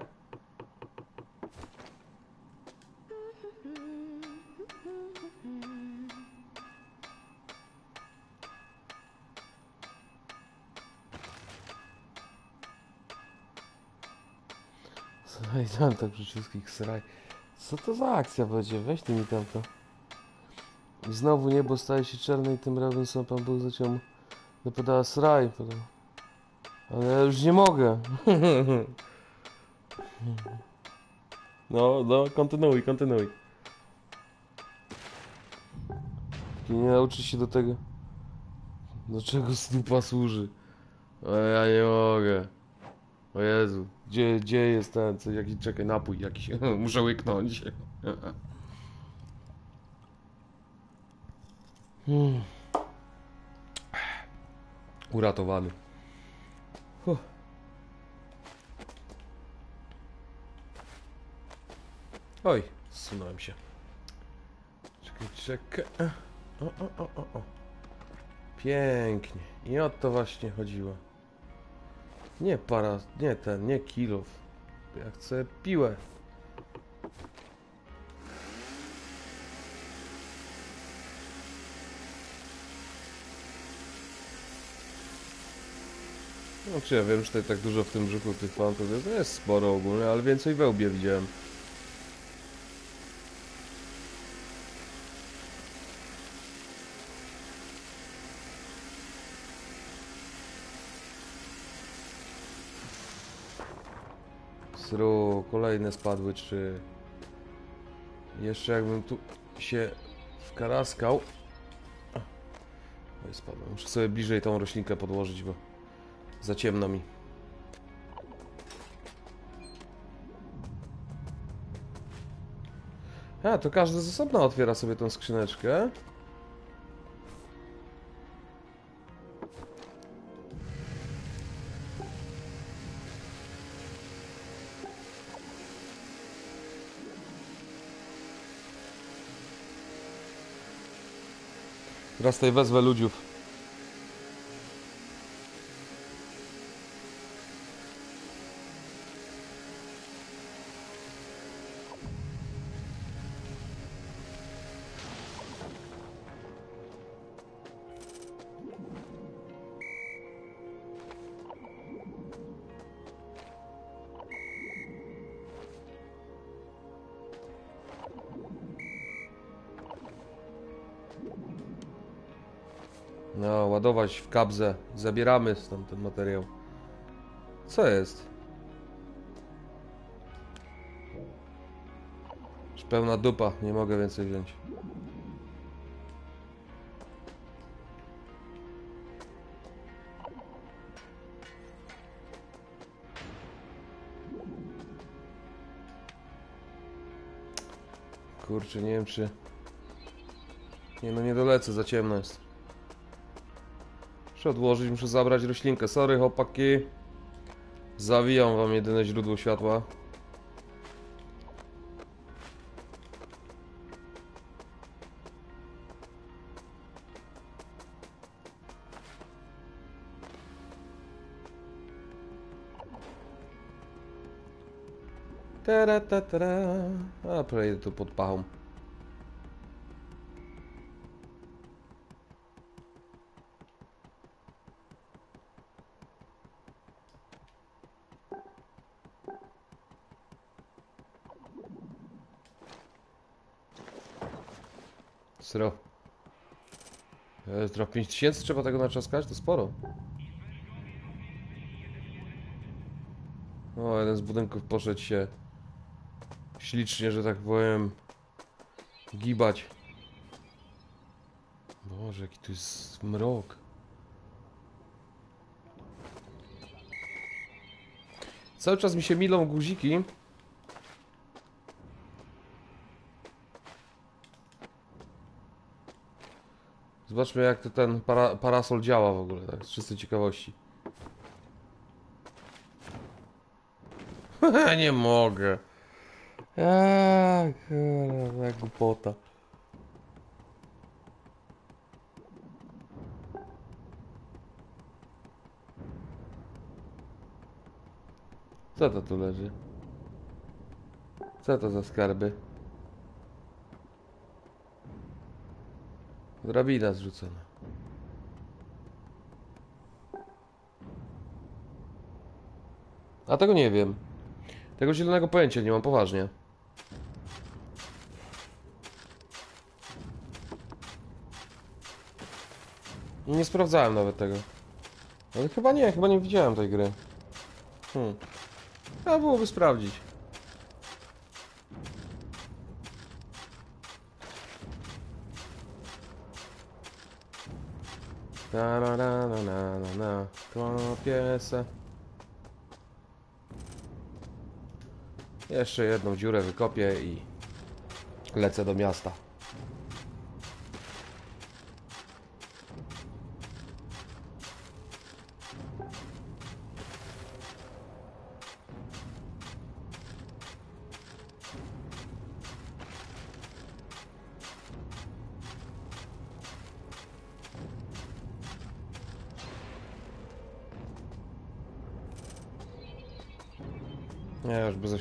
Tam tak przy wszystkich sraj. Co to za akcja będzie? Weź ty mi tam to. I znowu niebo staje się czarne i tym razem sam Pan Bóg zaczął napadała sraj. Ale ja już nie mogę. No, no, kontynuuj, kontynuuj. I nie nauczysz się do tego. Do czego stupa służy? O, ja nie mogę. O Jezu, gdzie, gdzie jest ten, co, jaki, czekaj, napój jakiś, muszę łyknąć. Hmm. Uratowany. Huh. Oj, zsunąłem się. Czekaj, czekaj. O, o, o, o, o. Pięknie. I o to właśnie chodziło. Nie para, nie ten, nie kilof. Ja chcę piłę. No czy ja wiem, że tutaj tak dużo w tym brzuchu tych fantów jest, no jest sporo ogólnie, ale więcej we łbie widziałem. Kolejne spadły trzy. Jeszcze jakbym tu się wkaraskał. Oj, spadłem. Muszę sobie bliżej tą roślinkę podłożyć, bo za ciemno mi. A, to każdy z osobna otwiera sobie tą skrzyneczkę. Teraz tutaj wezwę ludziów. No, ładować w kabzę. Zabieramy stąd ten materiał. Co jest? Już pełna dupa, nie mogę więcej wziąć. Kurczę, nie wiem czy... Nie no, nie dolecę, za ciemno jest. Muszę odłożyć, muszę zabrać roślinkę. Sorry, chłopaki. Zawijam wam jedyne źródło światła. Tara, ta, tara. A, przejdę tu pod pachą. Sro. Jest 5000 trzeba tego naczaskać? To sporo. O, jeden z budynków poszedł się ślicznie, że tak powiem, gibać. Boże, jaki tu jest mrok. Cały czas mi się milą guziki. Zobaczmy jak to ten para, parasol działa w ogóle, tak z czystej ciekawości. nie mogę. Eee, kurwa, głupota. Co to tu leży? Co to za skarby? Drabina zrzucona. A tego nie wiem. Tego zielonego pojęcia nie mam poważnie. Nie sprawdzałem nawet tego. Ale chyba nie, chyba nie widziałem tej gry. Hmm. Trzeba byłoby sprawdzić. Na na na na na na na. Jeszcze jedną dziurę wykopię i lecę do miasta.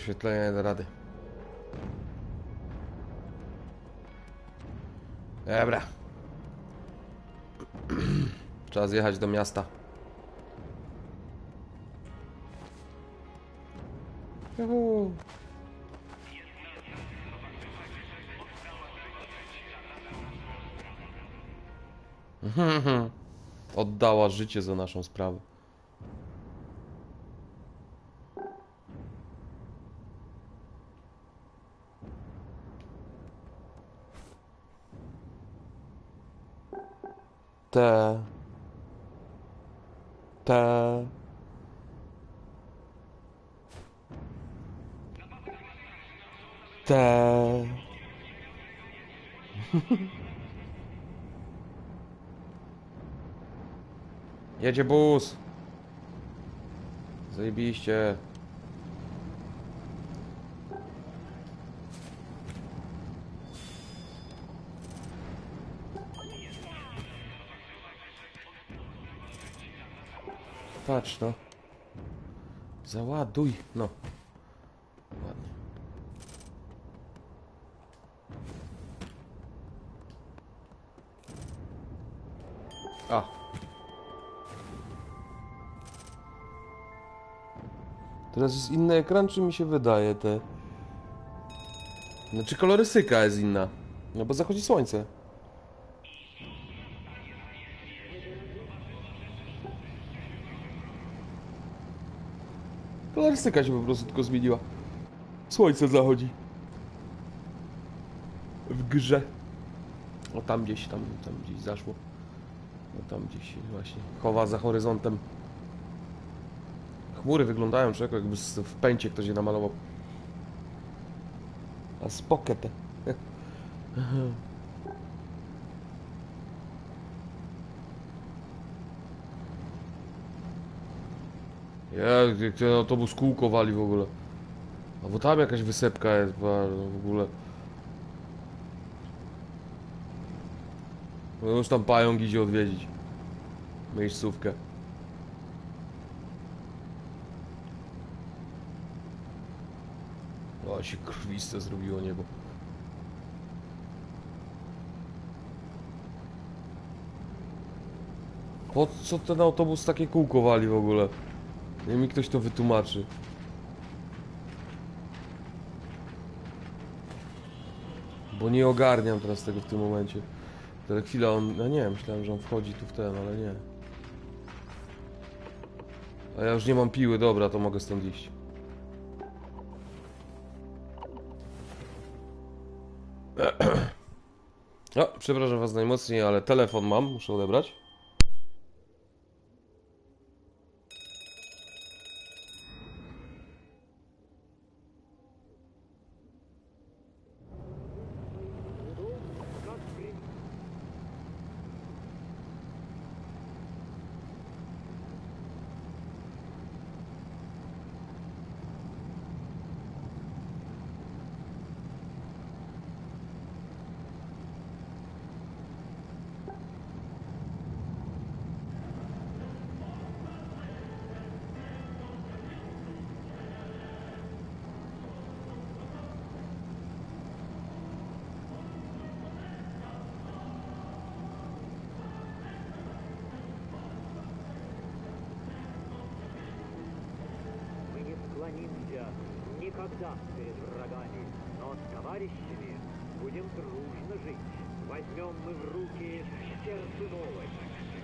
Oświetlenia nie da rady. Dobra. Trzeba zjechać do miasta. Juhu. Oddała życie za naszą sprawę. Jedzie bus. Zajebiście. Patrz no. Załaduj, no. Teraz jest inny ekran, czy mi się wydaje te... Znaczy kolorystyka jest inna. No bo zachodzi słońce. Kolorystyka się po prostu tylko zmieniła. Słońce zachodzi. W grze. O tam gdzieś, tam, tam gdzieś zaszło. No tam gdzieś właśnie chowa za horyzontem. Chmury wyglądają czego jakby z- w pęcie ktoś je namalował. A spokę te. Jak, jak ten autobus kółko wali w ogóle. A bo tam jakaś wysepka jest w ogóle. No już tam pająk idzie odwiedzić. Miejscówkę. Się krwiste zrobiło niebo. Po co ten autobus takie kółko wali w ogóle? Niech mi ktoś to wytłumaczy. Bo nie ogarniam teraz tego w tym momencie. Tyle chwilę on... No nie, myślałem, że on wchodzi tu w ten, ale nie. A ja już nie mam piły, dobra, to mogę stąd iść. O, przepraszam was najmocniej, ale telefon mam, muszę odebrać.
Никогда перед врагами, но с товарищами будем дружно жить. Возьмем мы в руки сердце новое,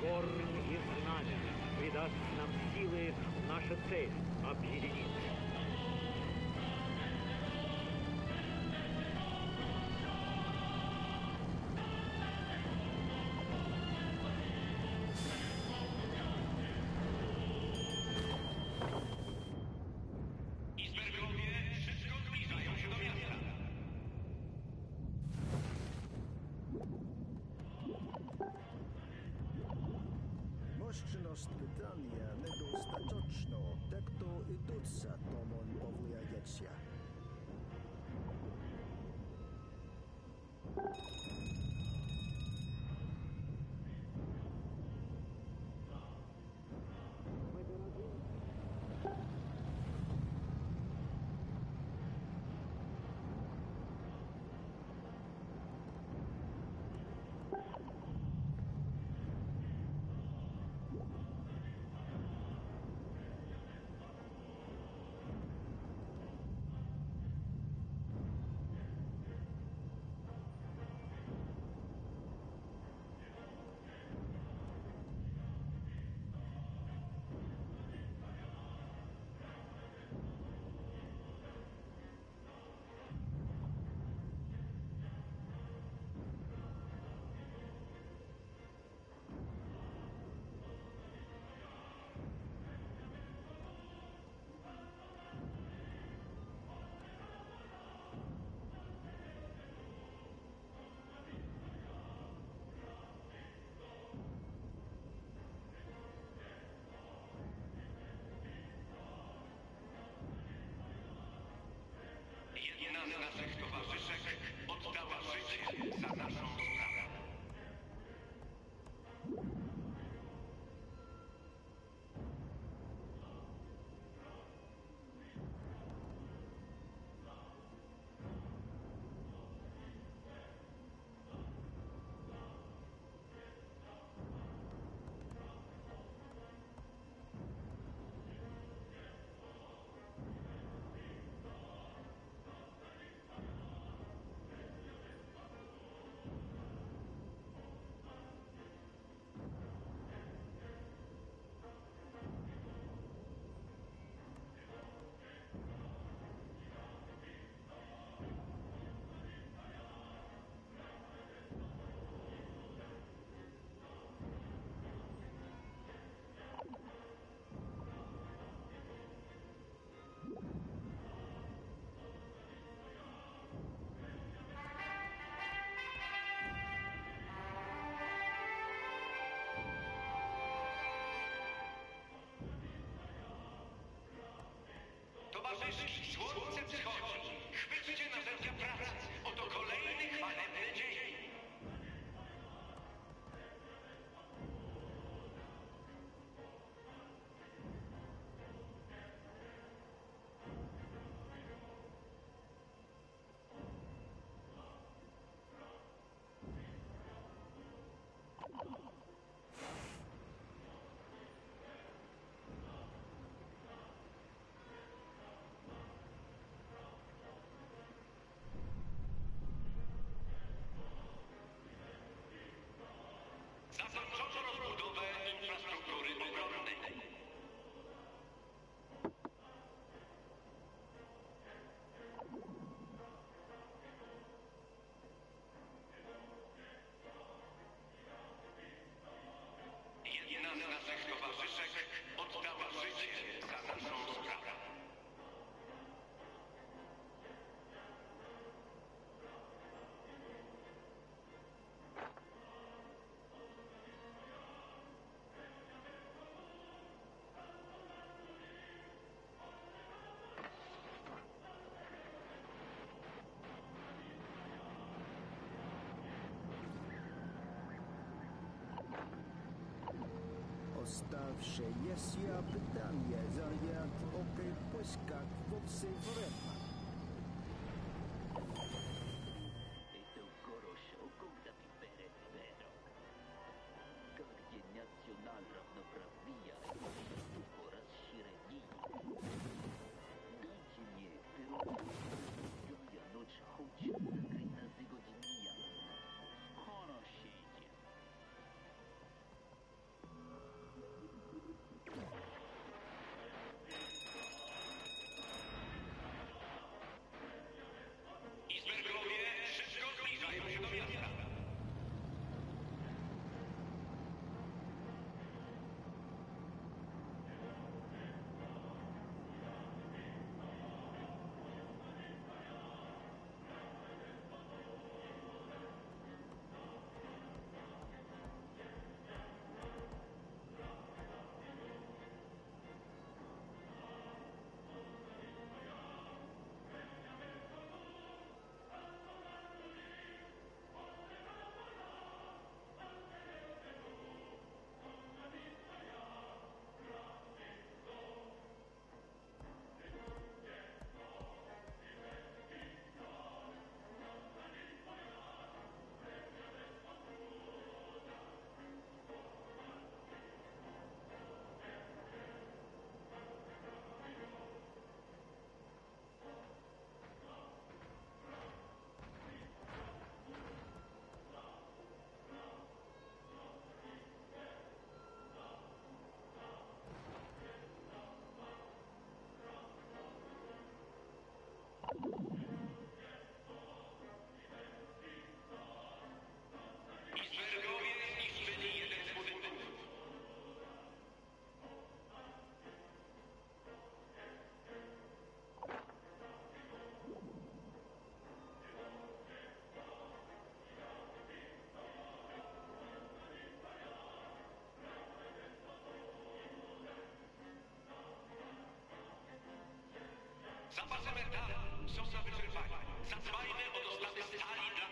корни и знамя, придаст нам силы наша цель объединиться.
Мощность питания недостаточно, те, кто идут за Towarzyszki,
słońce wschodzi. Chwyćcie narzędzia pracy. Oto kolejny chwalebny dzień. Zakończono rozbudowę infrastruktury obronnej.
уставшее, съеобданье, заряд,
опыт, пусть как,
вовсе все. Zapasy metalu są na wyczerpaniu. Zadbajmy o dostawy stali dla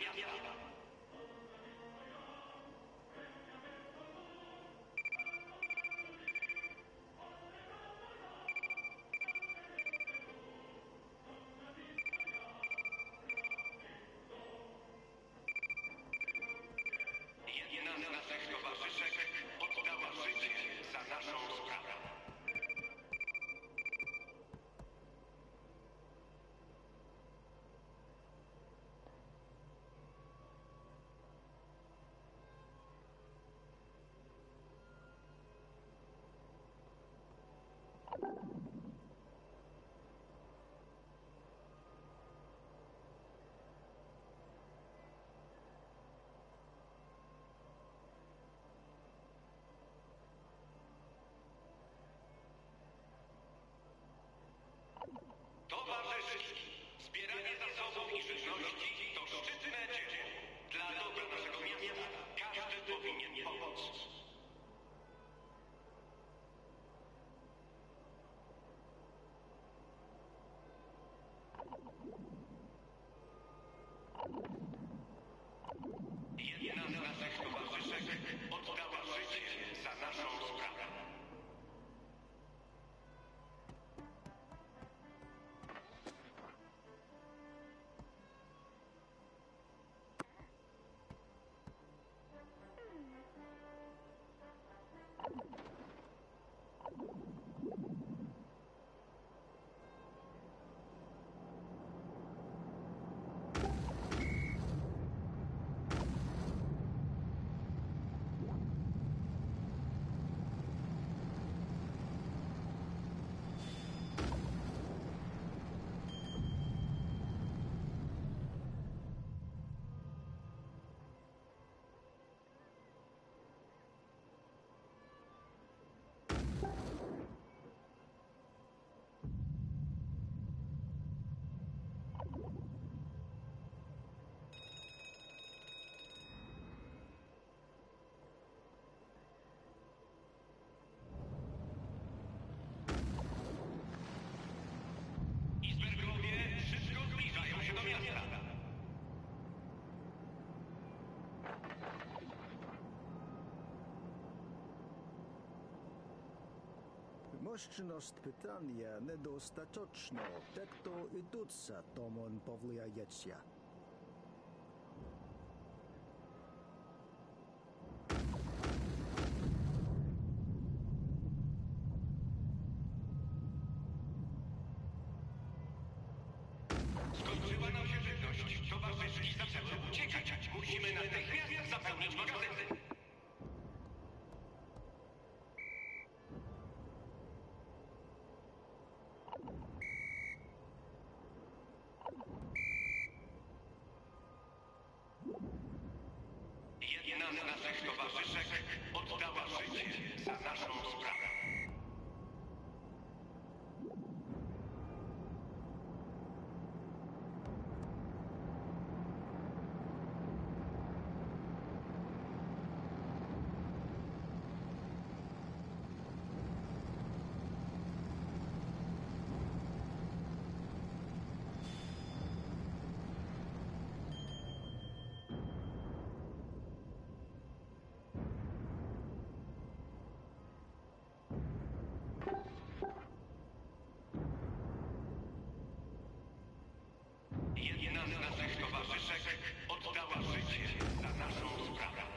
Zbieranie zasobów i żywności to szczytne dzieło. Dla dobra naszego miasta każdy powinien pomóc.
Głośność pytania niedostateczna. Te, kto idąca, tomon powlijajecie.
Skończyła nam się żywność. Towarzyszki zaczęły uciekać. Musimy natychmiast zapełnić magazyny. Jedna z naszych towarzyszek oddała życie za naszą sprawę. Jedna z naszych towarzyszek oddała życie za naszą sprawę.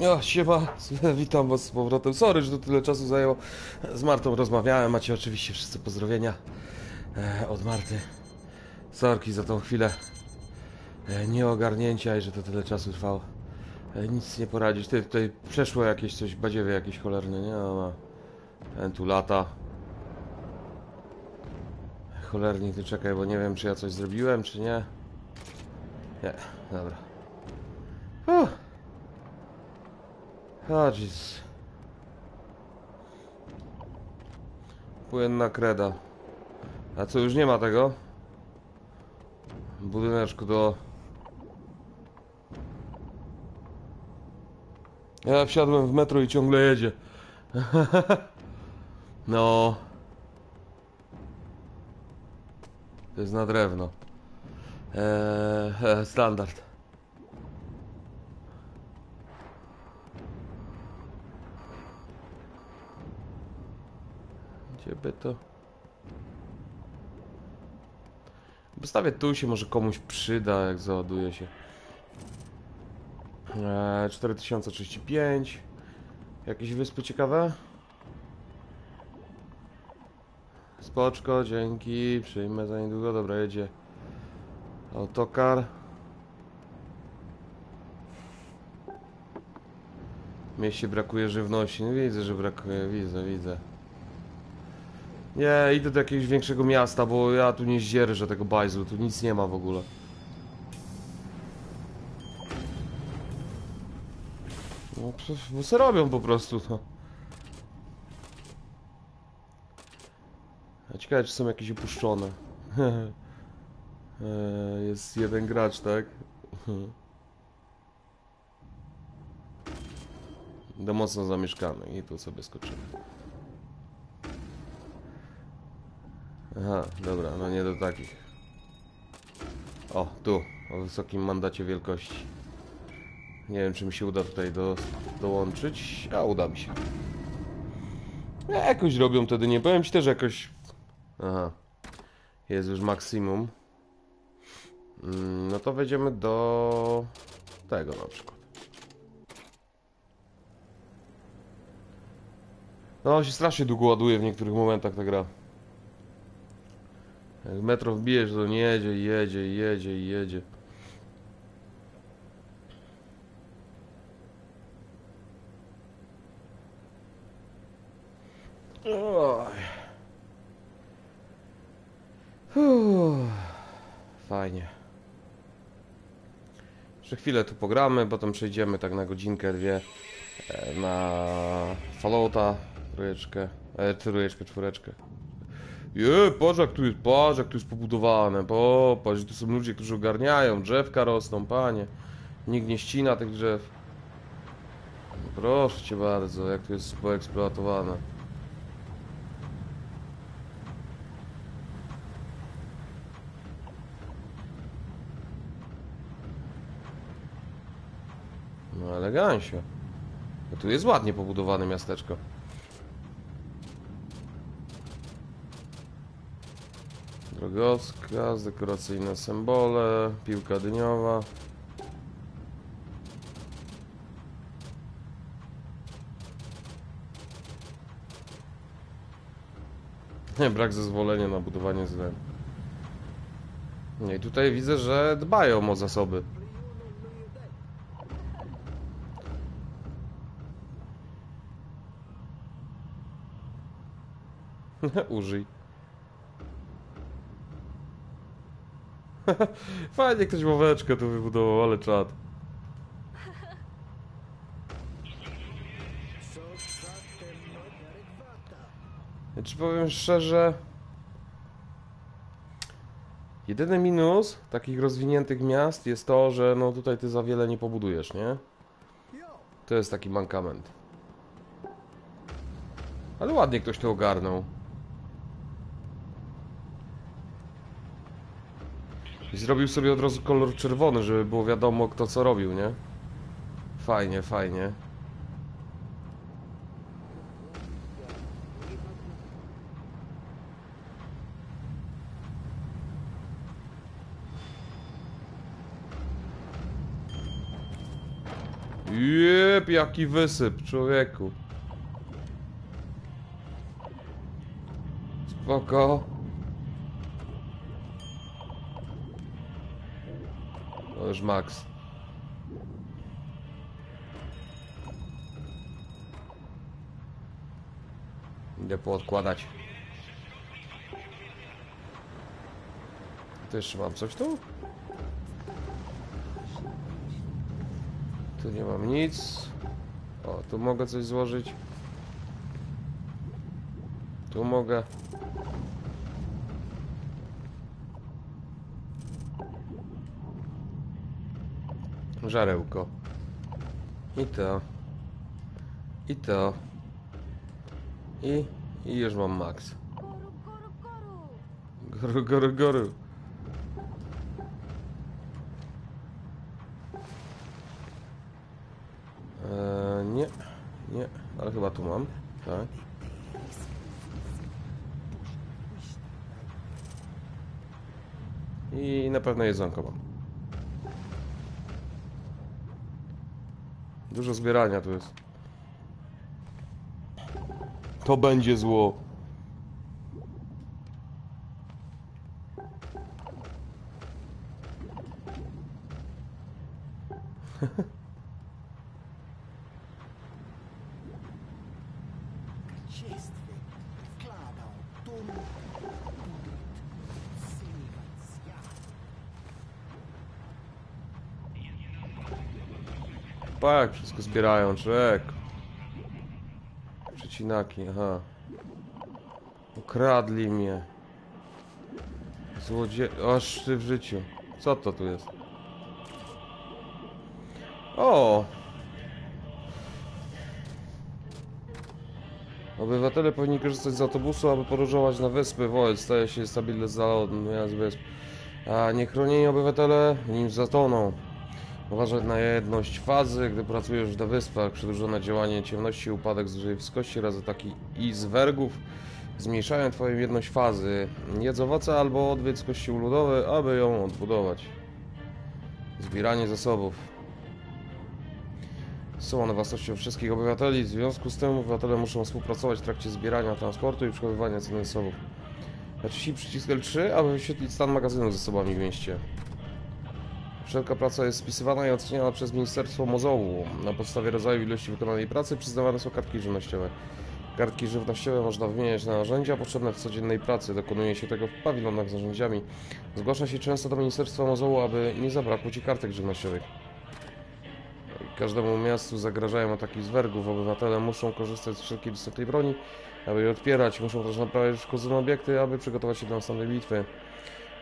O, siema, witam was z powrotem. Sorry, że to tyle czasu zajęło. Z Martą rozmawiałem, macie oczywiście wszyscy pozdrowienia e, od Marty. Sorki za tą chwilę e, nieogarnięcia i że to tyle czasu trwało. E, nic nie poradzić. Ty, tutaj przeszło jakieś coś, badziewie jakieś cholerne, nie? Ten tu lata. Cholernik, ty czekaj, bo nie wiem, czy ja coś zrobiłem, czy nie. Nie, dobra. O, jeez. Płynna kreda. A co, już nie ma tego? Budyneczku do... Ja wsiadłem w metro i ciągle jedzie. no. To jest na drewno. Eee, standard. Gdzie by to? Postawię tu się może komuś przyda, jak załaduje się. Eee, 4035. Jakieś wyspy ciekawe? Spoczko, dzięki. Przyjmę za niedługo. Dobra, jedzie. Autokar. Mieście brakuje żywności. No widzę, że brakuje. Widzę, widzę. Nie, idę do jakiegoś większego miasta, bo ja tu nie zdzierżę tego bajzlu. Tu nic nie ma w ogóle. No, bo se robią po prostu to. A ciekawe, czy są jakieś opuszczone. Eee, Jest jeden gracz, tak? Do mocno zamieszkany i tu sobie skoczymy. Aha, dobra, no nie do takich. O, tu, o wysokim mandacie wielkości. Nie wiem, czy mi się uda tutaj do, dołączyć, a uda mi się. Ja, jakoś robią wtedy, nie powiem ci też jakoś... Aha, jest już maksimum. Mm, No to wejdziemy do tego na przykład. No, się strasznie długo ładuje w niektórych momentach ta gra. Jak metro wbijesz, to nie jedzie, jedzie, jedzie, jedzie. Fajnie. Jeszcze chwilę tu pogramy, potem przejdziemy tak na godzinkę, dwie e, na Fallouta, trójeczkę, e, trójeczkę, czwóreczkę. Je, patrz jak tu jest, patrz tu jest pobudowane, popatrz, tu są ludzie, którzy ogarniają, drzewka rosną, panie. Nikt nie ścina tych drzew. Proszę cię bardzo, jak to jest poeksploatowane. No elegancio. No tu jest ładnie pobudowane miasteczko. Drogowskaz, dekoracyjne symbole, piłka dyniowa. Nie, brak zezwolenia na budowanie złem. Nie, i tutaj widzę, że dbają o zasoby. Użyj. Fajnie ktoś ławeczkę tu wybudował, ale czad. Ci powiem szczerze. Jedyny minus takich rozwiniętych miast jest to, że no tutaj ty za wiele nie pobudujesz, nie? To jest taki mankament. Ale ładnie ktoś to ogarnął. I zrobił sobie od razu kolor czerwony, żeby było wiadomo kto co robił, nie? Fajnie, fajnie. Jep, jaki wysyp, człowieku. Spoko. Już max. Idę poodkładać. To jeszcze mam coś tu? Tu nie mam nic. O, tu mogę coś złożyć. Tu mogę. Żarełko. I to. I to. I, i już mam
maks.
Goru, goru, goru. Eee, nie, nie, ale chyba tu mam, tak. I na pewno jedzonko mam. Dużo zbierania tu jest. To będzie zło. Zbierają, czek. Przecinaki, aha. Ukradli mnie. Złodzie... Aż ty w życiu. Co to tu jest? O! Obywatele powinni korzystać z autobusu, aby podróżować na wyspy. Wołec staje się stabilny zalot z wysp. A niechronieni obywatele nim zatoną. Uważaj na jedność fazy, gdy pracujesz na wyspach. Przedłużone działanie ciemności, upadek z rzeczywistości oraz ataki i zwergów zmniejszają twoją jedność fazy. Jedz owoce albo odwiedz kościół ludowy, aby ją odbudować. Zbieranie zasobów. Są one własnością wszystkich obywateli. W związku z tym obywatele muszą współpracować w trakcie zbierania, transportu i przechowywania cennych zasobów. Naciśnij przycisk L3, aby wyświetlić stan magazynu z zasobami w mieście. Wszelka praca jest spisywana i oceniana przez Ministerstwo Mozołu. Na podstawie rodzaju ilości wykonanej pracy przyznawane są kartki żywnościowe. Kartki żywnościowe można wymieniać na narzędzia potrzebne w codziennej pracy. Dokonuje się tego w pawilonach z narzędziami. Zgłasza się często do Ministerstwa Mozołu, aby nie zabrakło Ci kartek żywnościowych. Każdemu miastu zagrażają ataki zwergów. Obywatele muszą korzystać z wszelkiej dostępnej broni, aby je odpierać. Muszą też naprawiać uszkodzone obiekty, aby przygotować się do następnej bitwy.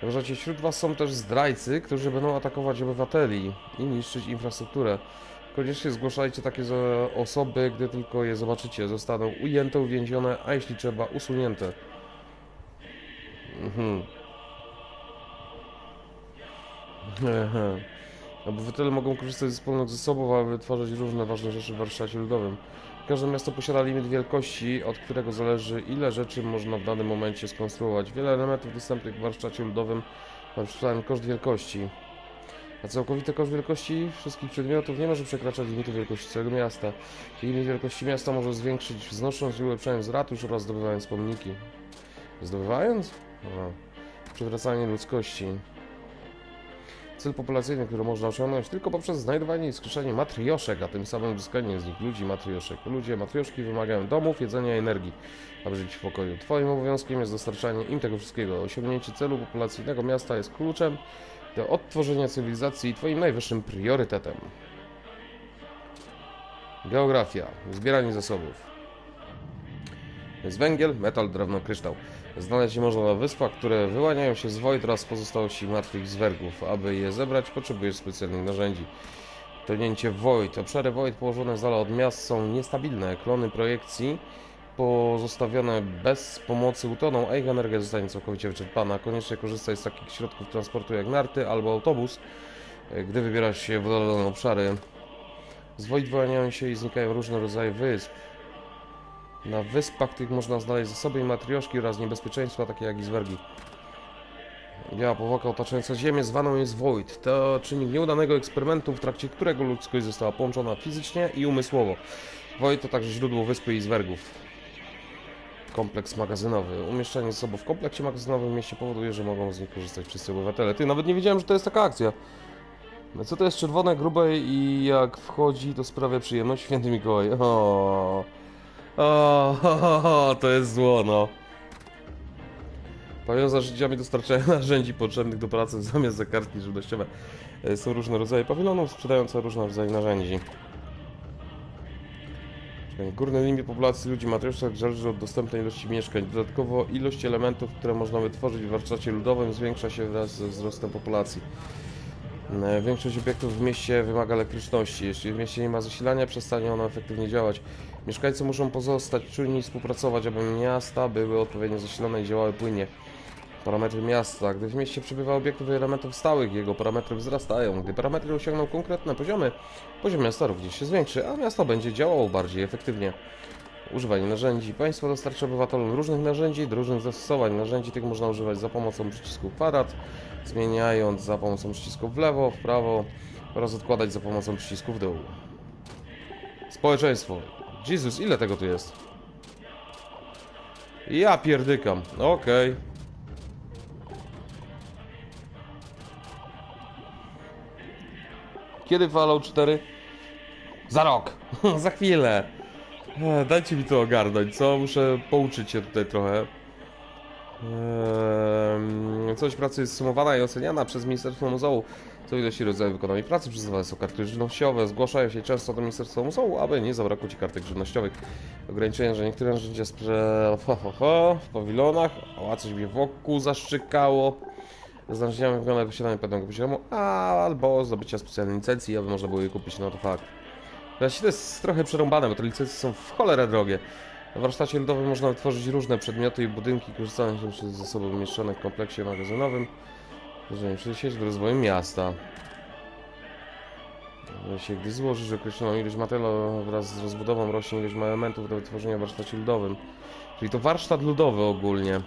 Uważajcie, wśród Was są też zdrajcy, którzy będą atakować obywateli i niszczyć infrastrukturę. Koniecznie zgłaszajcie takie osoby, gdy tylko je zobaczycie. Zostaną ujęte, uwięzione, a jeśli trzeba, usunięte. Mhm. Obywatele mogą korzystać ze wspólnot zasobów, aby wytwarzać różne ważne rzeczy w warsztacie ludowym. Każde miasto posiada limit wielkości, od którego zależy ile rzeczy można w danym momencie skonstruować. Wiele elementów dostępnych w warsztacie ludowym ma przypisany koszt wielkości. A całkowity koszt wielkości wszystkich przedmiotów nie może przekraczać limitu wielkości całego miasta. Limit wielkości miasta może zwiększyć wznosząc i ulepszając ratusz oraz zdobywając pomniki. Zdobywając? Aha. Przywracanie ludzkości. Cel populacyjny, który można osiągnąć tylko poprzez znajdowanie i skrzeszenie matrioszek, a tym samym uzyskanie z nich ludzi matrioszek. Ludzie matrioszki wymagają domów, jedzenia i energii, aby żyć w pokoju. Twoim obowiązkiem jest dostarczanie im tego wszystkiego. Osiągnięcie celu populacyjnego miasta jest kluczem do odtworzenia cywilizacji i Twoim najwyższym priorytetem. Geografia. Zbieranie zasobów. Jest węgiel, metal, drewno, kryształ. Znaleźć je można na wyspach, które wyłaniają się z wojt oraz pozostałości martwych zwergów. Aby je zebrać, potrzebujesz specjalnych narzędzi. Tonięcie wojt. Obszary wojt położone z dala od miast są niestabilne. Klony projekcji pozostawione bez pomocy utoną, a ich energia zostanie całkowicie wyczerpana. Koniecznie korzystaj z takich środków transportu jak narty albo autobus, gdy wybierasz się w oddalone obszary. Z wojt wyłaniają się i znikają różne rodzaje wysp. Na wyspach tych można znaleźć zasoby i matrioszki oraz niebezpieczeństwa, takie jak i zwergi. Biała powłoka otaczająca Ziemię zwaną jest Void. To czynnik nieudanego eksperymentu, w trakcie którego ludzkość została połączona fizycznie i umysłowo. Void to także źródło wyspy i zwergów. Kompleks magazynowy. Umieszczenie zasobów w kompleksie magazynowym w mieście powoduje, że mogą z nich korzystać wszyscy obywatele. Ty, nawet nie wiedziałem, że to jest taka akcja. No co to jest czerwone, grube i jak wchodzi, to sprawia przyjemność? Święty Mikołaj. O, ho, ho, to jest zło, no. Pamiętam za życiami dostarczają narzędzi potrzebnych do pracy zamiast za kartki żywnościowe. E, Są różne rodzaje pawilonów sprzedające różne rodzaje narzędzi. Górny limit populacji ludzi matrioszek zależy od dostępnej ilości mieszkań. Dodatkowo ilość elementów, które można wytworzyć w warsztacie ludowym zwiększa się wraz ze wzrostem populacji. E, Większość obiektów w mieście wymaga elektryczności. Jeśli w mieście nie ma zasilania, przestanie ono efektywnie działać. Mieszkańcy muszą pozostać czujni i współpracować, aby miasta były odpowiednio zasilane i działały płynnie. Parametry miasta. Gdy w mieście przybywa obiektów i elementów stałych, jego parametry wzrastają. Gdy parametry osiągną konkretne poziomy, poziom miasta również się zwiększy, a miasto będzie działało bardziej efektywnie. Używanie narzędzi. Państwo dostarcza obywatelom różnych narzędzi różnych zastosowań. Narzędzi tych można używać za pomocą przycisku kwadrat, zmieniając za pomocą przycisków w lewo, w prawo oraz odkładać za pomocą przycisków w dół. Społeczeństwo. Jezus, ile tego tu jest? Ja pierdykam. Okej. Kiedy Fallout 4? Za rok. Za chwilę. E, Dajcie mi to ogarnąć, co? Muszę pouczyć się tutaj trochę. Ehm, Coś pracy jest sumowana i oceniana przez Ministerstwo Muzeum. Co ilości rodzajów wykonanej pracy przyznawane są karty żywnościowe. Zgłaszają się często do Ministerstwa Muzeum, aby nie zabrakło Ci kartek żywnościowych. Ograniczenie, że niektóre narzędzia sprze... Ho, ho, ho, w pawilonach. O, a coś mnie wokół zaszczykało. Z narzędziami wygląda posiadanie pewnego poziomu, albo zdobycia specjalnej licencji, aby można było je kupić, no to fakt. Właściwie to jest trochę przerąbane, bo te licencje są w cholerę drogie. W warsztacie ludowym można wytworzyć różne przedmioty i budynki, korzystając z zasobów umieszczonych w kompleksie magazynowym. Jeżeli przyjść do rozwoju miasta. Jeśli gdy złożysz określoną ilość materiału wraz z rozbudową rośnie ilość elementów do wytworzenia w warsztacie ludowym. Czyli to warsztat ludowy ogólnie.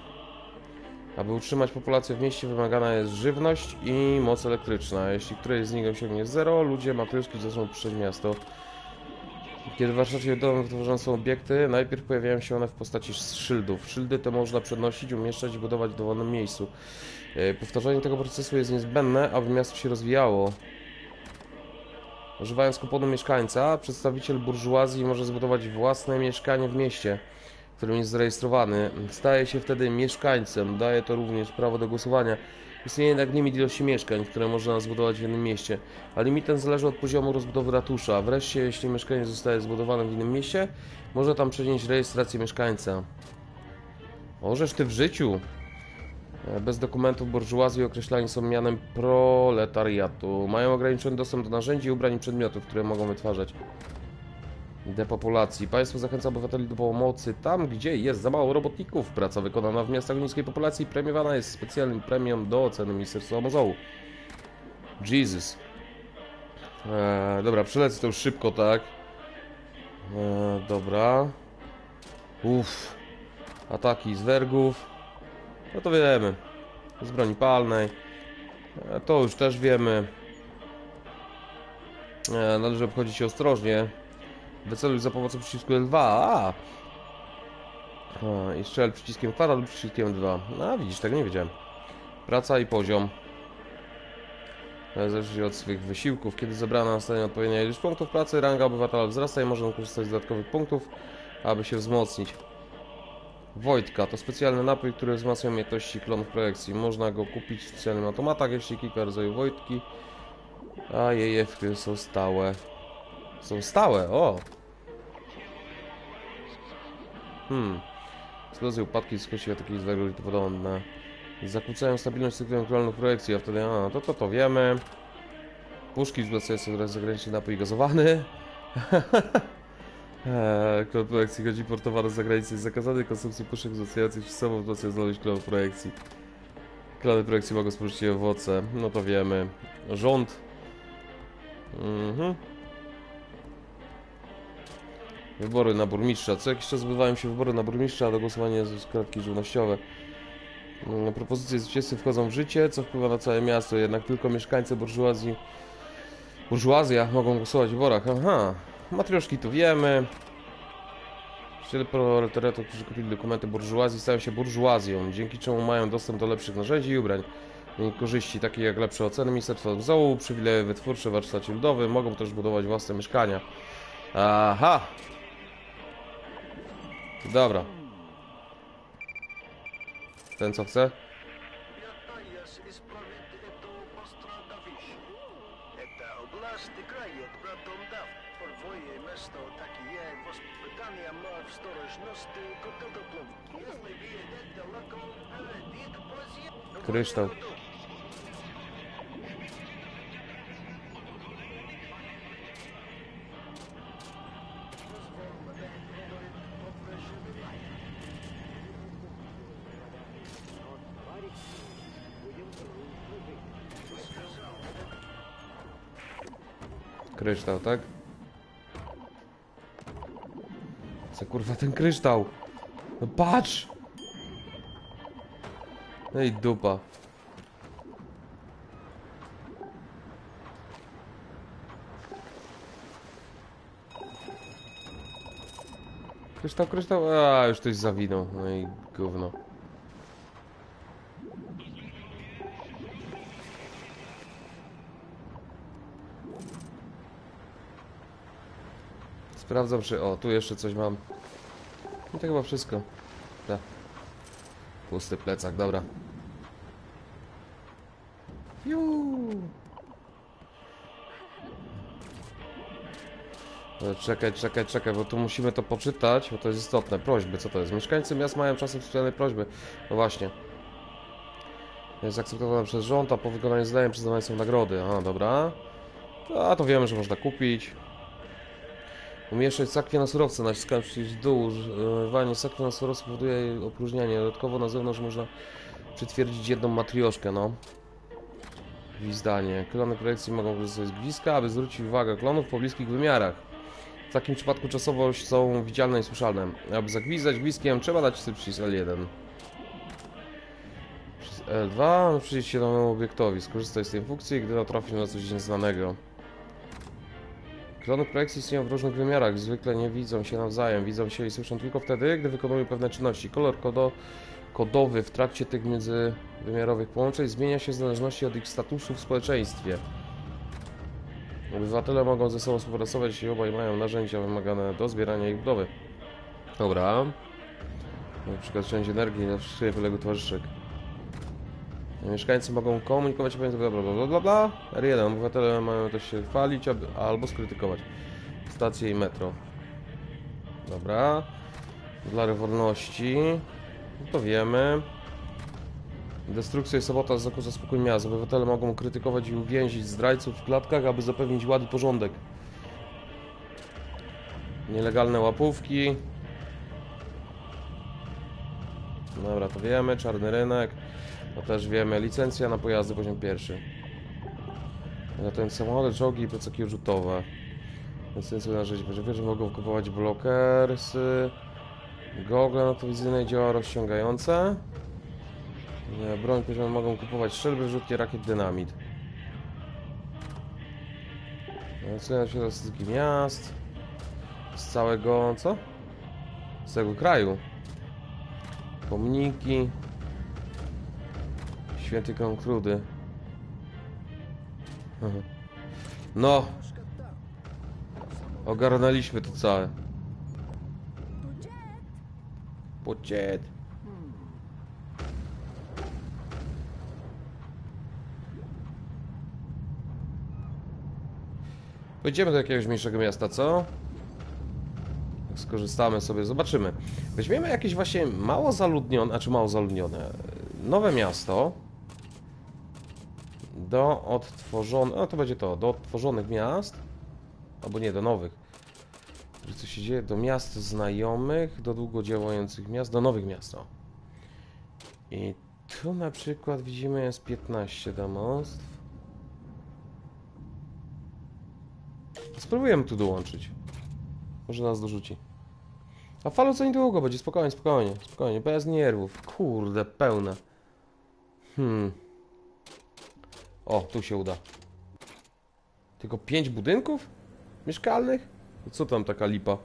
Aby utrzymać populację w mieście wymagana jest żywność i moc elektryczna. Jeśli któreś z nich osiągnie zero, ludzie matrioszki zaczną puszczać miasto. Kiedy w warsztacie ludowym wytworzone są obiekty, najpierw pojawiają się one w postaci szyldów. Szyldy te można przenosić, umieszczać i budować w dowolnym miejscu. E, Powtarzanie tego procesu jest niezbędne, aby miasto się rozwijało. Używając kuponu mieszkańca, przedstawiciel burżuazji może zbudować własne mieszkanie w mieście, w którym jest zarejestrowany. Staje się wtedy mieszkańcem, daje to również prawo do głosowania. Istnieje jednak limit ilości mieszkań, które można zbudować w jednym mieście, a limit ten zależy od poziomu rozbudowy ratusza. Wreszcie, jeśli mieszkanie zostaje zbudowane w innym mieście, można tam przenieść rejestrację mieszkańca. Możesz ty w życiu. E, Bez dokumentów burżuazji określani są mianem proletariatu. Mają ograniczony dostęp do narzędzi, ubrań i przedmiotów, które mogą wytwarzać. Depopulacji. Państwo zachęca obywateli do pomocy tam, gdzie jest za mało robotników. Praca wykonana w miastach niskiej populacji premiowana jest specjalnym premią do oceny Ministerstwa Muzeum. Jesus. Eee, dobra, przelecę to już szybko, tak? Eee, dobra. Uff. Ataki z wergów. No to wiemy. Z broni palnej. E, to już też wiemy. E, należy obchodzić się ostrożnie. Wyceluj za pomocą przycisku L2. A! I strzel przyciskiem kwadrat lub przyciskiem 2. A widzisz, tego nie wiedziałem. Praca i poziom. Zależy od swych wysiłków. Kiedy zebrana zostanie odpowiednia ilość punktów pracy, ranga obywatela wzrasta i można korzystać z dodatkowych punktów, aby się wzmocnić. Wojtka to specjalny napój, który wzmacnia umiejętności klonów projekcji. Można go kupić w specjalnym automatach, jeśli kilka rodzajów Wojtki. A jej efekty są stałe. Są stałe, o! Hmm. Eksplozje, upadki, skości ataki z i to podobne. Zakłócają stabilność cyklu klonów projekcji, a wtedy, a, to to to wiemy. Puszki wzmacniające oraz zagraniczny napój gazowany. Eee, klon projekcji chodzi portowany z zagranicy jest zakazany konsumpcji puszek wzmacniających czasowo wzmacnia zdolność klonu projekcji. Klony projekcji mogą spożyć owoce, no to wiemy. Rząd. Mhm. Wybory na burmistrza. Co jakiś czas odbywają się wybory na burmistrza, a do głosowania są składki żywnościowe. Mm, Propozycje zwycięzcy wchodzą w życie, co wpływa na całe miasto, jednak tylko mieszkańcy burżuazji burżuazja mogą głosować w worach. Aha, matrioszki tu wiemy. Właściciele proletariatu, którzy kupili dokumenty burżuazji, stają się burżuazją, dzięki czemu mają dostęp do lepszych narzędzi i ubrań. Korzyści takie jak lepsze oceny Ministerstwa Zołu, przywileje wytwórcze w warsztacie ludowym, mogą też budować własne mieszkania. Aha! Dobra. Ten co chce? Kryształ. Kryształ, tak? Co kurwa ten kryształ? No patrz! No i dupa. Kryształ, kryształ, a już ktoś zawinął, no i gówno. Sprawdzam, czy... O, tu jeszcze coś mam. No to chyba wszystko. Tak. Pusty plecak, dobra. Juuu. E, Czekaj, czekaj, czekaj, bo tu musimy to poczytać, bo to jest istotne. Prośby, co to jest? Mieszkańcy miast mają czasem specjalne prośby. No właśnie. Jest akceptowana przez rząd, a po wykonaniu zadań przyznawane są nagrody. A, dobra. A to wiemy, że można kupić. Umieszczać sakwie na surowce, naciskając przycisk dół. Używanie sakwy na surowce powoduje opróżnianie. Dodatkowo na zewnątrz można przytwierdzić jedną matrioszkę, no. Gwizdanie. Klony projekcji mogą korzystać z gwizdka, aby zwrócić uwagę klonów po bliskich wymiarach. W takim przypadku czasowo są widzialne i słyszalne. Aby zagwizdać gwizdkiem, trzeba dać sobie przycisk L1. Przycisk L2, przyjść się nowemu obiektowi. Skorzystaj z tej funkcji, gdy natrafi na coś nieznanego. Klony projekcji istnieją w różnych wymiarach, zwykle nie widzą się nawzajem, widzą się i słyszą tylko wtedy, gdy wykonują pewne czynności. Kolor kodo, kodowy w trakcie tych międzywymiarowych połączeń zmienia się w zależności od ich statusu w społeczeństwie. Obywatele mogą ze sobą współpracować, jeśli obaj mają narzędzia wymagane do zbierania ich budowy. Dobra. Na przykład część energii na wszystkie wyległy towarzyszek. Mieszkańcy mogą komunikować pomiędzy bla bla bla bla bla. R1. Obywatele mają też się chwalić albo skrytykować. Stacje i metro. Dobra. Dla wolności. To wiemy. Destrukcja i sabota zakłóca spokój miast. Obywatele mogą krytykować i uwięzić zdrajców w klatkach, aby zapewnić ład i porządek. Nielegalne łapówki. Dobra, to wiemy. Czarny rynek. To też wiemy. Licencja na pojazdy poziom pierwszy. Na ten samochody, czołgi i plecaki rzutowe. Licencja na rzeź. Że mogą kupować blokersy. Gogle notowizyjne i działa rozciągające. Broń poziom mogą kupować strzelby, rzutnie, rakiet, dynamit. Oceniam się statystyki miast. Z całego, co? Z całego kraju. Pomniki. Święty Konkrudy. Mhm. No, ogarnęliśmy to całe. Budżet. Pójdziemy do jakiegoś mniejszego miasta, co? Skorzystamy sobie, zobaczymy. Weźmiemy jakieś właśnie mało zaludnione, a czy mało zaludnione, nowe miasto. Do odtworzonych, no to będzie to, do odtworzonych miast. Albo nie, do nowych. Co się dzieje? Do miast znajomych, do długo działających miast, do nowych miast. O. I tu na przykład widzimy jest 15 domostw. Spróbujemy tu dołączyć. Może nas dorzuci. A falo co niedługo będzie, spokojnie, spokojnie, spokojnie, bez nerwów. Kurde, pełne. Hmm. O, tu się uda. Tylko pięć budynków mieszkalnych? Co tam taka lipa?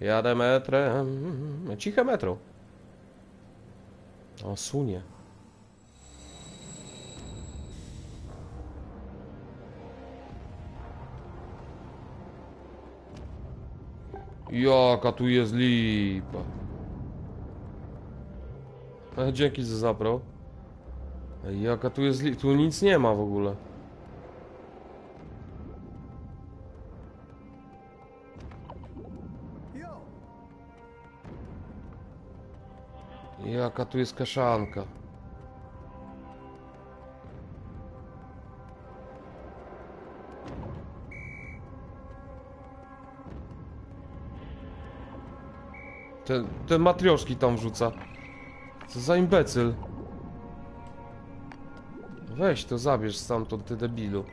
Jadę metrem. Ciche metro. O, sunie. Jaka tu jest lipa. E, Dzięki za. Ej, Jaka tu jest. Tu nic nie ma w ogóle. Jaka tu jest kaszanka. Te, te matrioszki tam wrzuca. Co za imbecyl. Weź to zabierz stamtąd, ty debilu.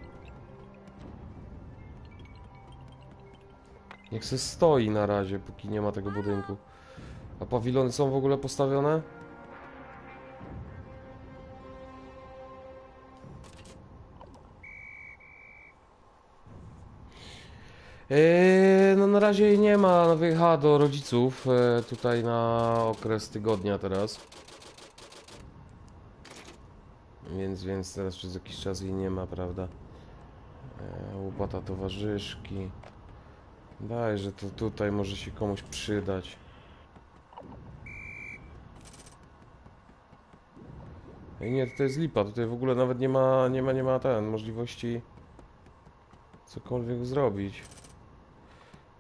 Niech se stoi na razie, póki nie ma tego budynku. A pawilony są w ogóle postawione? Eee, no na razie nie ma, wyjechała do rodziców e, tutaj na okres tygodnia teraz. Więc, więc teraz przez jakiś czas jej nie ma, prawda? E, łopata towarzyszki. Daj, że to tutaj może się komuś przydać. Ej, nie, to jest lipa, tutaj w ogóle nawet nie ma, nie ma, nie ma ten, możliwości cokolwiek zrobić.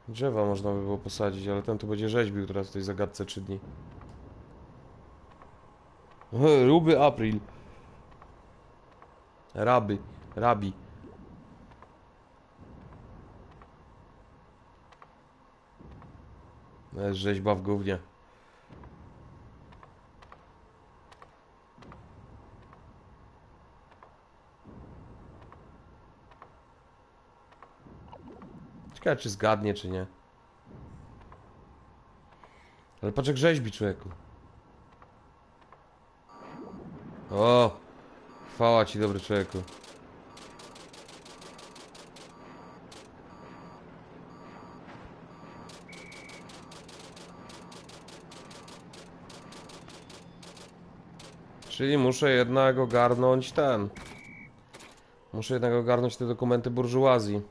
Drzewa można by było posadzić, ale ten tu będzie rzeźbił teraz w tej zagadce 3 dni. Ruby April. Raby, rabi. Rzeźba w gównie. Ciekawe czy zgadnie czy nie. Ale patrz jak rzeźbi człowieku. O! Chwała ci dobry człowieku. Czyli muszę jednak ogarnąć ten. Muszę jednak ogarnąć te dokumenty burżuazji.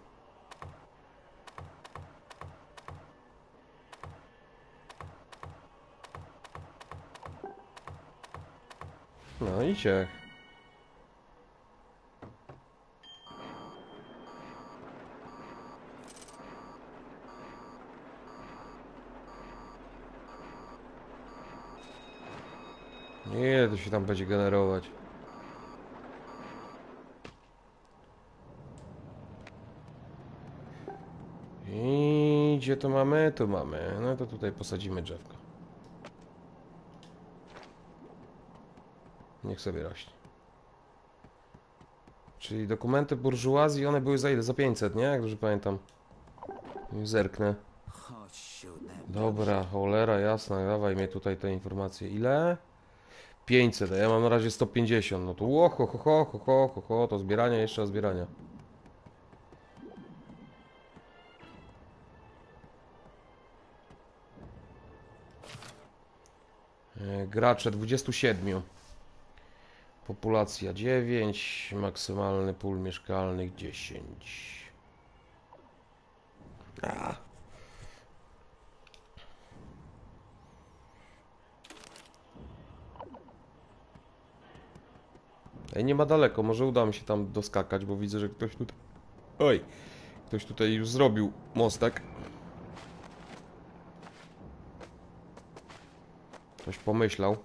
No i ciech. To się tam będzie generować. I gdzie to mamy? Tu mamy. No to tutaj posadzimy drzewko. Niech sobie rośnie. Czyli dokumenty burżuazji, one były za ile? Za 500, nie? Jak dobrze pamiętam. Zerknę. Dobra, cholera jasna, dawaj mnie tutaj te informacje. Ile? 500, a ja mam na razie 150. No to ło, ho, ho, ho, ho, ho, ho, to zbierania, jeszcze raz zbierania. E, Gracze 27. Populacja 9, maksymalny pól mieszkalnych 10. A. Ej, nie ma daleko, może uda mi się tam doskakać, bo widzę, że ktoś tutaj... Oj! Ktoś tutaj już zrobił mostek. Ktoś pomyślał.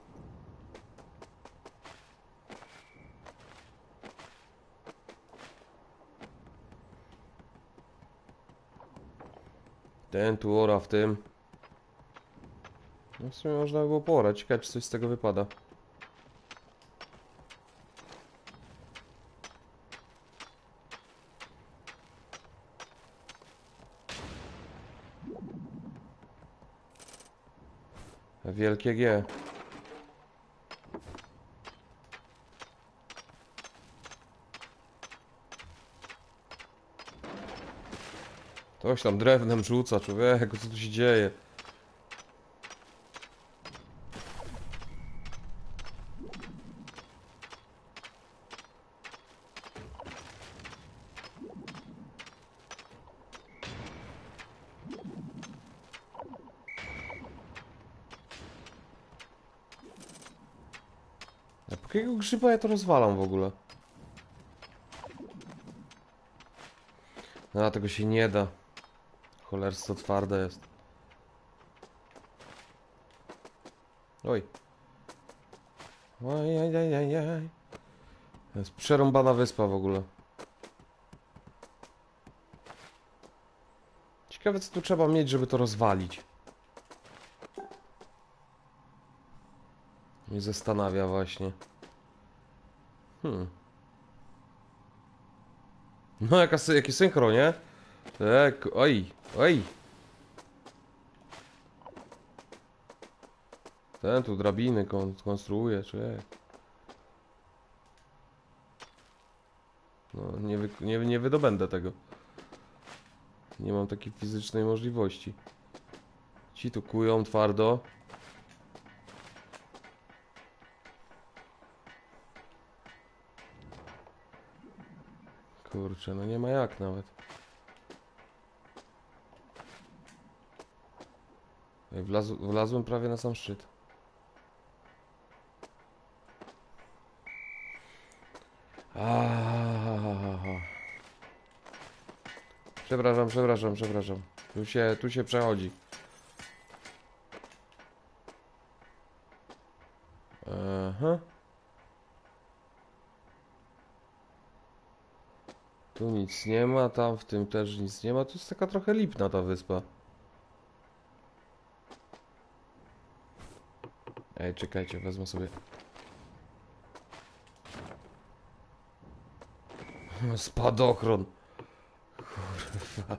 Ten tu ora w tym. No w sumie można by było porać. Ciekawe, czy coś z tego wypada. Wielkie G. Ktoś tam drewnem rzuca, człowieku, co tu się dzieje? A grzyba ja to rozwalam w ogóle? No, tego się nie da. Cholerstwo twarde jest. Oj. Oj, oj, oj, oj, oj. To jest przerąbana wyspa w ogóle. Ciekawe co tu trzeba mieć, żeby to rozwalić. Mnie zastanawia właśnie. Hmm. No jaka, sy- jaki synchro, nie? Tak, oj, oj. Ten tu drabiny kon konstruuje, czy No, nie, wy nie, nie wydobędę tego. Nie mam takiej fizycznej możliwości. Ci tu kują twardo. Kurczę, no nie ma jak nawet. Ej, Wlazł, wlazłem prawie na sam szczyt. Aaaa. Przepraszam, przepraszam, przepraszam. Tu się, tu się przechodzi. Aha. Tu nic nie ma, tam w tym też nic nie ma. Tu jest taka trochę lipna ta wyspa. Ej, czekajcie, wezmę sobie. Spadochron. Kurwa.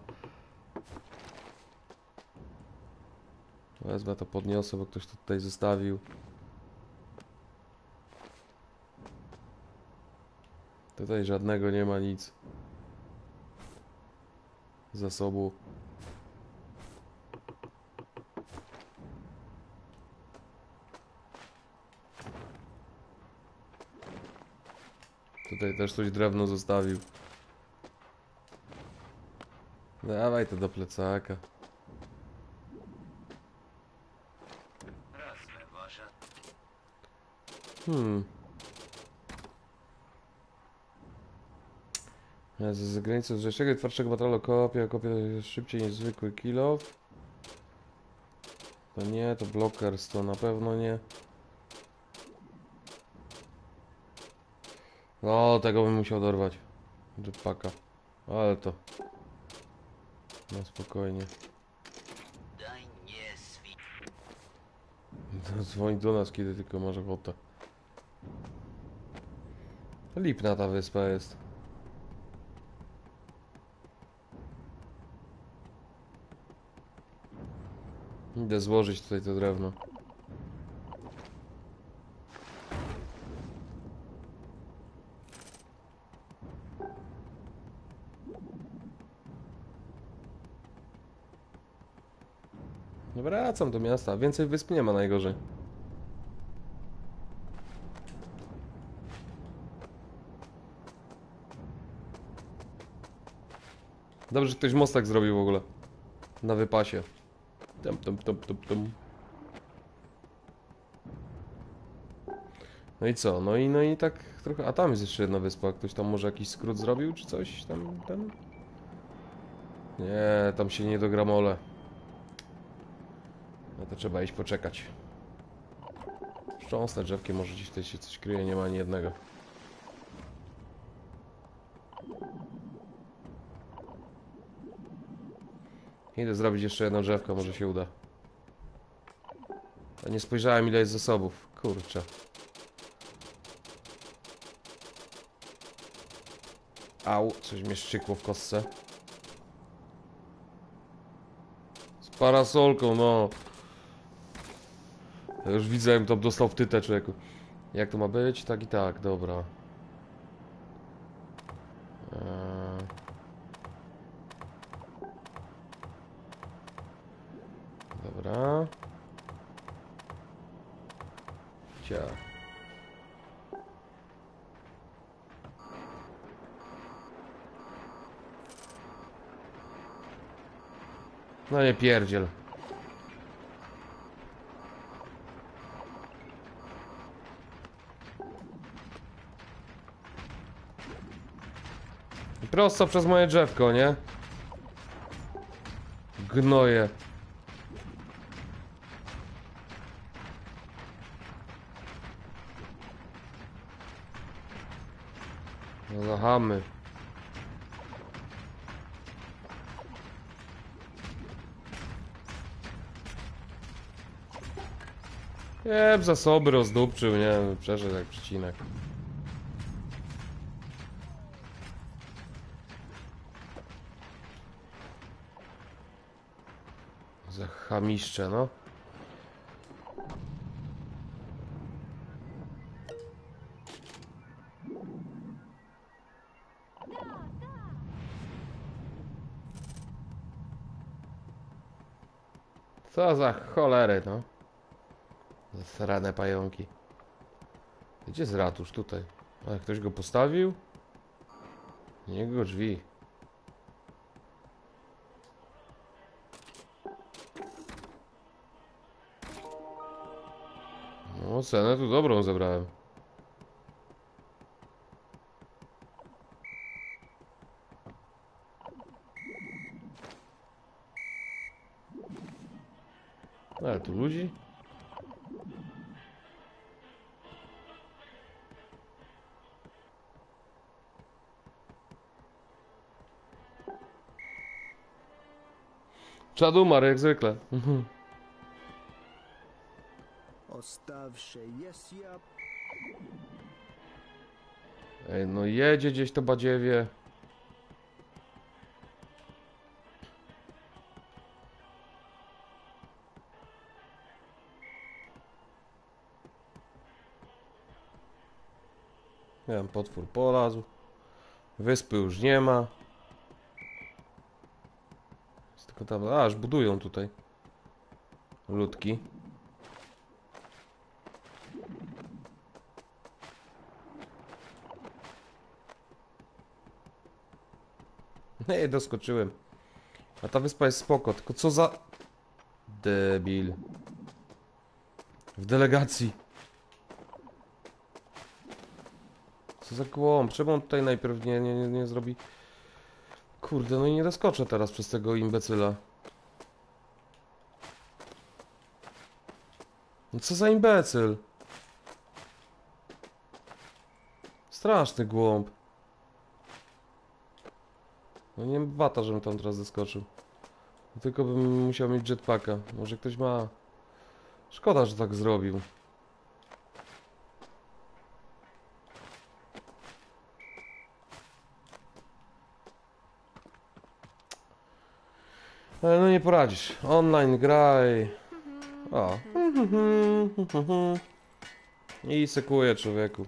Wezmę to podniosę, bo ktoś to tutaj zostawił. Tutaj żadnego nie ma nic. Zasobu. Tutaj też coś drewno zostawił. Dawaj to do plecaka. Hmm. Za granicą lżejszego i twardszego materiału kopia, kopia jest szybciej niż zwykły kilo. To nie, to blockers, to na pewno nie. No, tego bym musiał dorwać. Jetpacka. Ale to. No spokojnie.
Swi...
Dzwoń do nas, kiedy tylko masz ochotę. Lipna ta wyspa jest. Idę złożyć tutaj to drewno. No Wracam do miasta. Więcej wysp nie ma najgorzej. Dobrze, że ktoś mostek zrobił w ogóle. Na wypasie. Tum, tum, tum, tum, tum. No i co? No i, no i tak trochę... A tam jest jeszcze jedna wyspa. Ktoś tam może jakiś skrót zrobił, czy coś tam, ten? Nie, tam się nie dogramole. No to trzeba iść poczekać. Szcząsne drzewkiem, może gdzieś tutaj się coś kryje, nie ma ani jednego. Idę zrobić jeszcze jedno drzewko, może się uda. A nie spojrzałem ile jest zasobów. Kurczę. Au, coś mnie szczykło w kostce. Z parasolką, no. Ja już jak tam dostał w tytę człowieku. Jak to ma być? Tak i tak, dobra. Pierdziel. Prosto przez moje drzewko, nie? Gnoje. No zachamy. Nie, zasoby rozdupczył, nie? Przeszedł jak przecinek. Za chamiszcze, no. Co za cholery, no. Zasrane pająki. Gdzie jest ratusz? Tutaj. Ktoś go postawił? Nie jego drzwi. No, cenę tu dobrą zebrałem. Szlad umarł, jak zwykle. Mhm. Ej, no jedzie gdzieś to badziewie. Miałem potwór polazł. Wyspy już nie ma tam, a, aż budują tutaj. Ludki. Nie, doskoczyłem. A ta wyspa jest spoko, tylko co za... Debil. W delegacji. Co za głąb. Czemu on tutaj najpierw nie, nie, nie, nie zrobi... Kurde, no i nie doskoczę teraz przez tego imbecyla. No co za imbecyl. Straszny głąb. No nie bata, żebym tam teraz zeskoczył. Tylko bym musiał mieć jetpacka. Może ktoś ma... Szkoda, że tak zrobił. Ale no nie poradzisz. Online graj. O. I sekuje człowieku.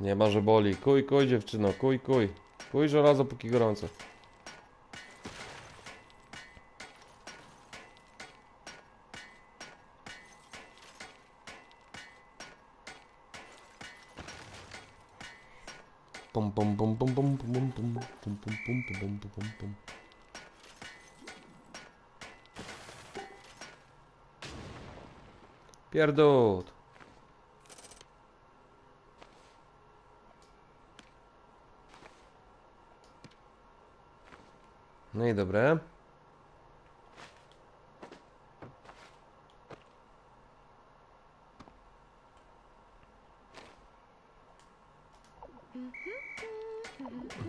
Nie ma, że boli. Kuj, kuj dziewczyno, kuj, kuj. Kuj żelazo póki gorące. Pum pum. Pierdut. No i dobre.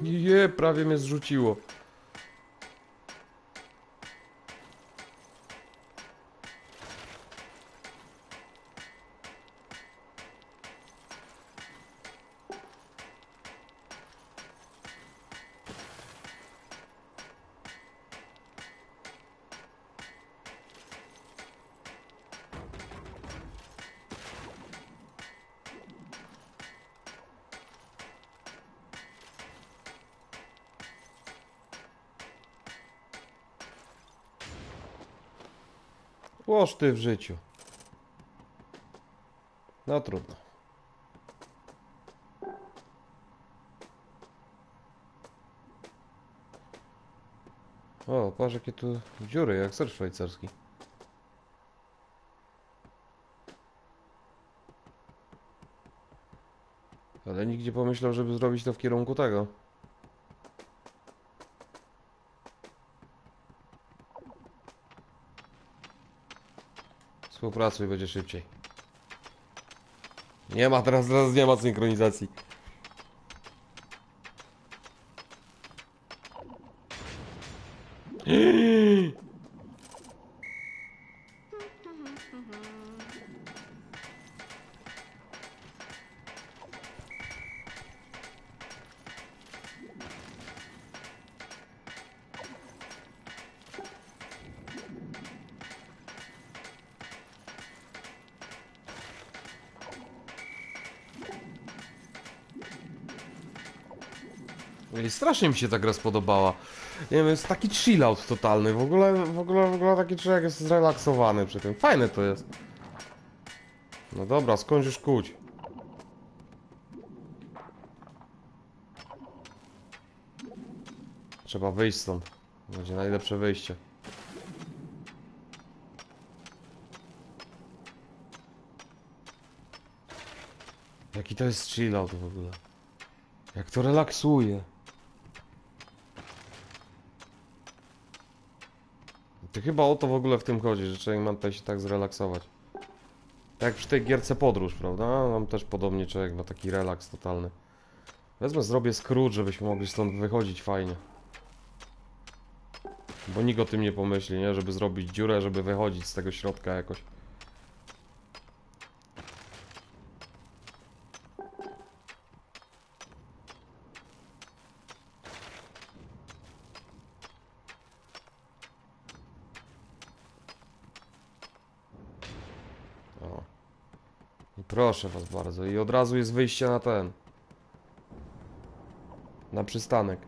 Je, prawie mnie zrzuciło. Łoż ty w życiu. No trudno. O, patrz jakie tu dziury, jak ser szwajcarski. Ale nikt nie pomyślał, żeby zrobić to w kierunku tego. Współpracuj, będzie szybciej. Nie ma teraz, teraz nie ma synchronizacji. I strasznie mi się ta gra spodobała. Nie wiem, jest taki chillout totalny. W ogóle, w ogóle, w ogóle taki człowiek jest zrelaksowany przy tym. Fajne to jest. No dobra, skończ już kuć. Trzeba wyjść stąd. Będzie najlepsze wyjście. Jaki to jest chillout w ogóle. Jak to relaksuje. To chyba o to w ogóle w tym chodzi, że człowiek ma tutaj się tak zrelaksować. Tak jak przy tej gierce podróż, prawda? Mam też podobnie człowiek ma taki relaks totalny. Wezmę, zrobię skrót, żebyśmy mogli stąd wychodzić fajnie. Bo nikt o tym nie pomyśli, nie? Żeby zrobić dziurę, żeby wychodzić z tego środka jakoś. Proszę was bardzo. I od razu jest wyjście na ten. Na przystanek.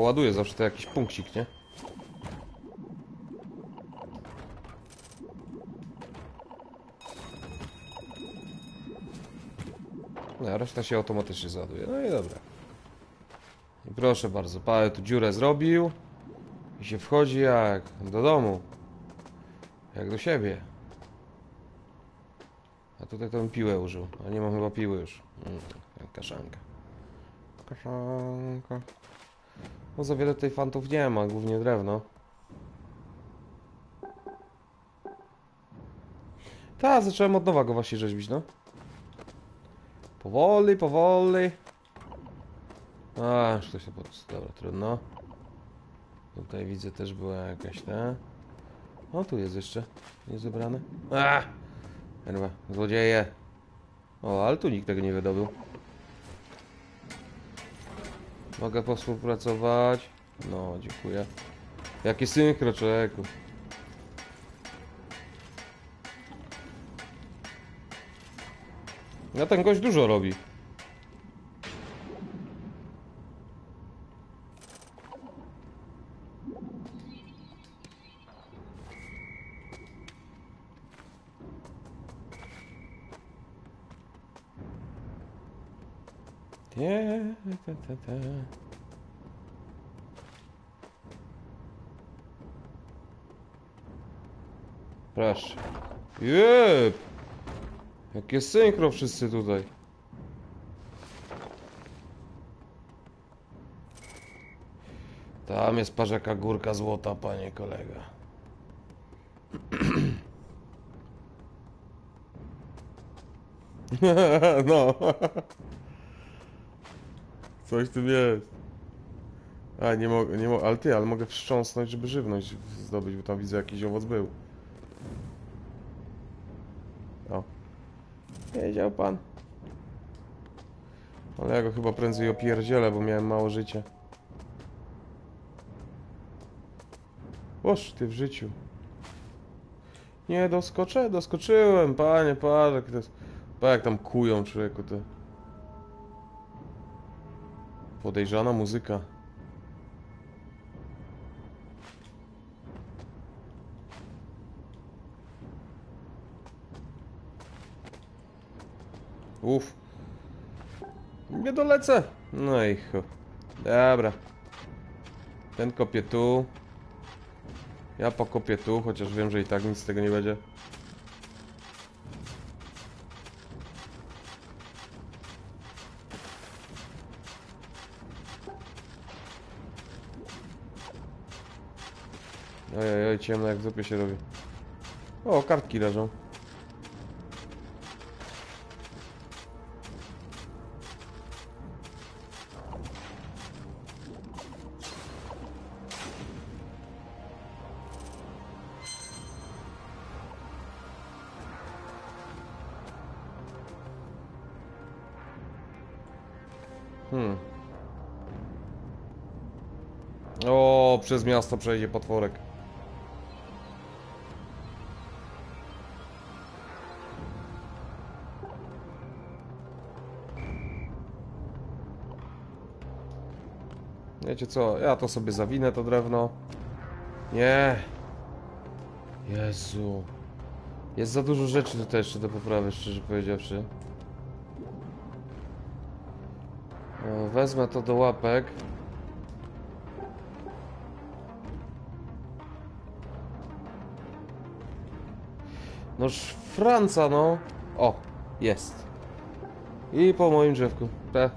Zawsze poładuję, zawsze to jakiś punkcik, nie? No, reszta się automatycznie załaduje. No i dobra. I proszę bardzo, parę tu dziurę zrobił. I się wchodzi jak do domu. Jak do siebie. A tutaj to bym piłę użył. A nie mam chyba piły już. Mm, kaszanka. Kaszanka. No za wiele tutaj fantów nie ma, głównie drewno. Tak, zacząłem od nowa go właśnie rzeźbić, no. Powoli, powoli. A, już to się pod... Dobra, trudno. Tutaj widzę też była jakaś ta. O, tu jest jeszcze. Nie zebrane. A! Chyba, złodzieje. O, ale tu nikt tego nie wydobył. Mogę współpracować? No, dziękuję. Jakie synchro, człowieku. No ten gość dużo robi. Te, te. Proszę. Jeb! Jakie synchro wszyscy tutaj. Tam jest parzeka górka złota, panie kolega. no. Coś tu jest. A, nie mogę, nie mogę, ale ty, ale mogę wstrząsnąć, żeby żywność zdobyć, bo tam widzę jakiś owoc był. O. Wiedział pan. Ale ja go chyba prędzej opierdzielę, bo miałem mało życia. Oż ty w życiu. Nie doskoczę, doskoczyłem, panie, jest. Pa jak tam kują człowieku te. Podejrzana muzyka. Uff. Nie dolecę. No i chu. Dobra. Ten kopie tu. Ja pokopię tu, chociaż wiem, że i tak nic z tego nie będzie. Ciemno jak w dupie się robi. O, kartki leżą. Hmm. O, przez miasto przejdzie potworek. Wiecie co, ja to sobie zawinę, to drewno. Nie. Jezu. Jest za dużo rzeczy tutaj jeszcze do poprawy, szczerze powiedziawszy. Wezmę to do łapek. Noż Franca, no. O, jest. I po moim drzewku. Te.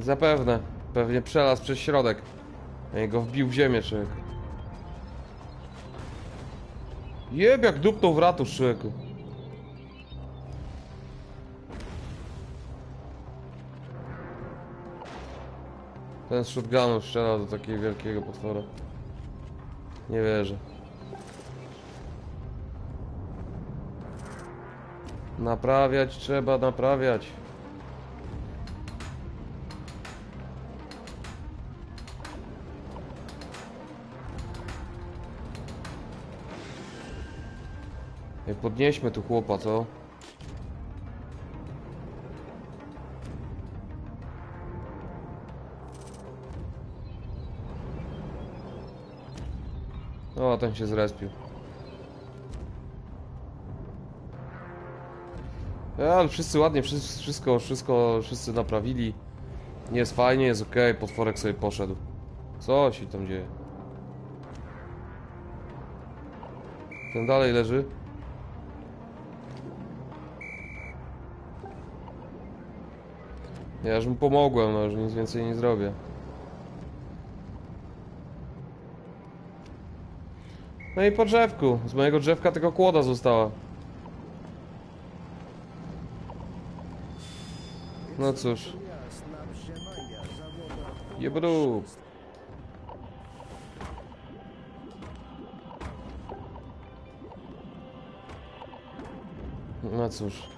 Zapewne. Pewnie przelazł przez środek. Ja go wbił w ziemię, człowiek. Jeb, jak dupnął w ratusz, człowieku. Ten z shotgunu strzela do takiego wielkiego potwora. Nie wierzę. Naprawiać trzeba, naprawiać. Podnieśmy tu chłopa, co? O, ten się zrespił. E, Ale wszyscy ładnie, wszystko, wszystko, wszyscy naprawili. Jest fajnie, jest ok, potworek sobie poszedł. Co się tam dzieje? Ten dalej leży. Ja już mu pomogłem, no już nic więcej nie zrobię. No i po drzewku. Z mojego drzewka tylko kłoda została. No cóż. Jebru. No cóż.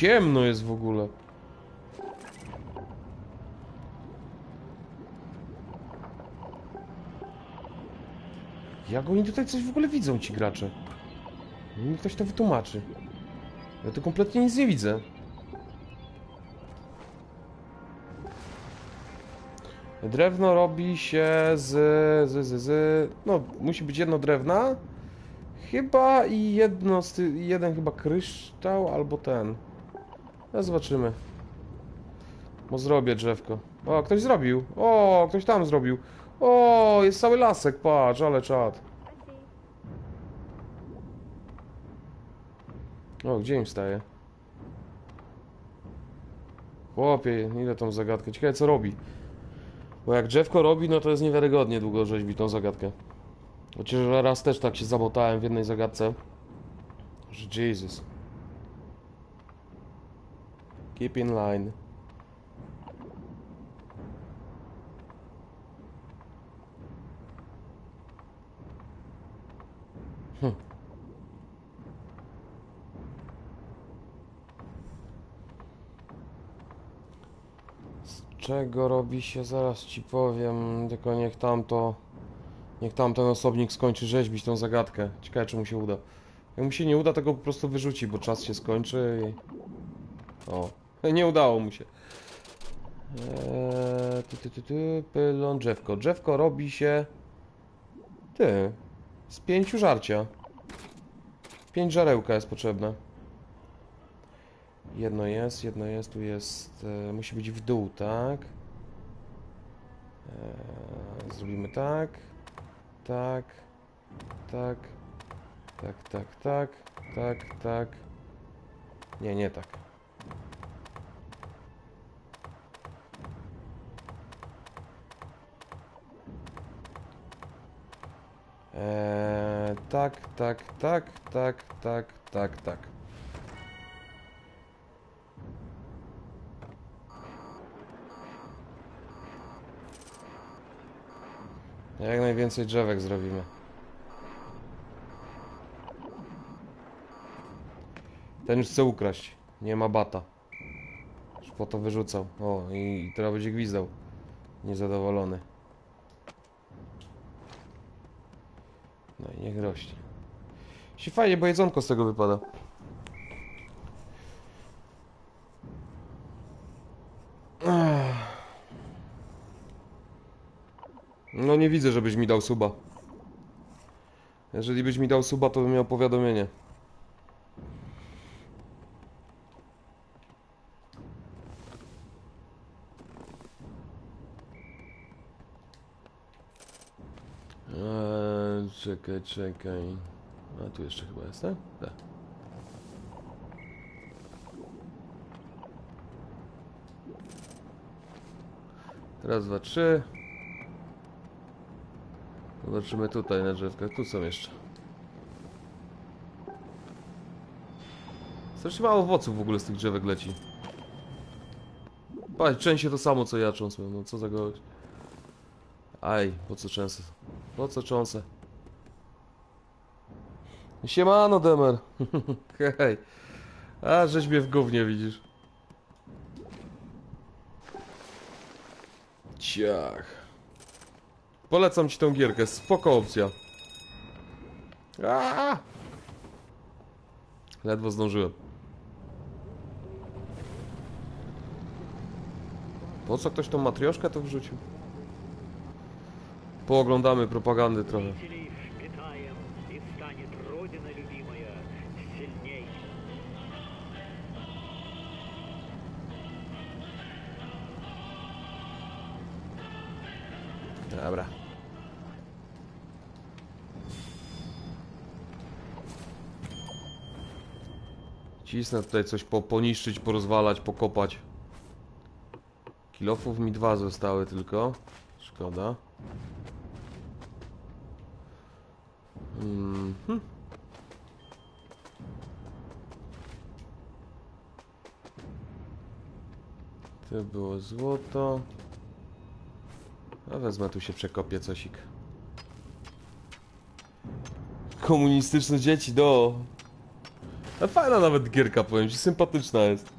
Ciemno jest w ogóle. Jak oni tutaj coś w ogóle widzą, ci gracze? Mi ktoś to wytłumaczy. Ja tu kompletnie nic nie widzę. Drewno robi się z, z, z, z... No, musi być jedno drewna. Chyba i jedno z ty, jeden chyba kryształ albo ten. Zobaczymy. Bo zrobię drzewko. O, ktoś zrobił. O, ktoś tam zrobił. O, jest cały lasek, patrz, ale czad. O, gdzie im staje? Chłopie, ile tą zagadkę. Ciekawe co robi. Bo jak drzewko robi, no to jest niewiarygodnie długo rzeźbi tą zagadkę. Chociaż raz też tak się zamotałem w jednej zagadce. Że Jesus. Keep in line. Hm. Z czego robi się? Zaraz ci powiem, tylko niech tamto... Niech tamten osobnik skończy rzeźbić tą zagadkę. Ciekawe, czy mu się uda. Jak mu się nie uda, tego po prostu wyrzuci, bo czas się skończy i... O, nie udało mu się. Eee, ty, ty, ty, ty, pylon, drzewko. Drzewko robi się... Ty, z pięciu żarcia. Pięć żarełka jest potrzebne. Jedno jest, jedno jest, tu jest... E, musi być w dół, tak? E, zrobimy tak. Tak. Tak. Tak, tak, tak. Tak, tak. Nie, nie tak. Eee, tak, tak, tak, tak, tak, tak, tak. Jak najwięcej drzewek zrobimy. Ten już chce ukraść. Nie ma bata. Już po to wyrzucał. O, i, i teraz będzie gwizdał. Niezadowolony. No i niech rośnie. Się fajnie, bo jedzonko z tego wypada. No nie widzę, żebyś mi dał suba. Jeżeli byś mi dał suba, to bym miał powiadomienie. Eee, czekaj, czekaj. A tu jeszcze chyba jest, tak? Tak. Raz, dwa, trzy. Zobaczymy tutaj na drzewkach. Tu są jeszcze. Strasznie mało owoców w ogóle z tych drzewek leci. Patrz, częściej to samo co ja cząsłem. No co za gość. Aj, po co często? Po co cząsę? Siemano, Demer. Hej. A, żeś mnie w gównie widzisz. Ciach. Polecam ci tą gierkę, spoko opcja. Aaaa! Ledwo zdążyłem. Po co ktoś tą matrioszkę to wrzucił? Pooglądamy propagandy trochę. Cisnę tutaj coś po, poniszczyć, porozwalać, pokopać. Kilofów mi dwa zostały tylko. Szkoda. Mhm. To było złoto. A wezmę tu się przekopię cosik. Komunistyczne dzieci, do. A fajna nawet gierka, powiem ci, sympatyczna jest.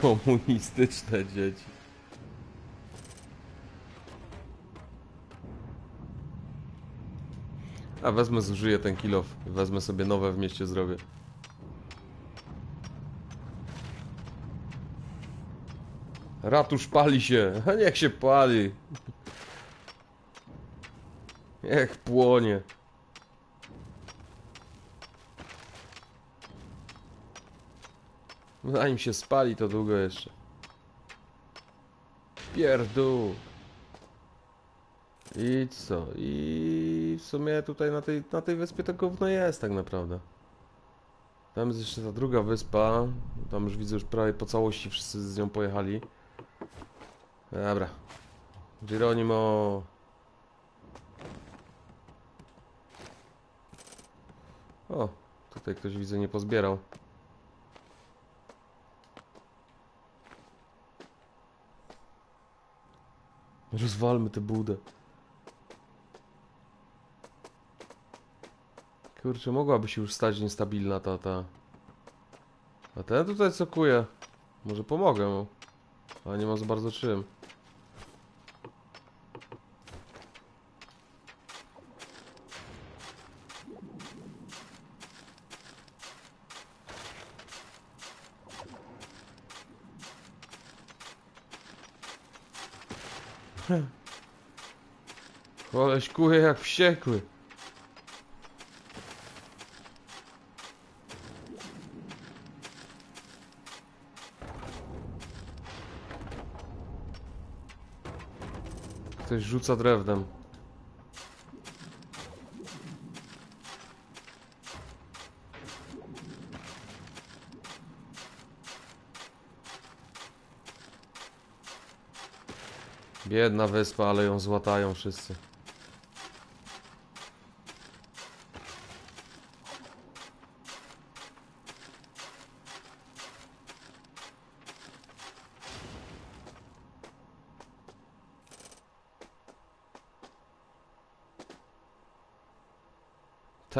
Komunistyczne dzieci. A wezmę, zużyję ten kilof. Wezmę sobie nowe w mieście zrobię. Ratusz pali się. Niech się pali. Niech płonie. Zanim się spali, to długo jeszcze. Pierdół. I co? I w sumie tutaj na tej, na tej wyspie to gówno jest tak naprawdę. Tam jest jeszcze ta druga wyspa. Tam już widzę, już prawie po całości wszyscy z nią pojechali. Dobra. Geronimo. O, tutaj ktoś widzę nie pozbierał. Rozwalmy tę budę. Kurczę, mogłaby się już stać niestabilna ta, ta. A ten tutaj co kuje? Może pomogę mu. Ale nie ma za bardzo czym. Koleś kuje jak wściekły. Ktoś rzuca drewnem. Biedna wyspa, ale ją złatają wszyscy.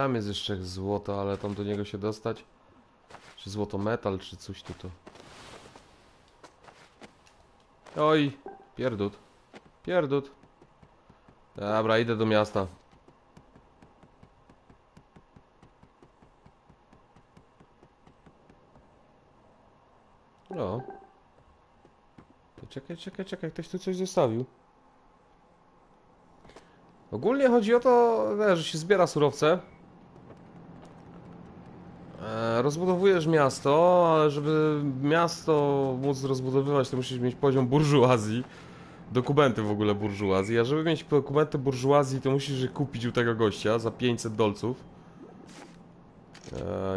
Tam jest jeszcze złoto, ale tam do niego się dostać? Czy złoto metal, czy coś tu to? Oj, pierdut. Pierdut. Dobra, idę do miasta. O. To czekaj, czekaj, czekaj, ktoś tu coś zostawił. Ogólnie chodzi o to, że się zbiera surowce. Rozbudowujesz miasto, ale żeby miasto móc rozbudowywać, to musisz mieć poziom burżuazji. Dokumenty w ogóle burżuazji. A żeby mieć dokumenty burżuazji, to musisz je kupić u tego gościa za 500 dolców.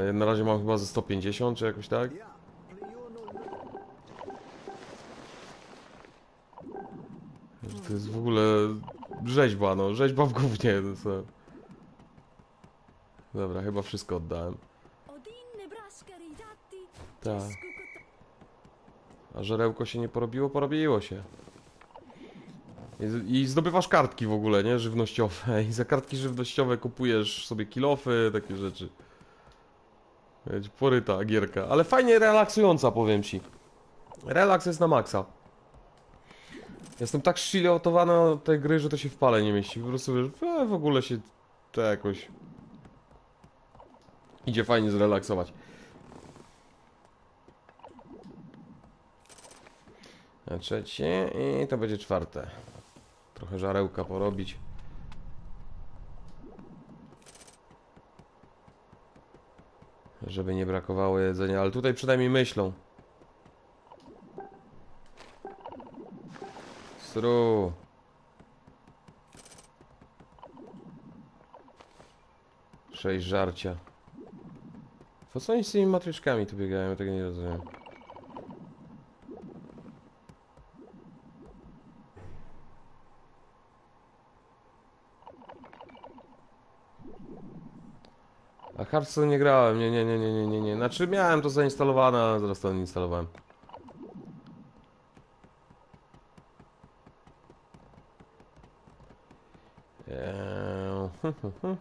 E, na razie mam chyba za 150 czy jakoś tak. To jest w ogóle rzeźba, no. Rzeźba w gównie. Co? Dobra, chyba wszystko oddałem. Tak. A żerełko się nie porobiło? Porobiło się. I, zdobywasz kartki w ogóle, nie? Żywnościowe. I za kartki żywnościowe kupujesz sobie kilofy, takie rzeczy. Wiecie, Poryta gierka. Ale fajnie relaksująca, powiem ci. Relaks jest na maksa. Jestem tak sziliotowany od tej gry, że to się w pale nie mieści. Po prostu wiesz, w ogóle się to jakoś... Idzie fajnie zrelaksować. Trzecie i to będzie czwarte. Trochę żarełka porobić. Żeby nie brakowało jedzenia, ale tutaj przynajmniej myślą. Sru. Sześć żarcia. Po co oni z tymi matryczkami tu biegają? Ja tego nie rozumiem. A Hearthstone nie grałem, nie, nie, nie, nie, nie, nie, nie. Znaczy miałem to zainstalowane, ale zaraz to odinstalowałem. Eee.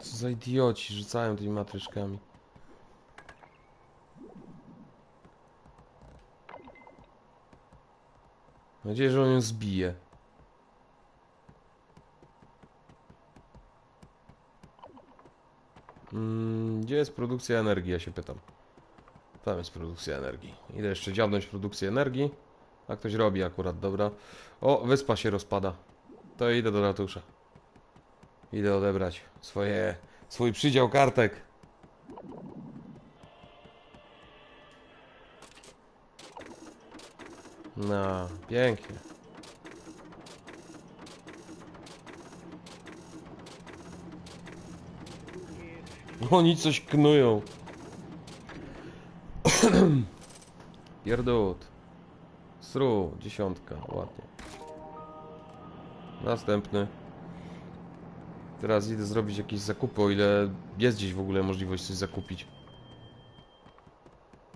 Co za idioci, rzucają tymi matryczkami. Mam nadzieję, że on ją zbije. Mm, gdzie jest produkcja energii, ja się pytam. Tam jest produkcja energii. Idę jeszcze dziabnąć produkcję energii. A ktoś robi akurat, dobra. O, wyspa się rozpada. To idę do ratusza. Idę odebrać swoje, swój przydział kartek. No, pięknie. Oni coś knują. Pierdut. Sru, dziesiątka, ładnie. Następny. Teraz idę zrobić jakieś zakupy, o ile jest gdzieś w ogóle możliwość coś zakupić.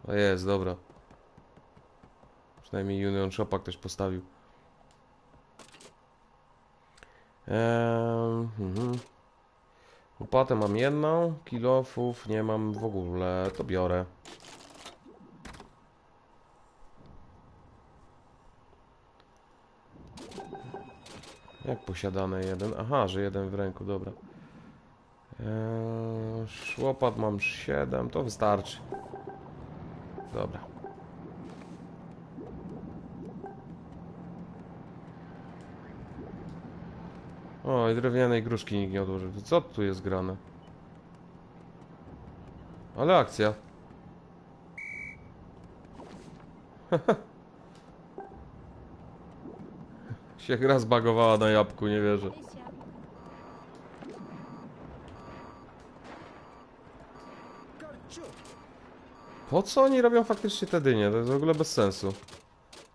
A jest, dobra. Przynajmniej Union Shopa ktoś postawił. Eee. Łopatę mam jedną, kilofów nie mam w ogóle, to biorę. Jak posiadane jeden? Aha, że jeden w ręku, dobra. Eee, szłopat mam 7, to wystarczy. Dobra. O, i drewnianej gruszki nikt nie odłożył. Co tu jest grane? Ale akcja. się gra zbagowała na jabłku, nie wierzę. Po co oni robią faktycznie te dynie? To jest w ogóle bez sensu.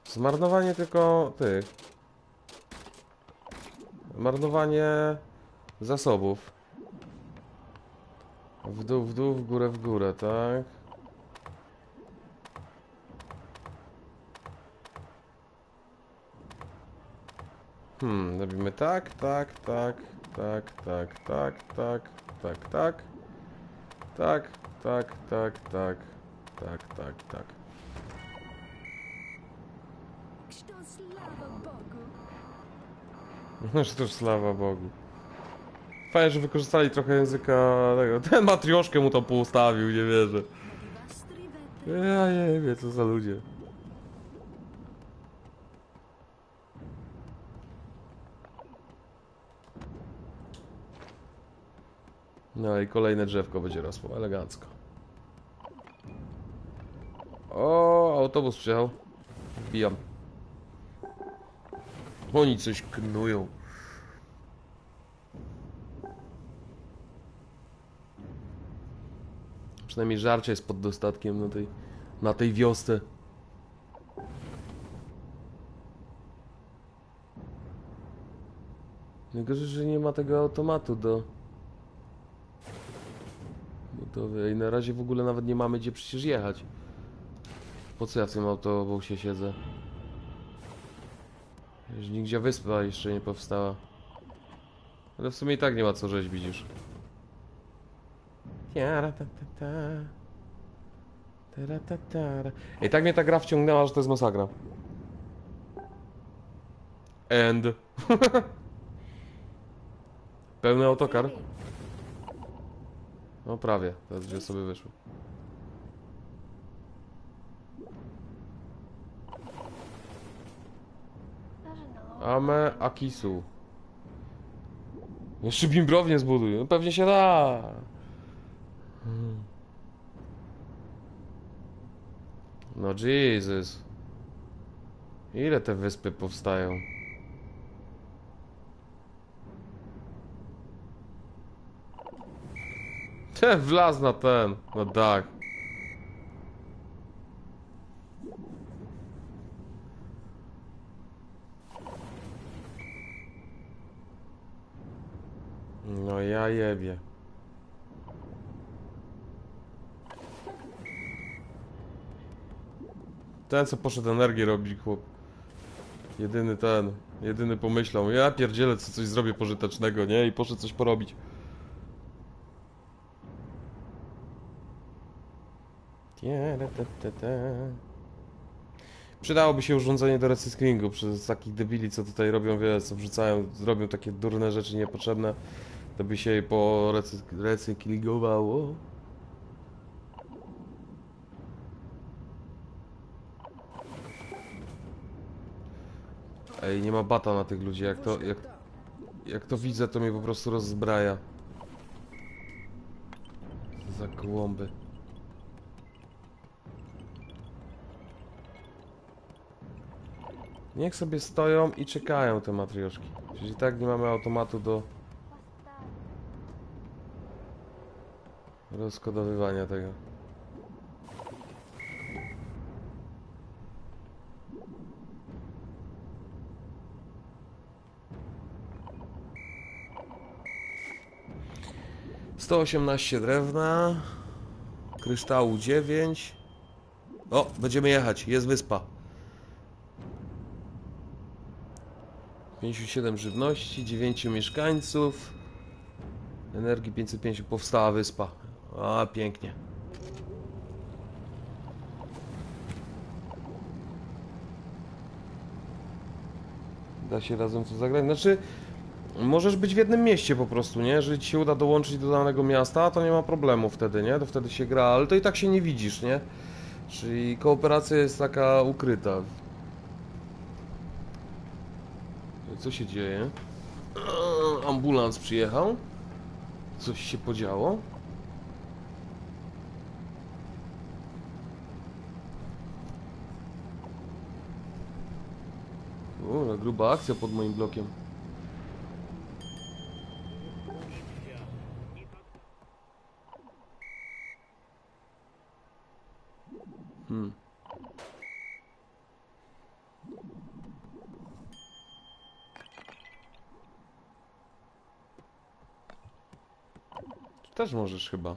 Zmarnowanie tylko tych. Marnowanie zasobów. W dół, w dół, w górę, w górę, tak? Hmm, robimy tak, tak, tak, tak, tak, tak, tak, tak, tak. Tak, tak, tak, tak, tak, tak, tak. Że też slawa Bogu. Fajnie, że wykorzystali trochę języka tego. Ten matrioszkę mu to poustawił, nie wierzę. Ja nie wiem, co za ludzie. No i kolejne drzewko będzie rosło, elegancko. O, autobus przyjechał. Wbijam. Oni coś knują. Przynajmniej żarcie jest pod dostatkiem na tej, na tej wiosce. Najgorzej, że nie ma tego automatu do... Gotowe. I na razie w ogóle nawet nie mamy gdzie przecież jechać. Po co ja w tym autobusie siedzę? Już nigdzie wyspa jeszcze nie powstała. Ale w sumie i tak nie ma co rzeźbić już. Ej, tak mnie ta gra wciągnęła, że to jest masakra. End. Pełny autokar. No prawie, teraz dwie sobie wyszły. Ame Akisu. Jeszcze bimbrownię zbuduj. No pewnie się da. No Jesus. Ile te wyspy powstają? Te wlaz na ten, na dach. No ja jebie. Ten co poszedł energię robić chłop. Jedyny ten, jedyny pomyślał, ja pierdzielę co coś zrobię pożytecznego, nie? I poszedł coś porobić. Przydałoby się urządzenie do recyklingu przez takich debili, co tutaj robią, wiesz, co wrzucają, robią takie durne rzeczy niepotrzebne, to by się je po recy- recyklingowało. Ej, nie ma bata na tych ludzi, jak to, jak, jak to widzę, to mnie po prostu rozzbraja. Za gołąby. Niech sobie stoją i czekają te matrioszki. Czyli tak nie mamy automatu do rozkodowywania tego. 118 drewna. Kryształu 9. O, będziemy jechać. Jest wyspa. 57 żywności, 9 mieszkańców. Energii 550 powstała wyspa. A, pięknie. Da się razem co zagrać. Znaczy, możesz być w jednym mieście po prostu, nie? Jeżeli ci się uda dołączyć do danego miasta, to nie ma problemu wtedy, nie? To wtedy się gra, ale to i tak się nie widzisz, nie? Czyli kooperacja jest taka ukryta. Co się dzieje? Ambulans przyjechał. Coś się podziało. O, gruba akcja pod moim blokiem. Hmm. Tu też możesz chyba.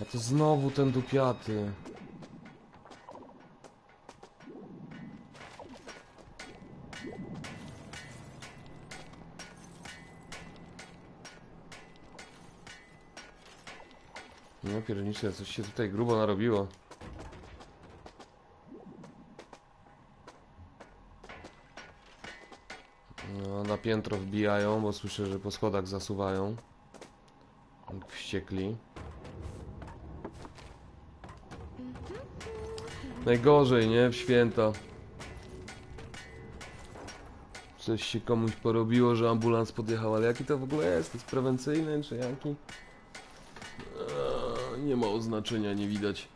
A to znowu ten dupiaty. Piernicze, coś się tutaj grubo narobiło. No, na piętro wbijają, bo słyszę, że po schodach zasuwają. Jak Wściekli. Najgorzej, nie? W święta. Coś się komuś porobiło, że ambulans podjechał, ale jaki to w ogóle jest? To jest prewencyjny, czy jaki? Nie ma oznaczenia, nie widać.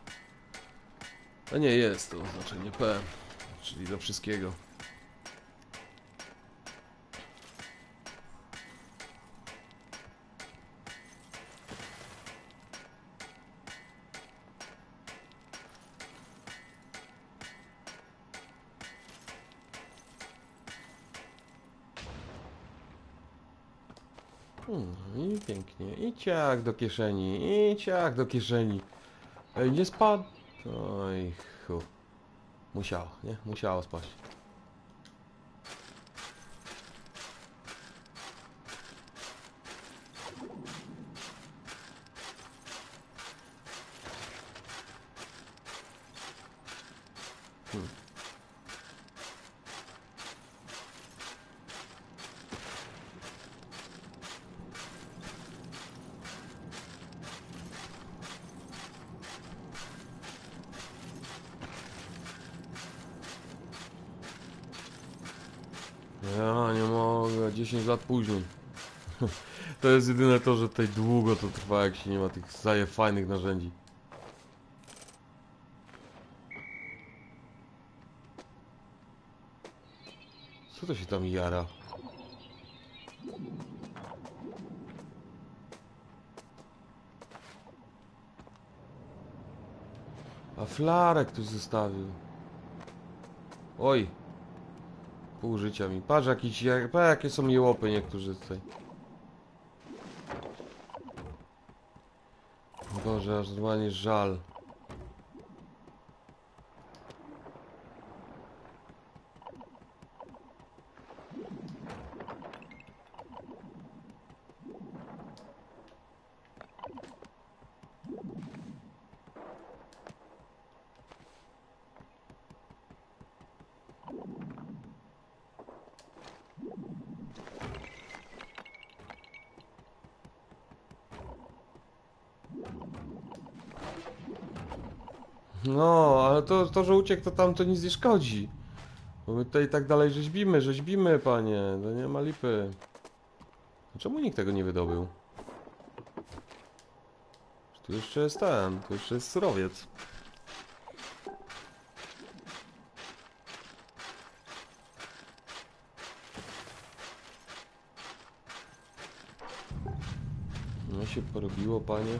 A nie, jest to oznaczenie P, czyli do wszystkiego. Hmm, I pięknie. I ciach do kieszeni. I ciach do kieszeni. Ej, nie spadł. Oj, chu. Musiało, nie? Musiało spaść. Ja nie mogę, 10 lat później. To jest jedyne to, że tutaj długo to trwa, jak się nie ma tych zaje fajnych narzędzi. Co to się tam jara? A flarek tu zostawił. Oj. Pół życia mi. Patrz jakiś, jak, patrz jakie są jełopy niektórzy tutaj. Boże, aż normalnie żal. No, ale to, że uciekł, to tam to nic nie szkodzi. Bo my tutaj tak dalej rzeźbimy, rzeźbimy, panie. To nie ma lipy. Czemu nikt tego nie wydobył? Tu jeszcze jest ten, tu jeszcze jest surowiec. No się porobiło, panie.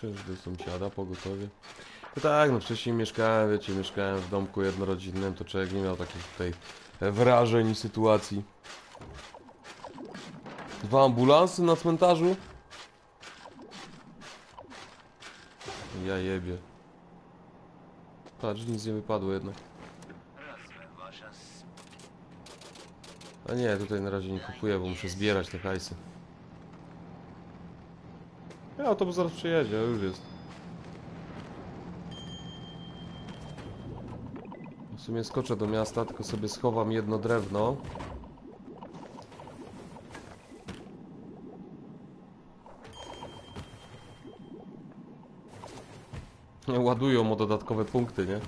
Czy do sąsiada pogotowie? No tak, no wcześniej mieszkałem, wiecie, mieszkałem w domku jednorodzinnym, to człowiek nie miał takich tutaj wrażeń i sytuacji. Dwa ambulansy na cmentarzu? Ja jebie. Patrz, nic nie wypadło jednak. A nie, tutaj na razie nie kupuję, bo muszę zbierać te hajsy. Ja, autobus zaraz przyjedzie, już jest. W sumie skoczę do miasta, tylko sobie schowam jedno drewno. Ładują o dodatkowe punkty, nie?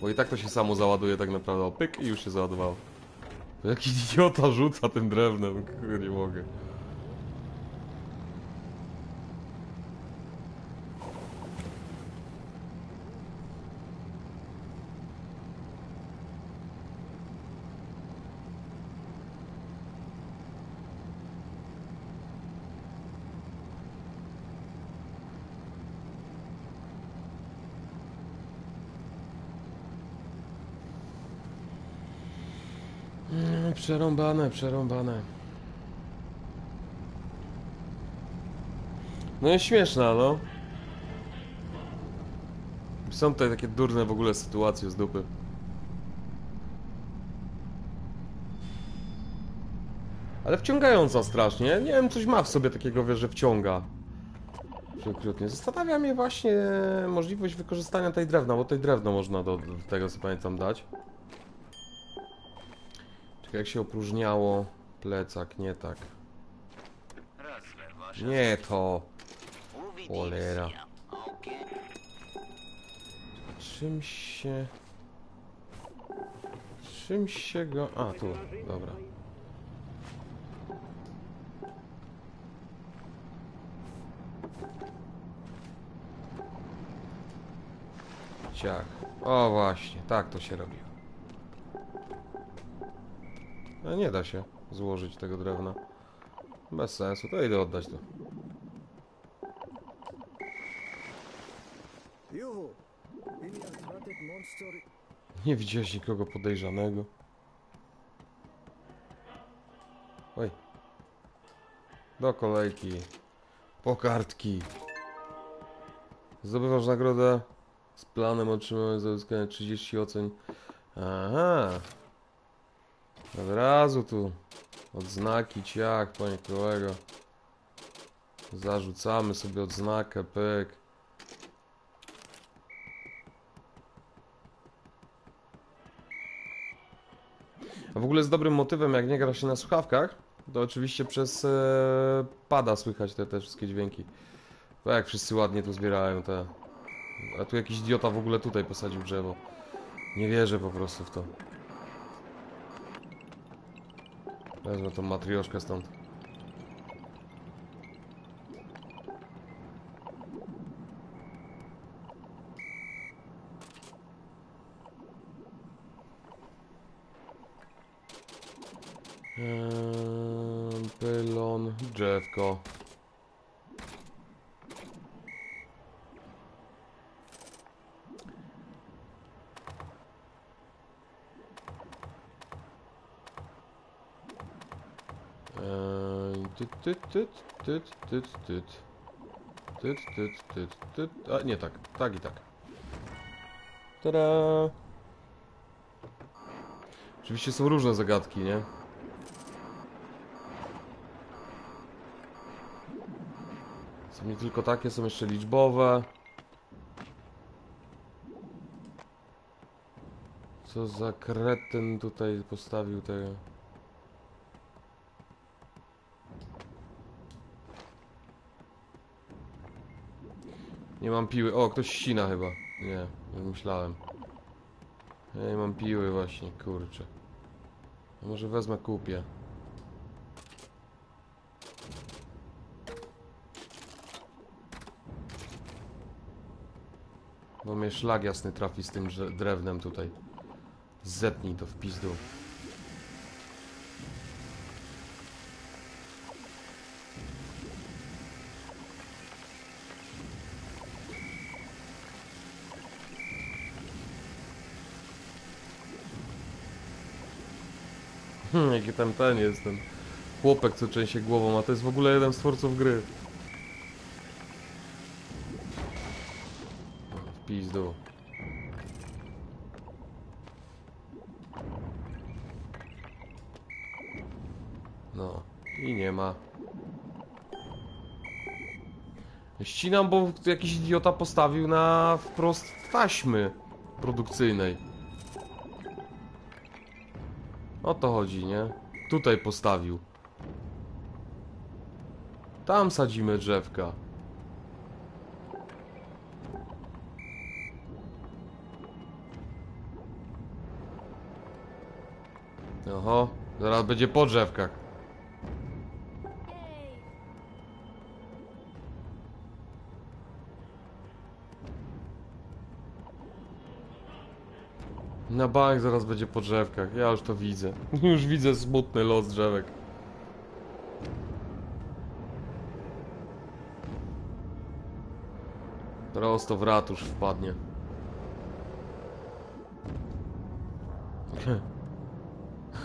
Bo i tak to się samo załaduje tak naprawdę. O, pyk i już się załadowało. To jakiś idiota rzuca tym drewnem, nie mogę. Mm, Przerąbane, przerąbane. No jest śmieszna, no. Są tutaj takie durne w ogóle sytuacje z dupy. Ale wciągająca strasznie. Nie wiem, coś ma w sobie takiego, że wciąga. Przekrutnie. Zastanawia mnie właśnie możliwość wykorzystania tej drewna, bo tej drewno można do, do tego, co pamiętam, dać. Jak się opróżniało plecak, nie tak. Nie to. Cholera. Czym się... Czym się go... A, tu. Dobra. Ciach. O właśnie, tak to się robiło. No nie da się złożyć tego drewna. Bez sensu, to idę oddać to. Nie widziałeś nikogo podejrzanego. Oj. Do kolejki. Po kartki. Zdobywasz nagrodę z planem otrzymałem, za 30 oceń. Aha. Od razu tu odznaki ciach, panie kolego. Zarzucamy sobie odznakę, pyk. A w ogóle z dobrym motywem, jak nie gra się na słuchawkach, to oczywiście przez e, pada słychać te, te wszystkie dźwięki. Bo jak wszyscy ładnie tu zbierają te... A tu jakiś idiota w ogóle tutaj posadził drzewo. Nie wierzę po prostu w to. Wezmę tą matrioszkę stąd. Eee, pylon, drzewko. Eee, tyt, tyt, tyt, tyt, tyt, tyt. Tyt, tyt, tyt. A nie tak, tak i tak. Tada! Oczywiście są różne zagadki, nie? Są nie tylko takie, są jeszcze liczbowe. Co za kretyn tutaj postawił tego? Nie mam piły. O, ktoś ścina chyba. Nie, myślałem. Ja nie mam piły właśnie, kurczę. A Może wezmę, kupię. Bo mnie szlag jasny trafi z tym drewnem tutaj. Zetnij to w pizdu. Hmm, jaki tam ten jest ten chłopek, co część się głową, a to jest w ogóle jeden z twórców gry. W pizdu. No, i nie ma. Ścinam, bo jakiś idiota postawił na wprost taśmy produkcyjnej. O to chodzi, nie? Tutaj postawił. Tam sadzimy drzewka. Oho, zaraz będzie po drzewkach. Na bank zaraz będzie po drzewkach. Ja już to widzę. Już widzę smutny los drzewek. Prosto w ratusz wpadnie.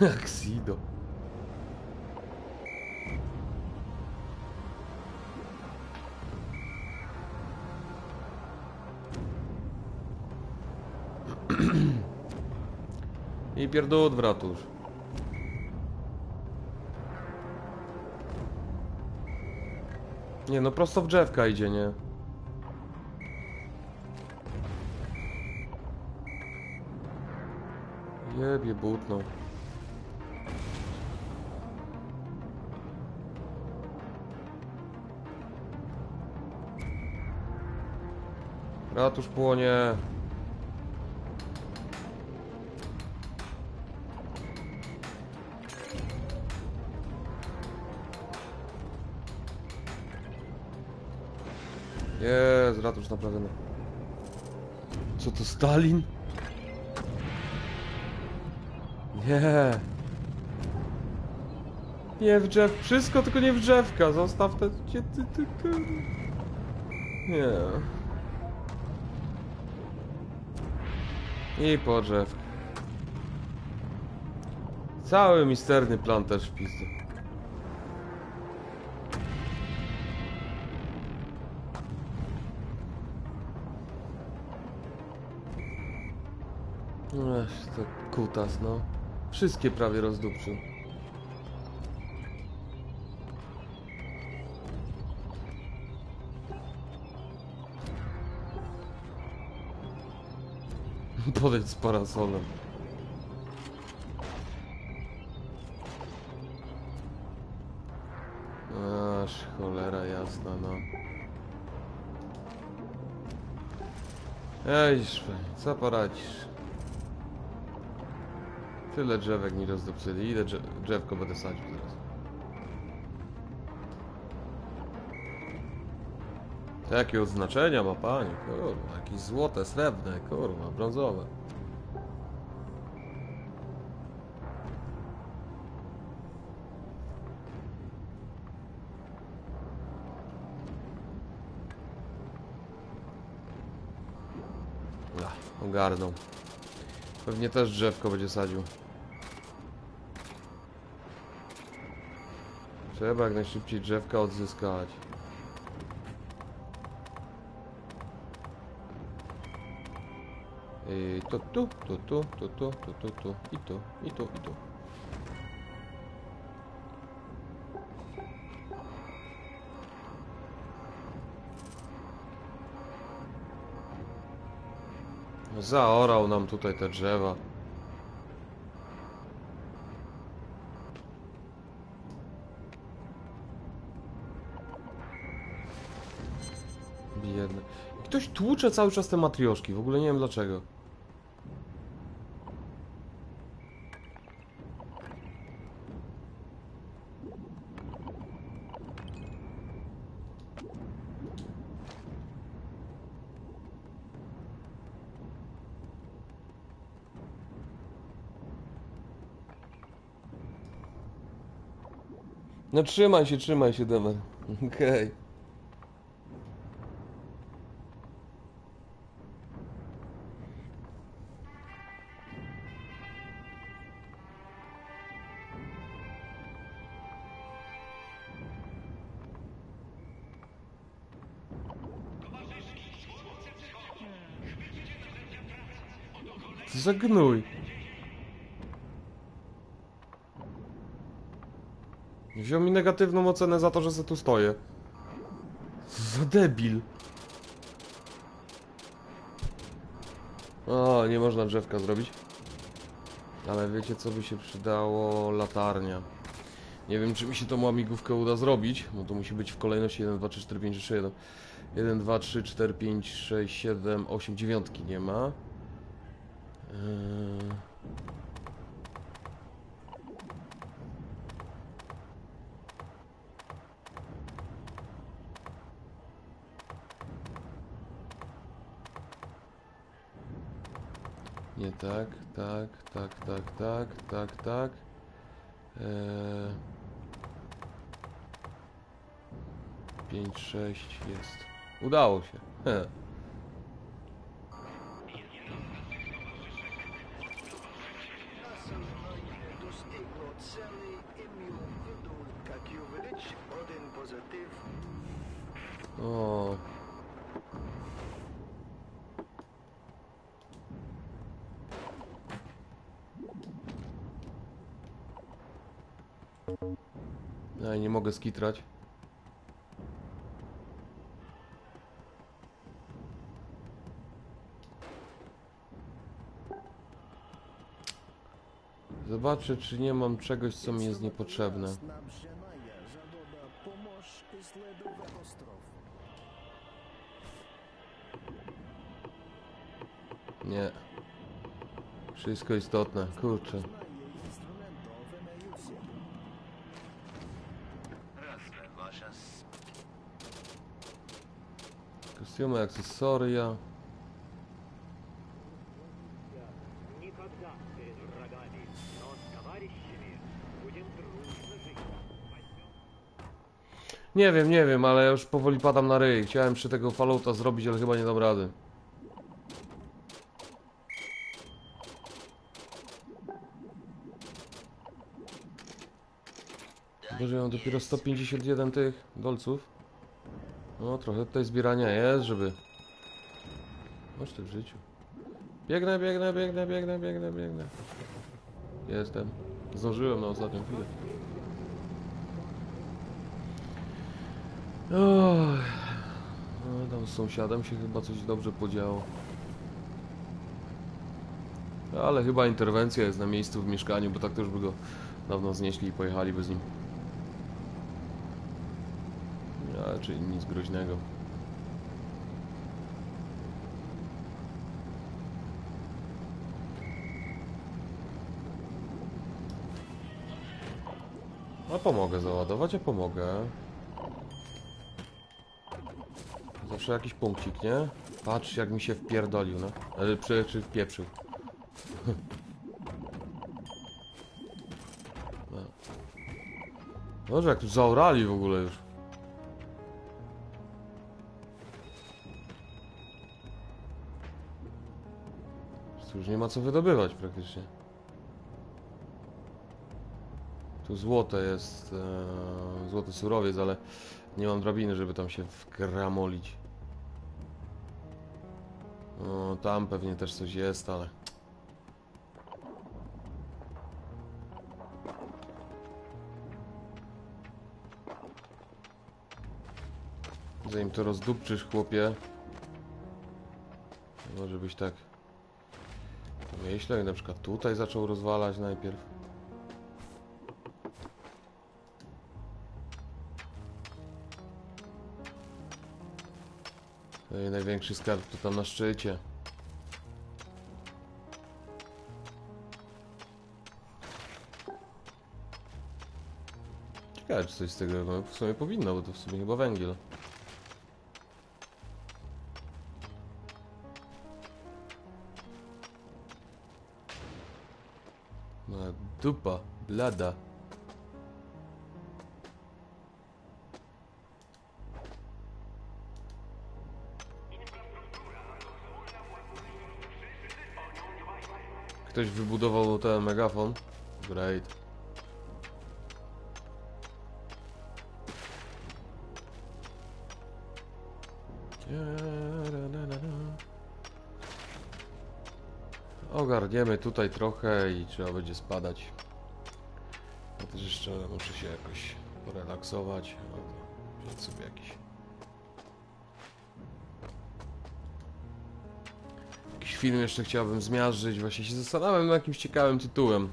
Jak Sido. I pierdół w ratusz. Nie no, prosto w drzewka idzie, nie? Jebie butną. Ratusz płonie. Ratusz naprawiony. Co to, Stalin? Nie. Nie w drzew, wszystko tylko nie w drzewka, zostaw te, Nie. I po drzewku. Cały misterny plan też w pizdu. To kutas, no. Wszystkie prawie rozdupczył. Podejdź z parasolem. Aż cholera jasna, no. Ej, co poradzisz? Tyle drzewek mi rozdupcyli. Ile drze drzewko będę sadził teraz? Jakie odznaczenia ma pani? Kurwa, jakieś złote, srebrne, kurwa, brązowe. Ach, ogarnął. Pewnie też drzewko będzie sadził. Trzeba jak najszybciej drzewka odzyskać. Yy, to tu, to tu, to tu, to tu, tu, i tu, i tu, i tu. Zaorał nam tutaj te drzewa. Ktoś tłucze cały czas te matrioszki, w ogóle nie wiem dlaczego. No trzymaj się, trzymaj się, Demer. Okej. Co za gnój. Wziął mi negatywną ocenę za to, że se tu stoję. Za debil. O, nie można drzewka zrobić. Ale wiecie co by się przydało? Latarnia. Nie wiem czy mi się tą łamigłówkę uda zrobić, bo to musi być w kolejności 1, 2, 3, 4, 5, 6, 7. 1, 2, 3, 4, 5, 6, 7, 8, 9 nie ma. Yy... Nie tak, tak, tak, tak, tak, tak, tak. Eee... 5, 6 jest. Udało się. skitrać. Zobaczę, czy nie mam czegoś, co mi jest niepotrzebne. Nie. Wszystko istotne, kurczę. Kostiumy, akcesoria. Nie wiem, nie wiem, ale już powoli padam na ryj. Chciałem przy tego faluta zrobić, ale chyba nie dam rady. Dobrze, mam dopiero 151 tych dolców. No, trochę tutaj zbierania jest, żeby... Masz ty w życiu. Biegnę, biegnę, biegnę, biegnę, biegnę, biegnę. Jestem. Zdążyłem na ostatnią chwilę. Oj. No, tam z sąsiadem się chyba coś dobrze podziało. Ale chyba interwencja jest na miejscu w mieszkaniu, bo tak już by go dawno znieśli i pojechaliby z nim. Ale czyli nic groźnego. No pomogę załadować, a pomogę. Zawsze jakiś punkcik, nie? Patrz jak mi się wpierdolił, no. Ale przy, czy wpieprzył. No. Dobrze, jak tu zaorali w ogóle już. Już nie ma co wydobywać praktycznie. Tu złote jest, e, złoty surowiec, ale nie mam drabiny, żeby tam się wgramolić. O, tam pewnie też coś jest, ale... Zanim to rozdupczysz, chłopie. Może byś tak... Myślę, na przykład tutaj zaczął rozwalać najpierw. No i największy skarb to tam na szczycie. Ciekawe, czy coś z tego w sumie powinno, bo to w sumie chyba węgiel. Dupa, blada. Ktoś wybudował ten megafon. Great. Ogarniemy tutaj trochę i trzeba będzie spadać. Ja też jeszcze muszę się jakoś porelaksować. No wziąć sobie jakiś... Jakiś film jeszcze chciałbym zmiażdżyć. Właśnie się zastanawiam nad jakimś ciekawym tytułem.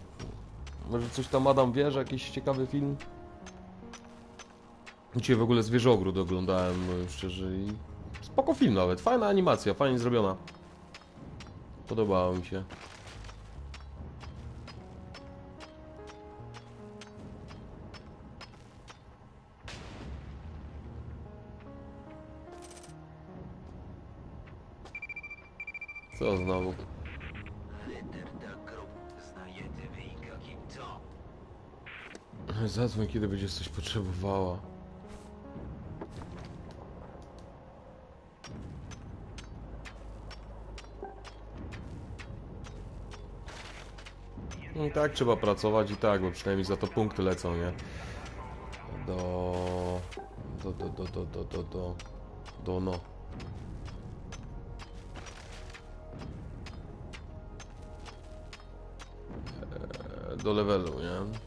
Może coś tam Adam wie, że jakiś ciekawy film? Dzisiaj w ogóle Zwierzogród oglądałem, powiem szczerze i... Spoko film nawet, fajna animacja, fajnie zrobiona. Podobało mi się. Co znowu? Zadzwoń, kiedy będziesz coś potrzebowała. No i tak trzeba pracować i tak, bo przynajmniej za to punkty lecą, nie? Do... Do, do, do, do, do, do, do... Do no. Do levelu, nie?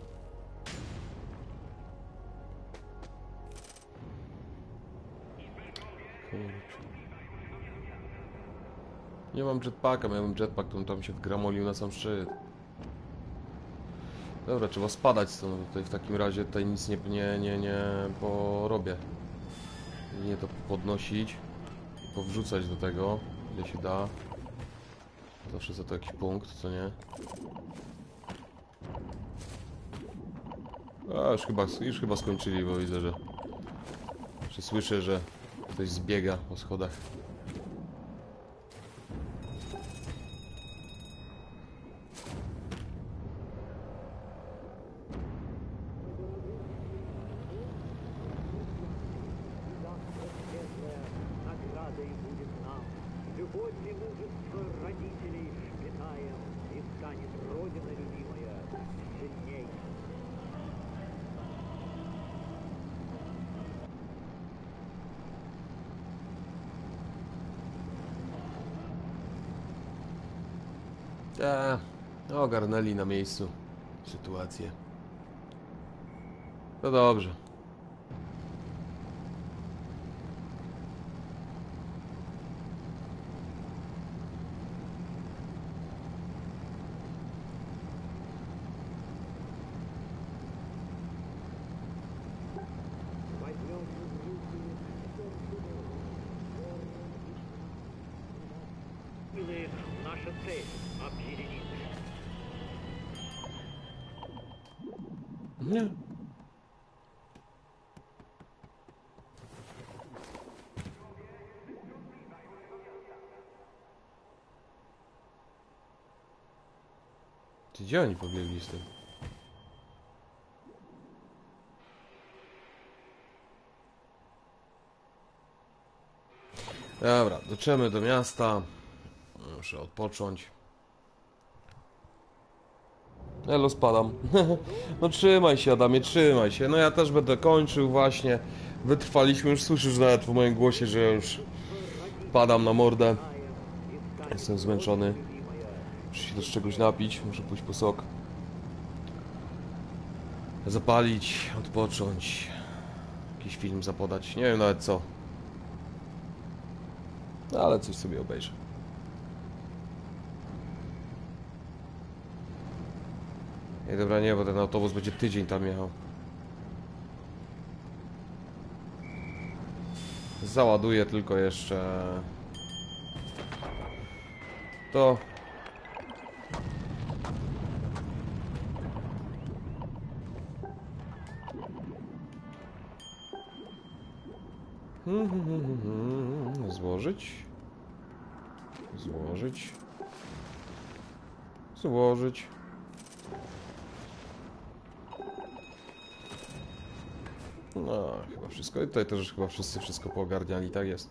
Kurczę. Nie mam jetpacka, miałem jetpack, to tam się wgramolił na sam szczyt. Dobra, trzeba spadać stąd tutaj w takim razie tutaj nic nie, nie, nie, nie porobię. Nie to podnosić powrzucać do tego, ile się da. Zawsze za to jakiś punkt, co nie? A, już chyba, już chyba skończyli, bo widzę, że... że słyszę, że ktoś zbiega po schodach. Na miejscu sytuację. No dobrze. Gdzie oni pobiegli z tym? Dobra, dotrzemy do miasta. Muszę odpocząć. Elo, spadam. no trzymaj się, Adamie, trzymaj się. No ja też będę kończył właśnie. Wytrwaliśmy, już słyszysz nawet w moim głosie, że już padam na mordę. Jestem zmęczony. Muszę się też czegoś napić, muszę pójść po sok. Zapalić, odpocząć. Jakiś film zapodać, nie wiem nawet co. No, ale coś sobie obejrzę. Ej, dobra, nie, bo ten autobus będzie tydzień tam jechał. Załaduję tylko jeszcze... To... Mhm, złożyć. Złożyć. Złożyć. No, chyba wszystko. I tutaj też chyba wszyscy wszystko poogarniali, tak jest.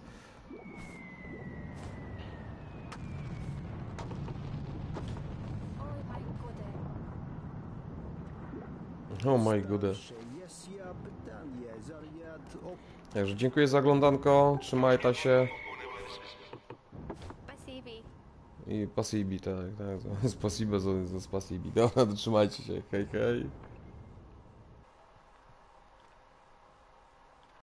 Oh my
goodness. Oh
Także dziękuję za oglądanko, trzymaj ta się. I pasibi, tak, tak. Spasibo za, za spasibi. Dobra, trzymajcie się, hej, hej.